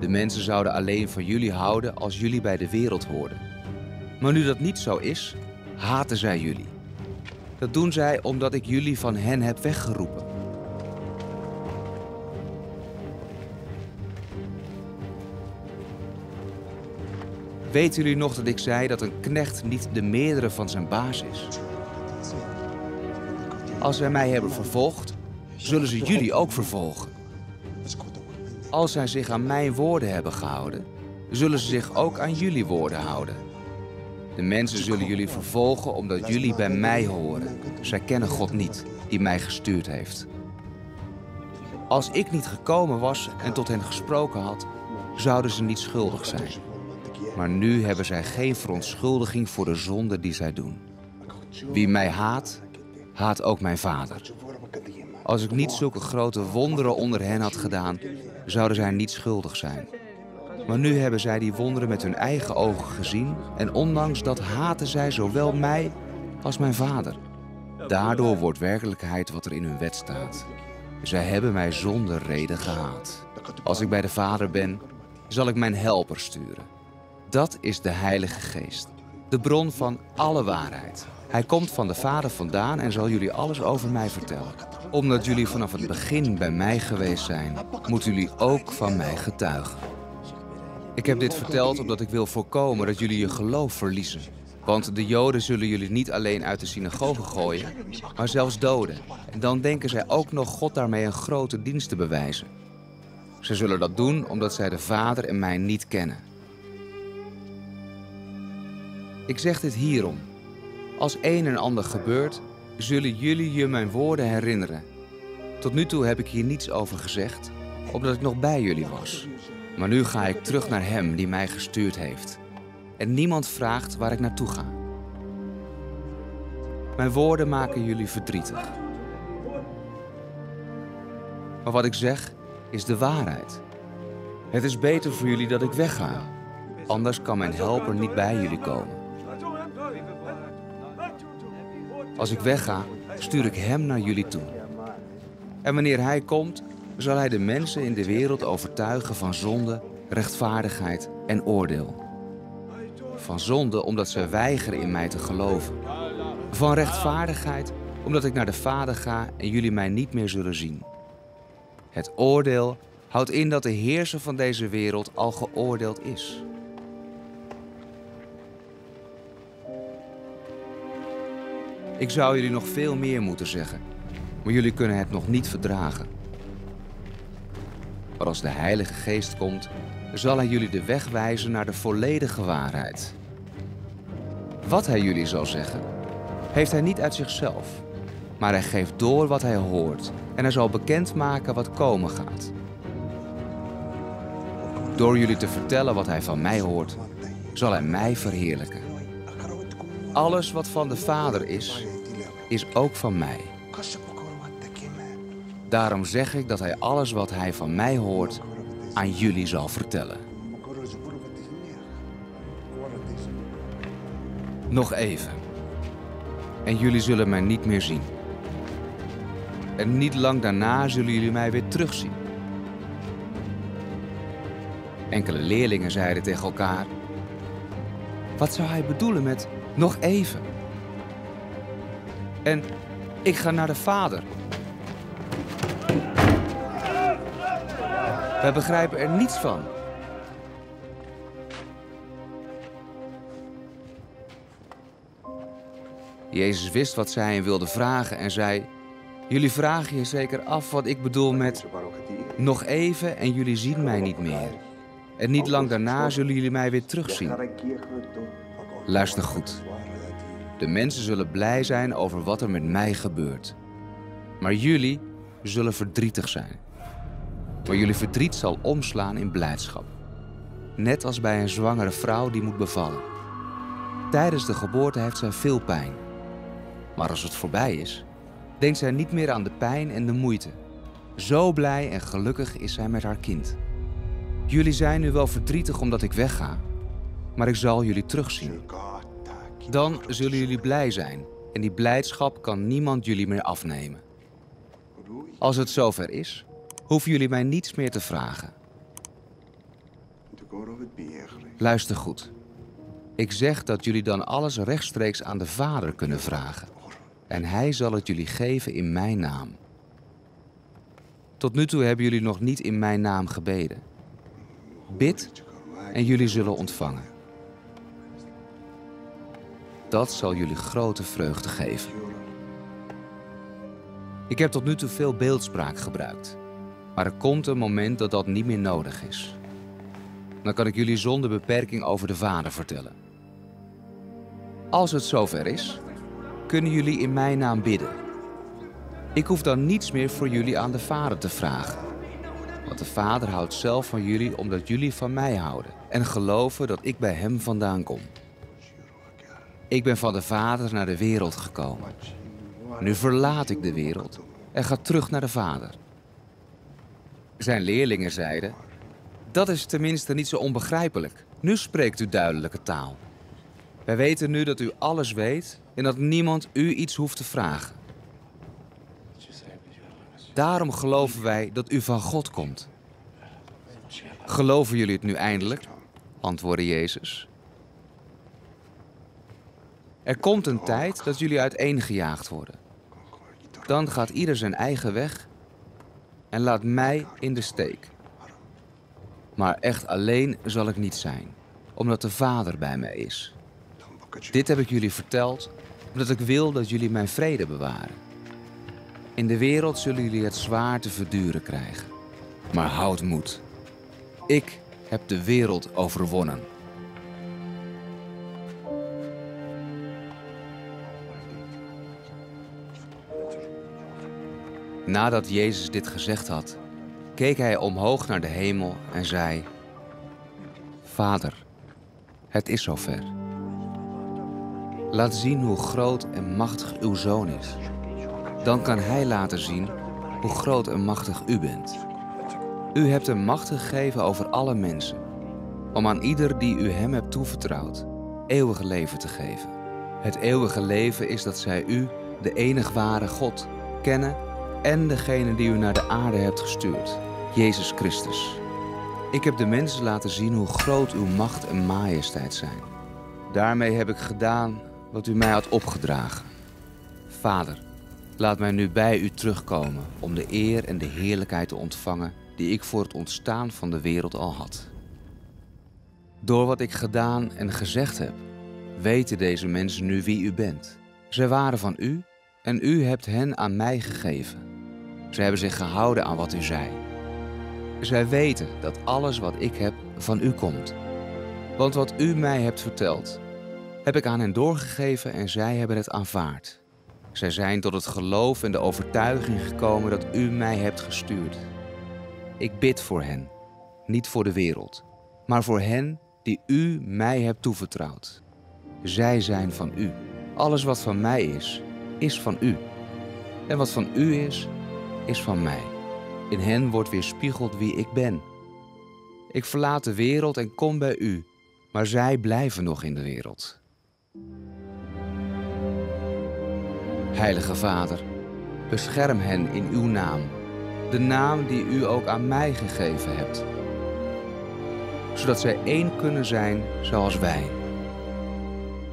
De mensen zouden alleen van jullie houden als jullie bij de wereld hoorden. Maar nu dat niet zo is, haten zij jullie. Dat doen zij omdat ik jullie van hen heb weggeroepen. Weten jullie nog dat ik zei dat een knecht niet de meerdere van zijn baas is? Als zij mij hebben vervolgd, zullen ze jullie ook vervolgen. Als zij zich aan mijn woorden hebben gehouden, zullen ze zich ook aan jullie woorden houden. De mensen zullen jullie vervolgen omdat jullie bij mij horen. Zij kennen God niet, die mij gestuurd heeft. Als ik niet gekomen was en tot hen gesproken had, zouden ze niet schuldig zijn. Maar nu hebben zij geen verontschuldiging voor de zonde die zij doen. Wie mij haat, haat ook mijn vader. Als ik niet zulke grote wonderen onder hen had gedaan, zouden zij niet schuldig zijn. Maar nu hebben zij die wonderen met hun eigen ogen gezien en ondanks dat haten zij zowel mij als mijn vader. Daardoor wordt werkelijkheid wat er in hun wet staat. Zij hebben mij zonder reden gehaat. Als ik bij de Vader ben, zal ik mijn helper sturen. Dat is de Heilige Geest, de bron van alle waarheid. Hij komt van de Vader vandaan en zal jullie alles over mij vertellen. Omdat jullie vanaf het begin bij mij geweest zijn, moeten jullie ook van mij getuigen. Ik heb dit verteld omdat ik wil voorkomen dat jullie je geloof verliezen. Want de Joden zullen jullie niet alleen uit de synagoge gooien, maar zelfs doden. En dan denken zij ook nog God daarmee een grote dienst te bewijzen. Ze zullen dat doen omdat zij de Vader en mij niet kennen. Ik zeg dit hierom. Als een en ander gebeurt, zullen jullie je mijn woorden herinneren. Tot nu toe heb ik hier niets over gezegd, omdat ik nog bij jullie was. Maar nu ga ik terug naar Hem die mij gestuurd heeft. En niemand vraagt waar ik naartoe ga. Mijn woorden maken jullie verdrietig. Maar wat ik zeg is de waarheid. Het is beter voor jullie dat ik wegga. Anders kan mijn helper niet bij jullie komen. Als ik wegga, stuur ik hem naar jullie toe. En wanneer hij komt, zal hij de mensen in de wereld overtuigen van zonde, rechtvaardigheid en oordeel. Van zonde omdat ze weigeren in mij te geloven. Van rechtvaardigheid omdat ik naar de Vader ga en jullie mij niet meer zullen zien. Het oordeel houdt in dat de heerser van deze wereld al geoordeeld is. Ik zou jullie nog veel meer moeten zeggen, maar jullie kunnen het nog niet verdragen. Maar als de Heilige Geest komt, zal Hij jullie de weg wijzen naar de volledige waarheid. Wat Hij jullie zal zeggen, heeft Hij niet uit zichzelf, maar Hij geeft door wat Hij hoort en Hij zal bekendmaken wat komen gaat. Door jullie te vertellen wat Hij van mij hoort, zal Hij mij verheerlijken. Alles wat van de Vader is, is ook van mij. Daarom zeg ik dat Hij alles wat Hij van mij hoort aan jullie zal vertellen. Nog even. En jullie zullen mij niet meer zien. En niet lang daarna zullen jullie mij weer terugzien. Enkele leerlingen zeiden tegen elkaar: Wat zou hij bedoelen met nog even? En ik ga naar de Vader. Wij begrijpen er niets van. Jezus wist wat zij hem wilden vragen en zei: Jullie vragen je zeker af wat ik bedoel met nog even en jullie zien mij niet meer. En niet lang daarna zullen jullie mij weer terugzien. Luister goed. De mensen zullen blij zijn over wat er met mij gebeurt. Maar jullie zullen verdrietig zijn. Maar jullie verdriet zal omslaan in blijdschap. Net als bij een zwangere vrouw die moet bevallen. Tijdens de geboorte heeft zij veel pijn. Maar als het voorbij is, denkt zij niet meer aan de pijn en de moeite. Zo blij en gelukkig is zij met haar kind. Jullie zijn nu wel verdrietig omdat ik wegga, maar ik zal jullie terugzien. Dan zullen jullie blij zijn en die blijdschap kan niemand jullie meer afnemen. Als het zover is, hoeven jullie mij niets meer te vragen. Luister goed. Ik zeg dat jullie dan alles rechtstreeks aan de Vader kunnen vragen. En Hij zal het jullie geven in mijn naam. Tot nu toe hebben jullie nog niet in mijn naam gebeden. Bid en jullie zullen ontvangen. Dat zal jullie grote vreugde geven. Ik heb tot nu toe veel beeldspraak gebruikt. Maar er komt een moment dat dat niet meer nodig is. Dan kan ik jullie zonder beperking over de Vader vertellen. Als het zover is, kunnen jullie in mijn naam bidden. Ik hoef dan niets meer voor jullie aan de Vader te vragen. Want de Vader houdt zelf van jullie omdat jullie van mij houden en geloven dat ik bij Hem vandaan kom. Ik ben van de Vader naar de wereld gekomen. Nu verlaat ik de wereld en ga terug naar de Vader. Zijn leerlingen zeiden: Dat is tenminste niet zo onbegrijpelijk. Nu spreekt u duidelijke taal. Wij weten nu dat u alles weet en dat niemand u iets hoeft te vragen. Daarom geloven wij dat u van God komt. Geloven jullie het nu eindelijk? antwoordde Jezus. Er komt een tijd dat jullie uiteengejaagd worden. Dan gaat ieder zijn eigen weg en laat mij in de steek. Maar echt alleen zal ik niet zijn, omdat de Vader bij mij is. Dit heb ik jullie verteld, omdat ik wil dat jullie mijn vrede bewaren. In de wereld zullen jullie het zwaar te verduren krijgen. Maar houd moed. Ik heb de wereld overwonnen. Nadat Jezus dit gezegd had, keek hij omhoog naar de hemel en zei: Vader, het is zover. Laat zien hoe groot en machtig uw zoon is. Dan kan hij laten zien hoe groot en machtig u bent. U hebt hem macht gegeven over alle mensen, om aan ieder die u hem hebt toevertrouwd, eeuwig leven te geven. Het eeuwige leven is dat zij u, de enig ware God, kennen en degene die u naar de aarde hebt gestuurd, Jezus Christus. Ik heb de mensen laten zien hoe groot uw macht en majesteit zijn. Daarmee heb ik gedaan wat u mij had opgedragen. Vader, laat mij nu bij u terugkomen om de eer en de heerlijkheid te ontvangen die ik voor het ontstaan van de wereld al had. Door wat ik gedaan en gezegd heb, weten deze mensen nu wie u bent. Zij waren van u en u hebt hen aan mij gegeven. Zij hebben zich gehouden aan wat u zei. Zij weten dat alles wat ik heb van u komt. Want wat u mij hebt verteld, heb ik aan hen doorgegeven en zij hebben het aanvaard. Zij zijn tot het geloof en de overtuiging gekomen dat u mij hebt gestuurd. Ik bid voor hen, niet voor de wereld, maar voor hen die u mij hebt toevertrouwd. Zij zijn van u. Alles wat van mij is, is van u. En wat van u is, is van mij. In hen wordt weerspiegeld wie ik ben. Ik verlaat de wereld en kom bij u, maar zij blijven nog in de wereld. Heilige Vader, bescherm hen in uw naam, de naam die u ook aan mij gegeven hebt, zodat zij één kunnen zijn zoals wij.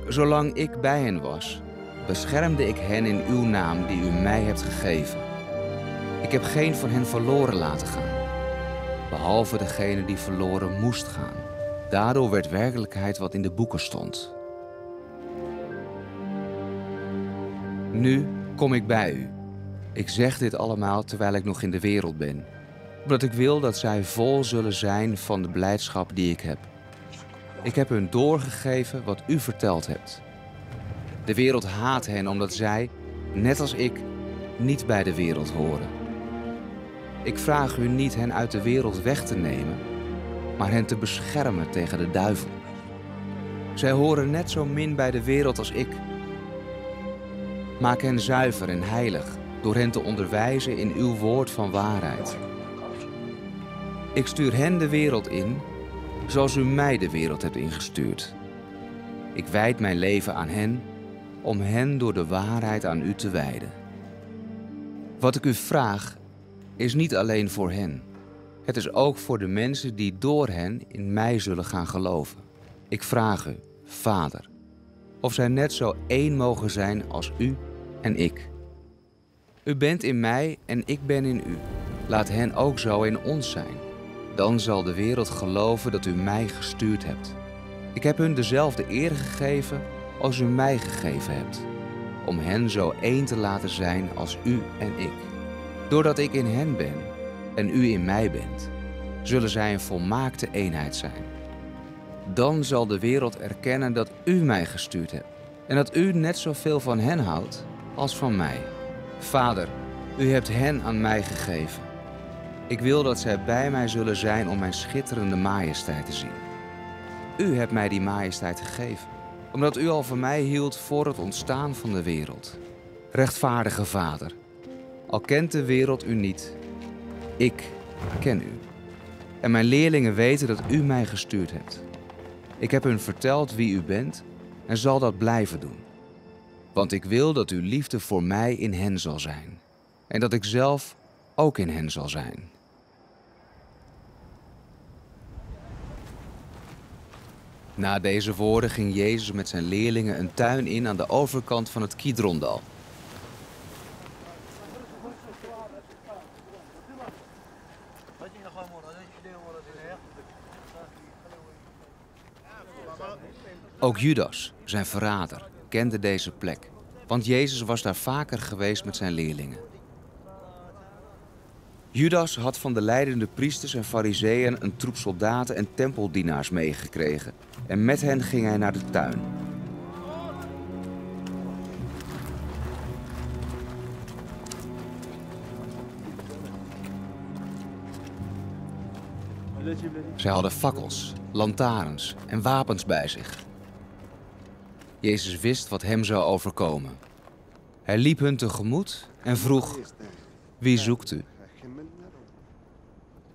Zolang ik bij hen was, beschermde ik hen in uw naam die u mij hebt gegeven. Ik heb geen van hen verloren laten gaan, behalve degene die verloren moest gaan. Daardoor werd werkelijkheid wat in de boeken stond. Nu kom ik bij u. Ik zeg dit allemaal terwijl ik nog in de wereld ben, omdat ik wil dat zij vol zullen zijn van de blijdschap die ik heb. Ik heb hun doorgegeven wat u verteld hebt. De wereld haat hen omdat zij, net als ik, niet bij de wereld horen. Ik vraag u niet hen uit de wereld weg te nemen, maar hen te beschermen tegen de duivel. Zij horen net zo min bij de wereld als ik. Maak hen zuiver en heilig door hen te onderwijzen in uw woord van waarheid. Ik stuur hen de wereld in, zoals u mij de wereld hebt ingestuurd. Ik wijd mijn leven aan hen, om hen door de waarheid aan u te wijden. Wat ik u vraag, is niet alleen voor hen. Het is ook voor de mensen die door hen in mij zullen gaan geloven. Ik vraag u, Vader, of zij net zo één mogen zijn als u en ik. U bent in mij en ik ben in u. Laat hen ook zo in ons zijn. Dan zal de wereld geloven dat u mij gestuurd hebt. Ik heb hun dezelfde eer gegeven als u mij gegeven hebt, om hen zo één te laten zijn als u en ik. Doordat ik in hen ben en u in mij bent, zullen zij een volmaakte eenheid zijn. Dan zal de wereld erkennen dat u mij gestuurd hebt en dat u net zoveel van hen houdt als van mij. Vader, u hebt hen aan mij gegeven. Ik wil dat zij bij mij zullen zijn om mijn schitterende majesteit te zien. U hebt mij die majesteit gegeven, omdat u al van mij hield voor het ontstaan van de wereld. Rechtvaardige Vader, al kent de wereld u niet, ik ken u. En mijn leerlingen weten dat u mij gestuurd hebt. Ik heb hun verteld wie u bent en zal dat blijven doen. Want ik wil dat uw liefde voor mij in hen zal zijn en dat ik zelf ook in hen zal zijn. Na deze woorden ging Jezus met zijn leerlingen een tuin in aan de overkant van het Kidrondal. Ook Judas, zijn verrader, kende deze plek, want Jezus was daar vaker geweest met zijn leerlingen. Judas had van de leidende priesters en fariseeën een troep soldaten en tempeldienaars meegekregen. En met hen ging hij naar de tuin. Zij hadden fakkels, lantaarns en wapens bij zich. Jezus wist wat hem zou overkomen. Hij liep hun tegemoet en vroeg: Wie zoekt u?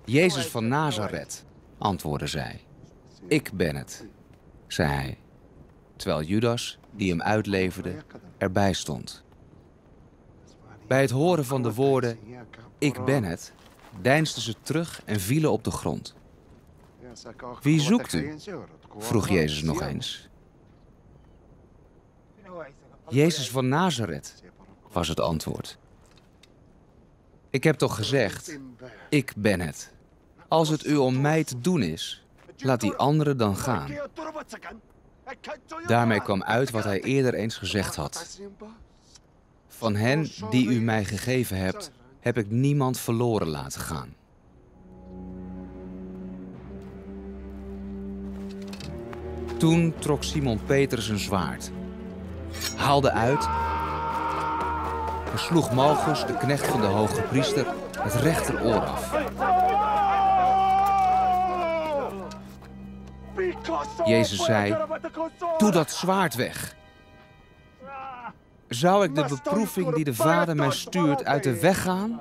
Jezus van Nazareth, antwoordde zij. Ik ben het, zei hij, terwijl Judas, die hem uitleverde, erbij stond. Bij het horen van de woorden Ik ben het, deinsden ze terug en vielen op de grond. Wie zoekt u? vroeg Jezus nog eens. Jezus van Nazareth, was het antwoord. Ik heb toch gezegd, ik ben het. Als het u om mij te doen is, laat die anderen dan gaan. Daarmee kwam uit wat hij eerder eens gezegd had. Van hen die u mij gegeven hebt, heb ik niemand verloren laten gaan. Toen trok Simon Petrus een zwaard, haalde uit en sloeg Malchus, de knecht van de hoge priester, het rechteroor af. Jezus zei, doe dat zwaard weg. Zou ik de beproeving die de Vader mij stuurt uit de weg gaan?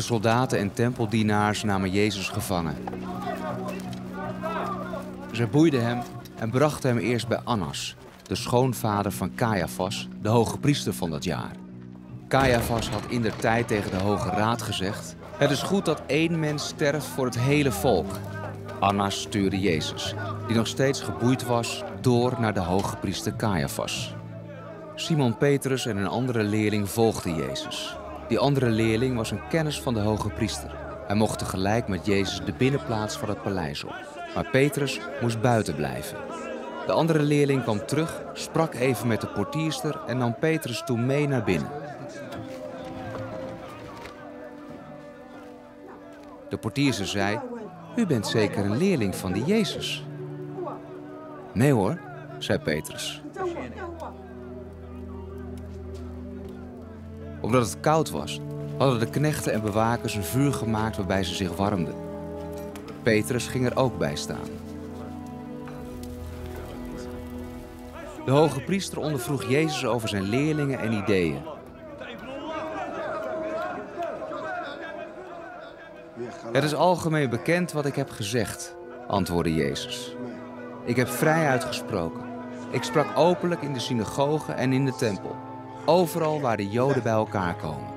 De soldaten en tempeldienaars namen Jezus gevangen. Ze boeiden hem en brachten hem eerst bij Annas, de schoonvader van Caiaphas, de hoge priester van dat jaar. Caiaphas had in der tijd tegen de Hoge Raad gezegd: Het is goed dat één mens sterft voor het hele volk. Annas stuurde Jezus, die nog steeds geboeid was, door naar de hoge priester Caiaphas. Simon Petrus en een andere leerling volgden Jezus. Die andere leerling was een kennis van de hoge priester. Hij mocht tegelijk met Jezus de binnenplaats van het paleis op. Maar Petrus moest buiten blijven. De andere leerling kwam terug, sprak even met de portierster en nam Petrus toen mee naar binnen. De portierster zei: U bent zeker een leerling van die Jezus. Nee hoor, zei Petrus. Omdat het koud was, hadden de knechten en bewakers een vuur gemaakt waarbij ze zich warmden. Petrus ging er ook bij staan. De hoge priester ondervroeg Jezus over zijn leerlingen en ideeën. Het is algemeen bekend wat ik heb gezegd, antwoordde Jezus. Ik heb vrij uitgesproken. Ik sprak openlijk in de synagoge en in de tempel. Overal waar de Joden bij elkaar komen.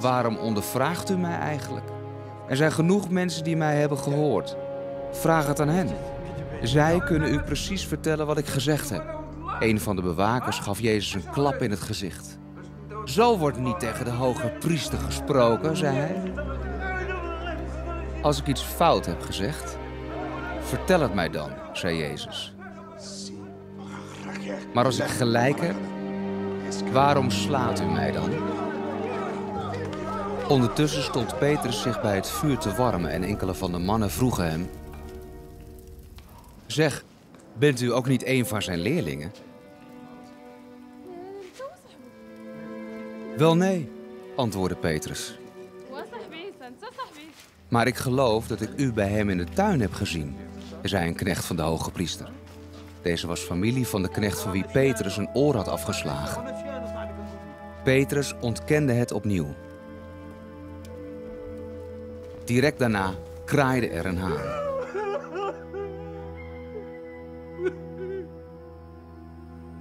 Waarom ondervraagt u mij eigenlijk? Er zijn genoeg mensen die mij hebben gehoord. Vraag het aan hen. Zij kunnen u precies vertellen wat ik gezegd heb. Een van de bewakers gaf Jezus een klap in het gezicht. Zo wordt niet tegen de hoge priester gesproken, zei hij. Als ik iets fout heb gezegd, Vertel het mij dan, zei Jezus. Maar als ik gelijk heb, waarom slaat u mij dan? Ondertussen stond Petrus zich bij het vuur te warmen en enkele van de mannen vroegen hem: Zeg, bent u ook niet een van zijn leerlingen? Wel nee, antwoordde Petrus. Maar ik geloof dat ik u bij hem in de tuin heb gezien, zei een knecht van de hoge priester. Deze was familie van de knecht van wie Petrus een oor had afgeslagen. Petrus ontkende het opnieuw. Direct daarna kraaide er een haan.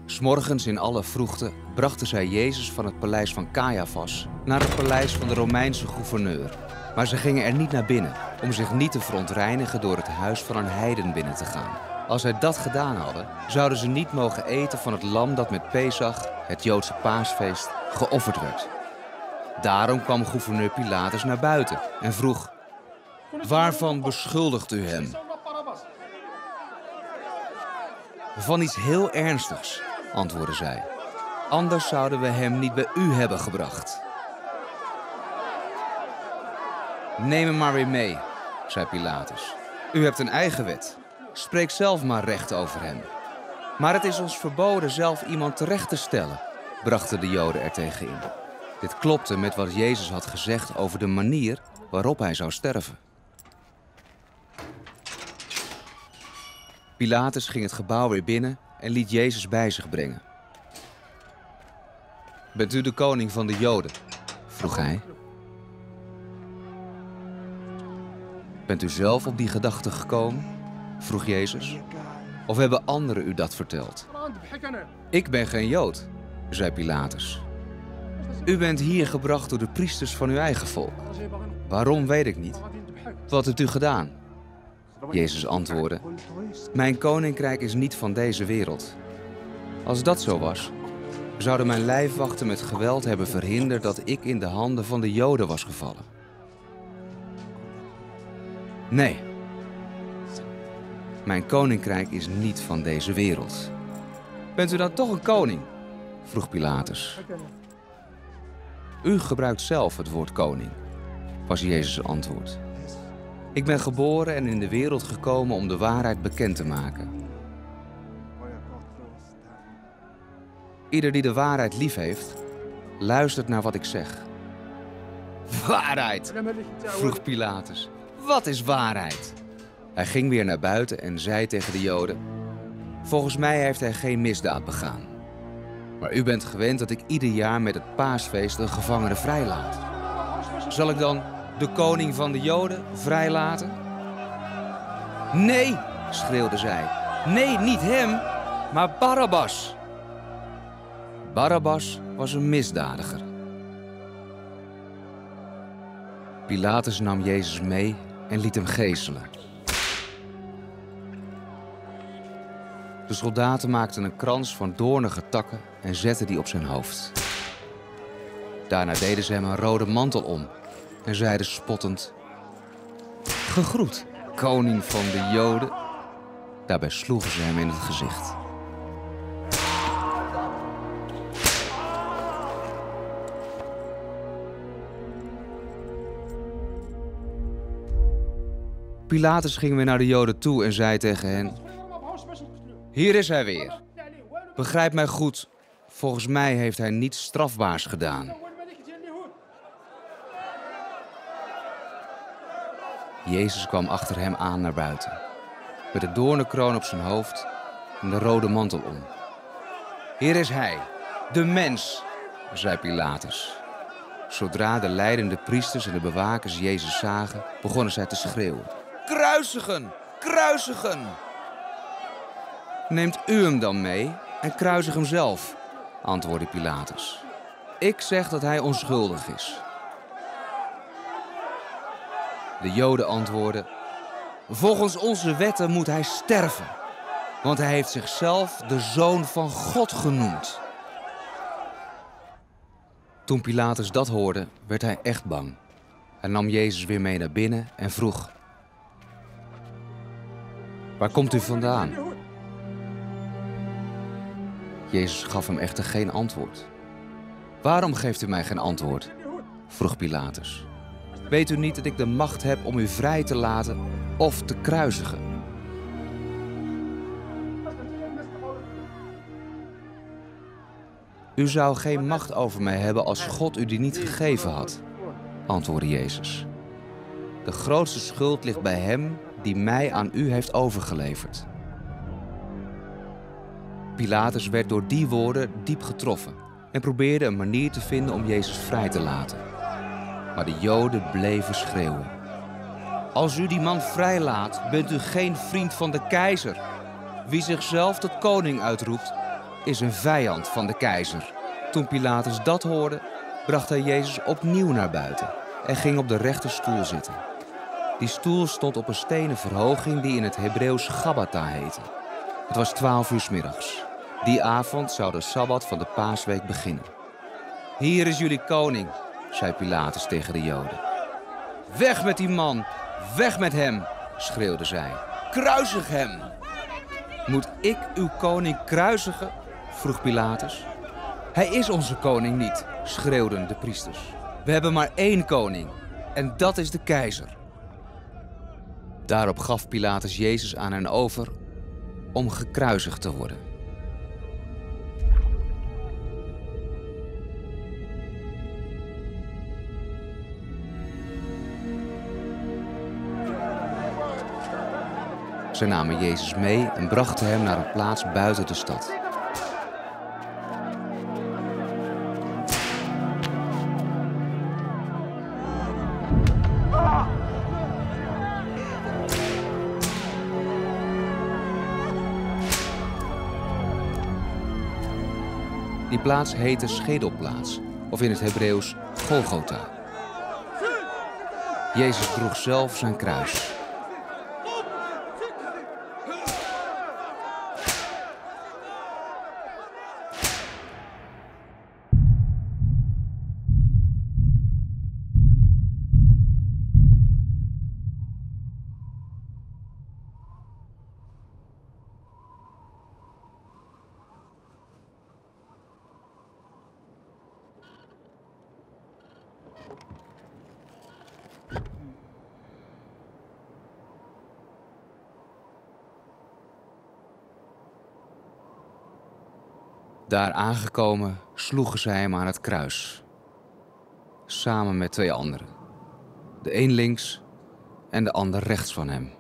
S'morgens in alle vroegte brachten zij Jezus van het paleis van Caiaphas naar het paleis van de Romeinse gouverneur. Maar ze gingen er niet naar binnen, om zich niet te verontreinigen door het huis van een heiden binnen te gaan. Als zij dat gedaan hadden, zouden ze niet mogen eten van het lam dat met Pesach, het Joodse paasfeest, geofferd werd. Daarom kwam gouverneur Pilatus naar buiten en vroeg: Waarvan beschuldigt u hem? Van iets heel ernstigs, antwoordde zij. Anders zouden we hem niet bij u hebben gebracht. Neem hem maar weer mee, zei Pilatus. U hebt een eigen wet. Spreek zelf maar recht over hem. Maar het is ons verboden zelf iemand terecht te stellen, brachten de Joden er tegen in. Dit klopte met wat Jezus had gezegd over de manier waarop hij zou sterven. Pilatus ging het gebouw weer binnen en liet Jezus bij zich brengen. Bent u de koning van de Joden? vroeg hij. Bent u zelf op die gedachte gekomen? Vroeg Jezus. Of hebben anderen u dat verteld? Ik ben geen Jood, zei Pilatus. U bent hier gebracht door de priesters van uw eigen volk. Waarom weet ik niet. Wat hebt u gedaan? Jezus antwoordde: Mijn koninkrijk is niet van deze wereld. Als dat zo was, zouden mijn lijfwachten met geweld hebben verhinderd dat ik in de handen van de Joden was gevallen. Nee, mijn koninkrijk is niet van deze wereld. Bent u dan toch een koning? vroeg Pilatus. U gebruikt zelf het woord koning, was Jezus' antwoord. Ik ben geboren en in de wereld gekomen om de waarheid bekend te maken. Ieder die de waarheid lief heeft, luistert naar wat ik zeg. Waarheid, vroeg Pilatus. Wat is waarheid? Hij ging weer naar buiten en zei tegen de Joden: Volgens mij heeft hij geen misdaad begaan. Maar u bent gewend dat ik ieder jaar met het paasfeest een gevangene vrijlaat. Zal ik dan de koning van de Joden vrijlaten? Nee, schreeuwde zij. Nee, niet hem, maar Barabbas. Barabbas was een misdadiger. Pilatus nam Jezus mee en liet hem geeselen. De soldaten maakten een krans van doornige takken en zetten die op zijn hoofd. Daarna deden ze hem een rode mantel om en zeiden spottend: Gegroet, koning van de Joden. Daarbij sloegen ze hem in het gezicht. Pilatus ging weer naar de Joden toe en zei tegen hen: Hier is hij weer. Begrijp mij goed, volgens mij heeft hij niets strafbaars gedaan. Jezus kwam achter hem aan naar buiten, met de doornenkroon op zijn hoofd en de rode mantel om. Hier is hij, de mens, zei Pilatus. Zodra de leidende priesters en de bewakers Jezus zagen, begonnen zij te schreeuwen. Kruisigen! Kruisigen! Neemt u hem dan mee en kruisig hem zelf, antwoordde Pilatus. Ik zeg dat hij onschuldig is. De Joden antwoordden: Volgens onze wetten moet hij sterven, want hij heeft zichzelf de zoon van God genoemd. Toen Pilatus dat hoorde, werd hij echt bang. Hij nam Jezus weer mee naar binnen en vroeg: Waar komt u vandaan? Jezus gaf hem echter geen antwoord. Waarom geeft u mij geen antwoord? vroeg Pilatus. Weet u niet dat ik de macht heb om u vrij te laten of te kruisigen? U zou geen macht over mij hebben als God u die niet gegeven had, antwoordde Jezus. De grootste schuld ligt bij hem die mij aan u heeft overgeleverd. Pilatus werd door die woorden diep getroffen en probeerde een manier te vinden om Jezus vrij te laten. Maar de Joden bleven schreeuwen. Als u die man vrijlaat, bent u geen vriend van de keizer. Wie zichzelf tot koning uitroept, is een vijand van de keizer. Toen Pilatus dat hoorde, bracht hij Jezus opnieuw naar buiten en ging op de rechterstoel zitten. Die stoel stond op een stenen verhoging die in het Hebreeuws Gabata heette. Het was twaalf uur middags. Die avond zou de Sabbat van de paasweek beginnen. Hier is jullie koning, zei Pilatus tegen de Joden. Weg met die man, weg met hem, schreeuwde zij. Kruisig hem! Moet ik uw koning kruisigen? vroeg Pilatus. Hij is onze koning niet, schreeuwden de priesters. We hebben maar één koning, en dat is de keizer. Daarop gaf Pilatus Jezus aan hen over om gekruisigd te worden. Ze namen Jezus mee en brachten hem naar een plaats buiten de stad. Die plaats heette Schedelplaats, of in het Hebreeuws Golgotha. Jezus droeg zelf zijn kruis. Daar aangekomen sloegen zij hem aan het kruis. Samen met twee anderen. De een links en de ander rechts van hem.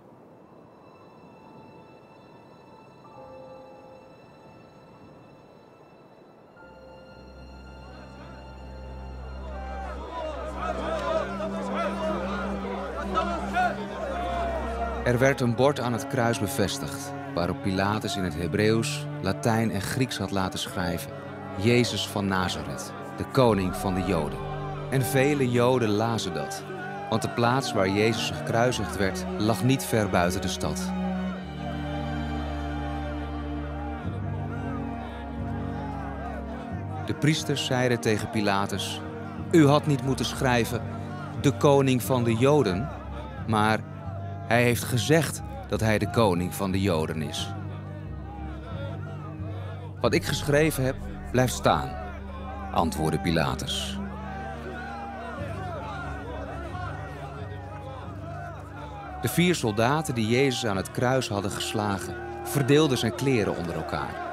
Er werd een bord aan het kruis bevestigd, waarop Pilatus in het Hebreeuws, Latijn en Grieks had laten schrijven: Jezus van Nazareth, de koning van de Joden. En vele Joden lazen dat, want de plaats waar Jezus gekruisigd werd lag niet ver buiten de stad. De priesters zeiden tegen Pilatus: U had niet moeten schrijven: de koning van de Joden, maar hij heeft gezegd dat hij de koning van de Joden is. Wat ik geschreven heb, blijft staan, antwoordde Pilatus. De vier soldaten die Jezus aan het kruis hadden geslagen, verdeelden zijn kleren onder elkaar.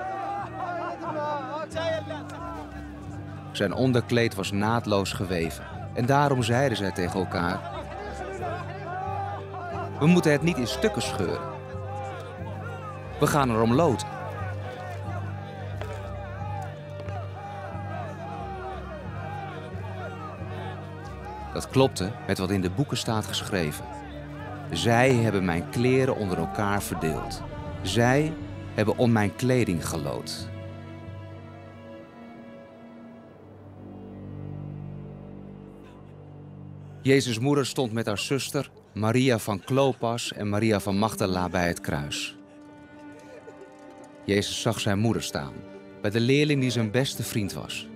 Zijn onderkleed was naadloos geweven en daarom zeiden zij tegen elkaar: We moeten het niet in stukken scheuren. We gaan erom loten. Dat klopte met wat in de boeken staat geschreven. Zij hebben mijn kleren onder elkaar verdeeld. Zij hebben om mijn kleding gelood. Jezus' moeder stond met haar zuster, Maria van Klopas en Maria van Magdala bij het kruis. Jezus zag zijn moeder staan, bij de leerling die zijn beste vriend was.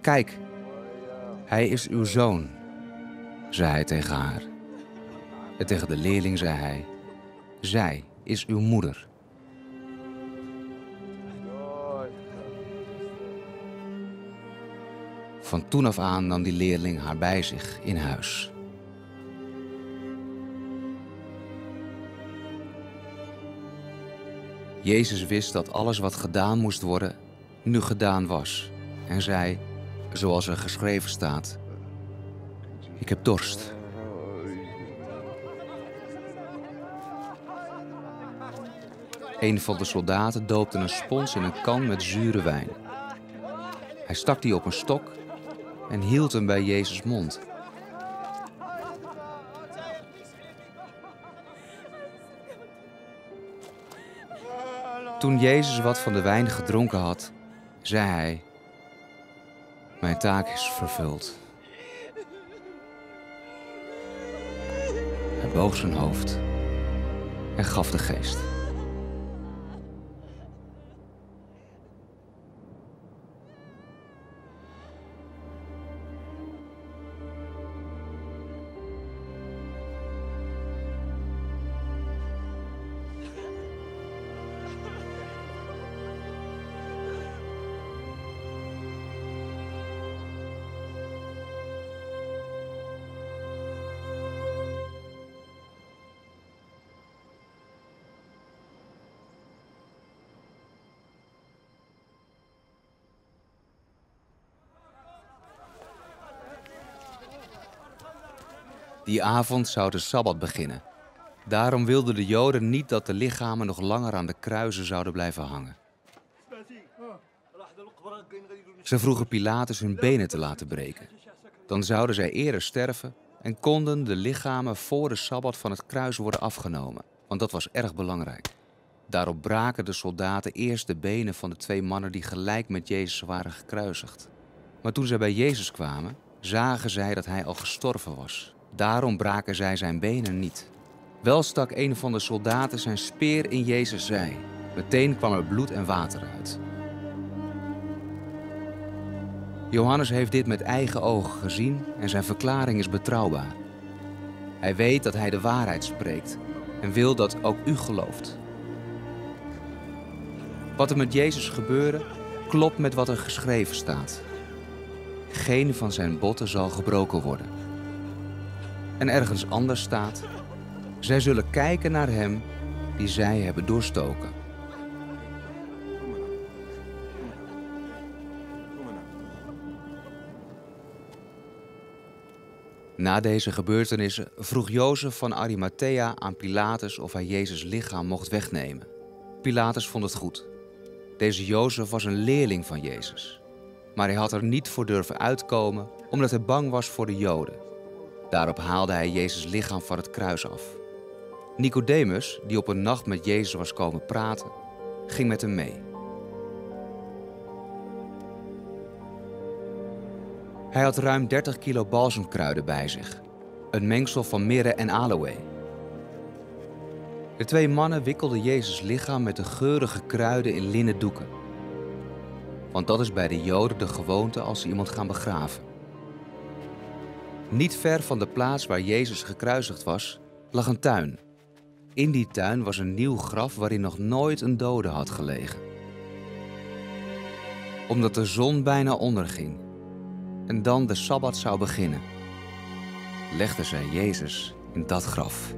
Kijk, hij is uw zoon, zei hij tegen haar. En tegen de leerling zei hij, zij is uw moeder. Van toen af aan nam die leerling haar bij zich in huis. Jezus wist dat alles wat gedaan moest worden, nu gedaan was. En zei, zoals er geschreven staat: Ik heb dorst. Een van de soldaten doopte een spons in een kan met zure wijn. Hij stak die op een stok en hield hem bij Jezus' mond. Toen Jezus wat van de wijn gedronken had, zei hij: Mijn taak is vervuld. Hij boog zijn hoofd en gaf de geest. Die avond zou de Sabbat beginnen. Daarom wilden de Joden niet dat de lichamen nog langer aan de kruisen zouden blijven hangen. Ze vroegen Pilatus hun benen te laten breken. Dan zouden zij eerder sterven en konden de lichamen voor de Sabbat van het kruis worden afgenomen, want dat was erg belangrijk. Daarop braken de soldaten eerst de benen van de twee mannen die gelijk met Jezus waren gekruisigd. Maar toen zij bij Jezus kwamen, zagen zij dat hij al gestorven was. Daarom braken zij zijn benen niet. Wel stak een van de soldaten zijn speer in Jezus' zij. Meteen kwam er bloed en water uit. Johannes heeft dit met eigen ogen gezien en zijn verklaring is betrouwbaar. Hij weet dat hij de waarheid spreekt en wil dat ook u gelooft. Wat er met Jezus gebeurde, klopt met wat er geschreven staat. Geen van zijn botten zal gebroken worden. En ergens anders staat: Zij zullen kijken naar hem die zij hebben doorstoken. Na deze gebeurtenissen vroeg Jozef van Arimathea aan Pilatus of hij Jezus' lichaam mocht wegnemen. Pilatus vond het goed. Deze Jozef was een leerling van Jezus. Maar hij had er niet voor durven uitkomen omdat hij bang was voor de Joden. Daarop haalde hij Jezus' lichaam van het kruis af. Nicodemus, die op een nacht met Jezus was komen praten, ging met hem mee. Hij had ruim 30 kilo balsemkruiden bij zich, een mengsel van mirre en aloë. De twee mannen wikkelden Jezus' lichaam met de geurige kruiden in linnen doeken. Want dat is bij de Joden de gewoonte als ze iemand gaan begraven. Niet ver van de plaats waar Jezus gekruisigd was, lag een tuin. In die tuin was een nieuw graf waarin nog nooit een dode had gelegen. Omdat de zon bijna onderging en dan de Sabbat zou beginnen, legden zij Jezus in dat graf.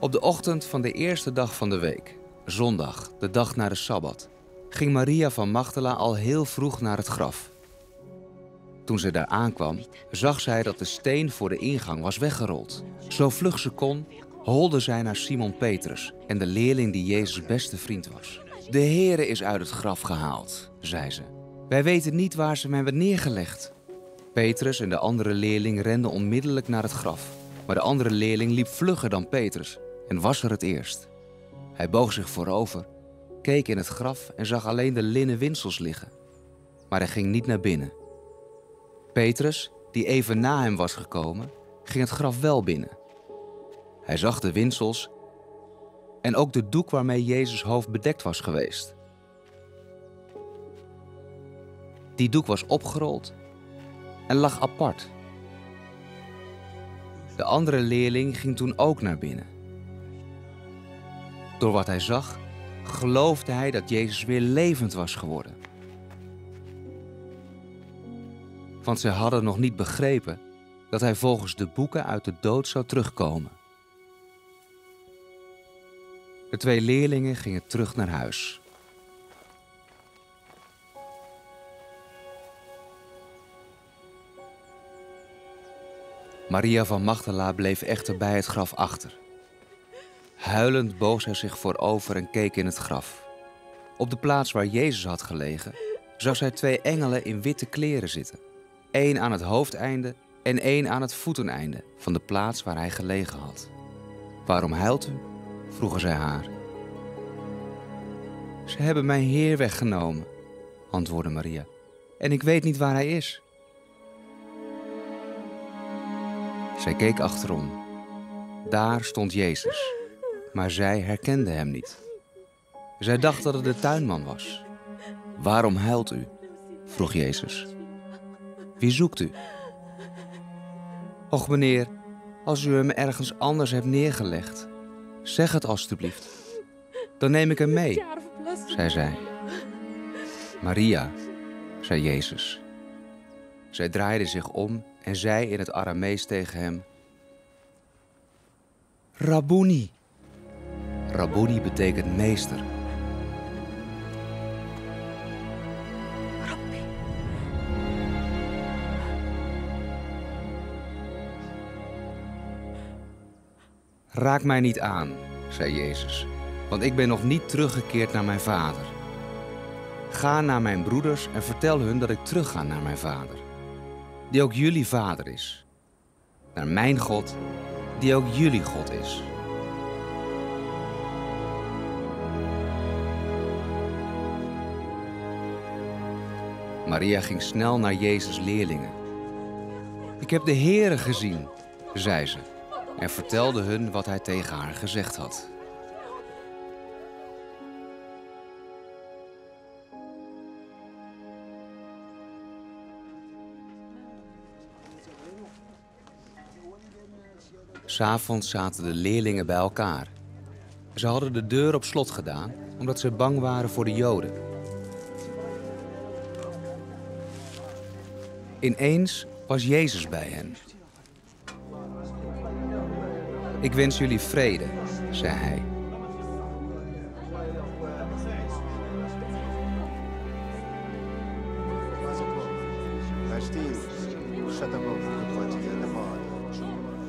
Op de ochtend van de eerste dag van de week, zondag, de dag na de Sabbat, ging Maria van Magdala al heel vroeg naar het graf. Toen ze daar aankwam, zag zij dat de steen voor de ingang was weggerold. Zo vlug ze kon, holde zij naar Simon Petrus en de leerling die Jezus' beste vriend was. De Heere is uit het graf gehaald, zei ze. Wij weten niet waar ze hem hebben neergelegd. Petrus en de andere leerling renden onmiddellijk naar het graf. Maar de andere leerling liep vlugger dan Petrus en was er het eerst. Hij boog zich voorover, keek in het graf en zag alleen de linnen winsels liggen. Maar hij ging niet naar binnen. Petrus, die even na hem was gekomen, ging het graf wel binnen. Hij zag de winsels en ook de doek waarmee Jezus hoofd bedekt was geweest. Die doek was opgerold en lag apart. De andere leerling ging toen ook naar binnen. Door wat hij zag, geloofde hij dat Jezus weer levend was geworden. Want zij hadden nog niet begrepen dat hij volgens de boeken uit de dood zou terugkomen. De twee leerlingen gingen terug naar huis. Maria van Magdala bleef echter bij het graf achter. Huilend boog zij zich voorover en keek in het graf. Op de plaats waar Jezus had gelegen, zag zij twee engelen in witte kleren zitten. Eén aan het hoofdeinde en één aan het voeteneinde van de plaats waar hij gelegen had. Waarom huilt u? vroegen zij haar. Ze hebben mijn Heer weggenomen, antwoordde Maria, en ik weet niet waar hij is. Zij keek achterom. Daar stond Jezus, maar zij herkende hem niet. Zij dacht dat het de tuinman was. Waarom huilt u? vroeg Jezus. Wie zoekt u? Och meneer, als u hem ergens anders hebt neergelegd, zeg het alstublieft. Dan neem ik hem mee, zei zij. Maria, zei Jezus. Zij draaide zich om en zei in het Aramees tegen hem: Rabuni. Rabuni betekent meester. Raak mij niet aan, zei Jezus, want ik ben nog niet teruggekeerd naar mijn vader. Ga naar mijn broeders en vertel hun dat ik terugga naar mijn vader, die ook jullie vader is. Naar mijn God, die ook jullie God is. Maria ging snel naar Jezus' leerlingen. Ik heb de Heere gezien, zei ze en vertelde hun wat hij tegen haar gezegd had. S'avonds zaten de leerlingen bij elkaar. Ze hadden de deur op slot gedaan omdat ze bang waren voor de Joden. Ineens was Jezus bij hen. Ik wens jullie vrede, zei hij.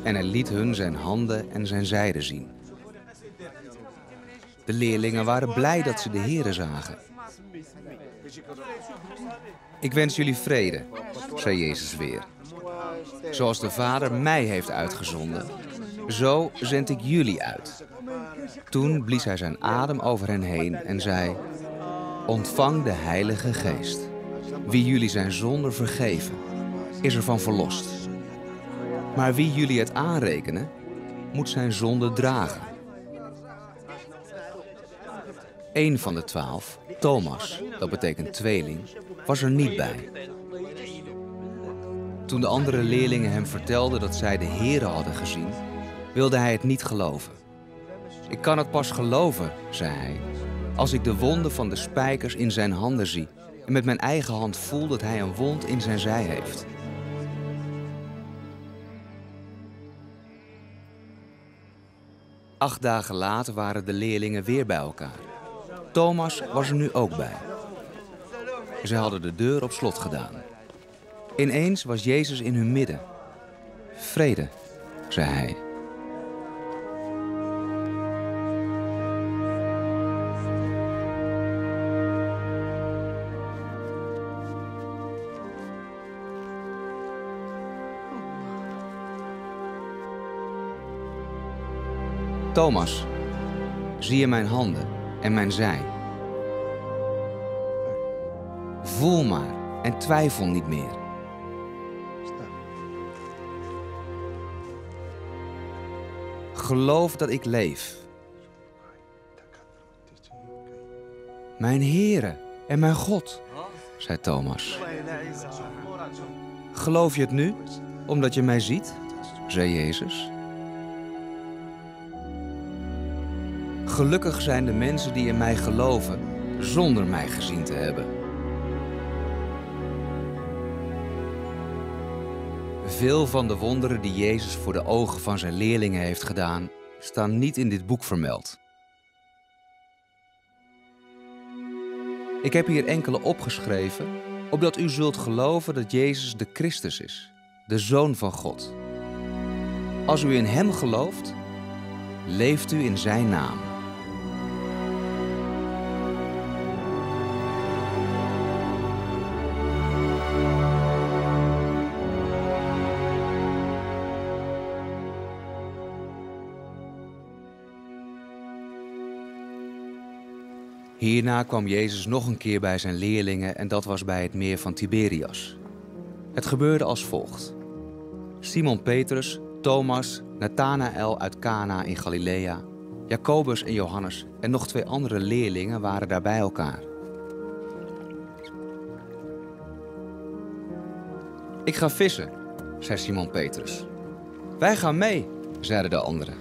En hij liet hun zijn handen en zijn zijde zien. De leerlingen waren blij dat ze de Here zagen. Ik wens jullie vrede, zei Jezus weer. Zoals de Vader mij heeft uitgezonden, zo zend ik jullie uit. Toen blies hij zijn adem over hen heen en zei: Ontvang de Heilige Geest. Wie jullie zijn zonde vergeven, is ervan verlost. Maar wie jullie het aanrekenen, moet zijn zonde dragen. Eén van de twaalf, Thomas, dat betekent tweeling, was er niet bij. Toen de andere leerlingen hem vertelden dat zij de Here hadden gezien, wilde hij het niet geloven. Ik kan het pas geloven, zei hij, als ik de wonden van de spijkers in zijn handen zie en met mijn eigen hand voel dat hij een wond in zijn zij heeft. Acht dagen later waren de leerlingen weer bij elkaar. Thomas was er nu ook bij. Ze hadden de deur op slot gedaan. Ineens was Jezus in hun midden. Vrede, zei hij. Thomas, zie je mijn handen en mijn zij? Voel maar en twijfel niet meer. Geloof dat ik leef. Mijn Heere en mijn God. zei Thomas. Geloof je het nu, omdat je mij ziet? zei Jezus. Gelukkig zijn de mensen die in mij geloven, zonder mij gezien te hebben. Veel van de wonderen die Jezus voor de ogen van zijn leerlingen heeft gedaan, staan niet in dit boek vermeld. Ik heb hier enkele opgeschreven, opdat u zult geloven dat Jezus de Christus is, de Zoon van God. Als u in Hem gelooft, leeft u in Zijn naam. Hierna kwam Jezus nog een keer bij zijn leerlingen en dat was bij het meer van Tiberias. Het gebeurde als volgt. Simon Petrus, Thomas, Nathanael uit Cana in Galilea, Jacobus en Johannes en nog twee andere leerlingen waren daar bij elkaar. Ik ga vissen, zei Simon Petrus. Wij gaan mee, zeiden de anderen.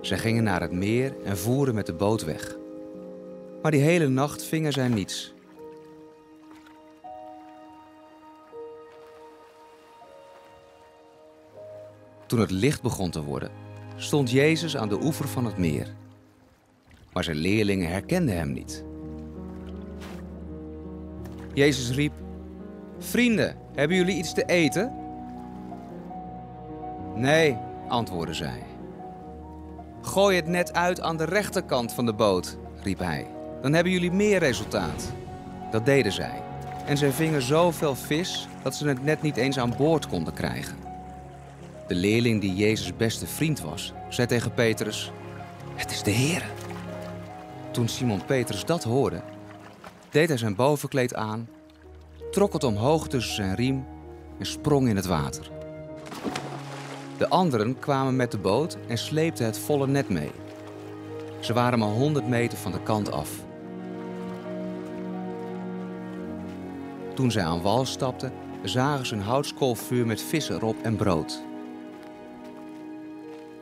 Zij gingen naar het meer en voeren met de boot weg. Maar die hele nacht vingen zij niets. Toen het licht begon te worden, stond Jezus aan de oever van het meer. Maar zijn leerlingen herkenden hem niet. Jezus riep: Vrienden, hebben jullie iets te eten? Nee, antwoordden zij. Gooi het net uit aan de rechterkant van de boot, riep hij. Dan hebben jullie meer resultaat. Dat deden zij. En zij vingen zoveel vis dat ze het net niet eens aan boord konden krijgen. De leerling die Jezus' beste vriend was, zei tegen Petrus: Het is de Heer. Toen Simon Petrus dat hoorde, deed hij zijn bovenkleed aan, trok het omhoog tussen zijn riem en sprong in het water. De anderen kwamen met de boot en sleepten het volle net mee. Ze waren maar 100 meter van de kant af. Toen zij aan wal stapten, zagen ze een houtskoolvuur met vis erop en brood.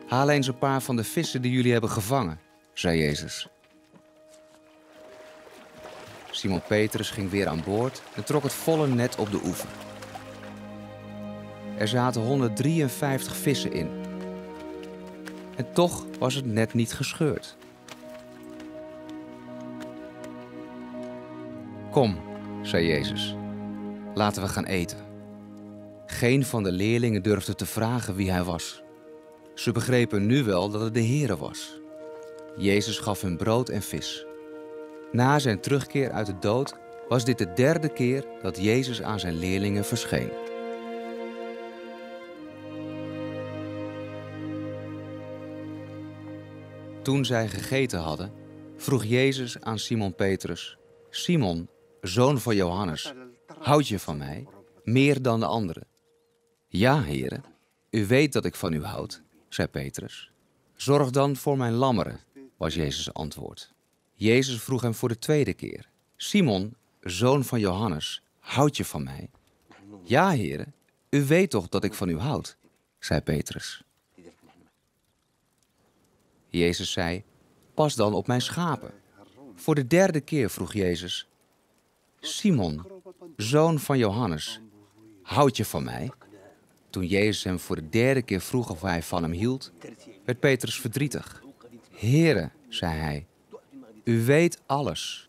Haal eens een paar van de vissen die jullie hebben gevangen, zei Jezus. Simon Petrus ging weer aan boord en trok het volle net op de oever. Er zaten 153 vissen in. En toch was het net niet gescheurd. Kom, zei Jezus, laten we gaan eten. Geen van de leerlingen durfde te vragen wie hij was. Ze begrepen nu wel dat het de Heere was. Jezus gaf hun brood en vis. Na zijn terugkeer uit de dood was dit de derde keer dat Jezus aan zijn leerlingen verscheen. Toen zij gegeten hadden, vroeg Jezus aan Simon Petrus: Simon, zoon van Johannes, houd je van mij meer dan de anderen? Ja, heren, u weet dat ik van u houd, zei Petrus. Zorg dan voor mijn lammeren, was Jezus' antwoord. Jezus vroeg hem voor de tweede keer: Simon, zoon van Johannes, houd je van mij? Ja, heren, u weet toch dat ik van u houd, zei Petrus. Jezus zei: Pas dan op mijn schapen. Voor de derde keer vroeg Jezus: Simon, zoon van Johannes, houd je van mij? Toen Jezus hem voor de derde keer vroeg of hij van hem hield, werd Petrus verdrietig. Heere, zei hij, u weet alles.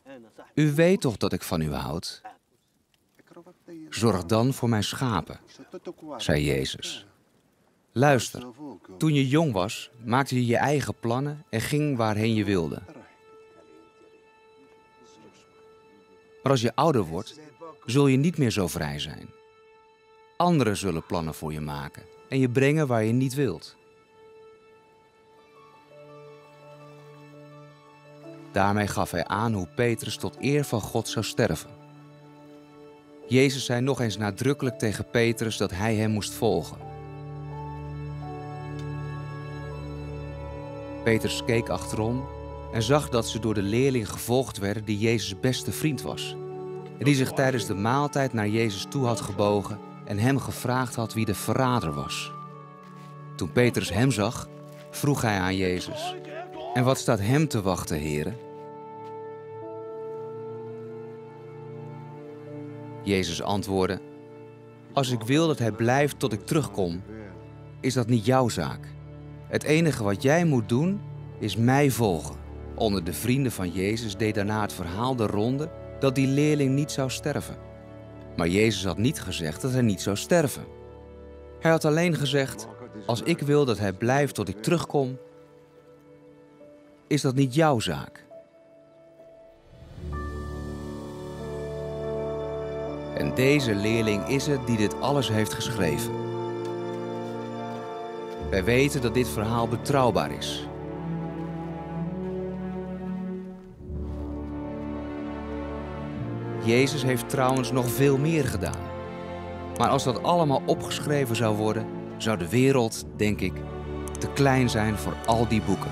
U weet toch dat ik van u houd? Zorg dan voor mijn schapen, zei Jezus. Luister, toen je jong was, maakte je je eigen plannen en ging waarheen je wilde. Maar als je ouder wordt, zul je niet meer zo vrij zijn. Anderen zullen plannen voor je maken en je brengen waar je niet wilt. Daarmee gaf hij aan hoe Petrus tot eer van God zou sterven. Jezus zei nog eens nadrukkelijk tegen Petrus dat hij hem moest volgen. Petrus keek achterom en zag dat ze door de leerling gevolgd werden die Jezus' beste vriend was. En die zich tijdens de maaltijd naar Jezus toe had gebogen en hem gevraagd had wie de verrader was. Toen Petrus hem zag, vroeg hij aan Jezus: En wat staat hem te wachten, heren? Jezus antwoordde: Als ik wil dat hij blijft tot ik terugkom, is dat niet jouw zaak. Het enige wat jij moet doen, is mij volgen. Onder de vrienden van Jezus deed daarna het verhaal de ronde dat die leerling niet zou sterven. Maar Jezus had niet gezegd dat hij niet zou sterven. Hij had alleen gezegd: Als ik wil dat hij blijft tot ik terugkom, is dat niet jouw zaak. En deze leerling is het die dit alles heeft geschreven. Wij weten dat dit verhaal betrouwbaar is. Jezus heeft trouwens nog veel meer gedaan. Maar als dat allemaal opgeschreven zou worden, zou de wereld, denk ik, te klein zijn voor al die boeken.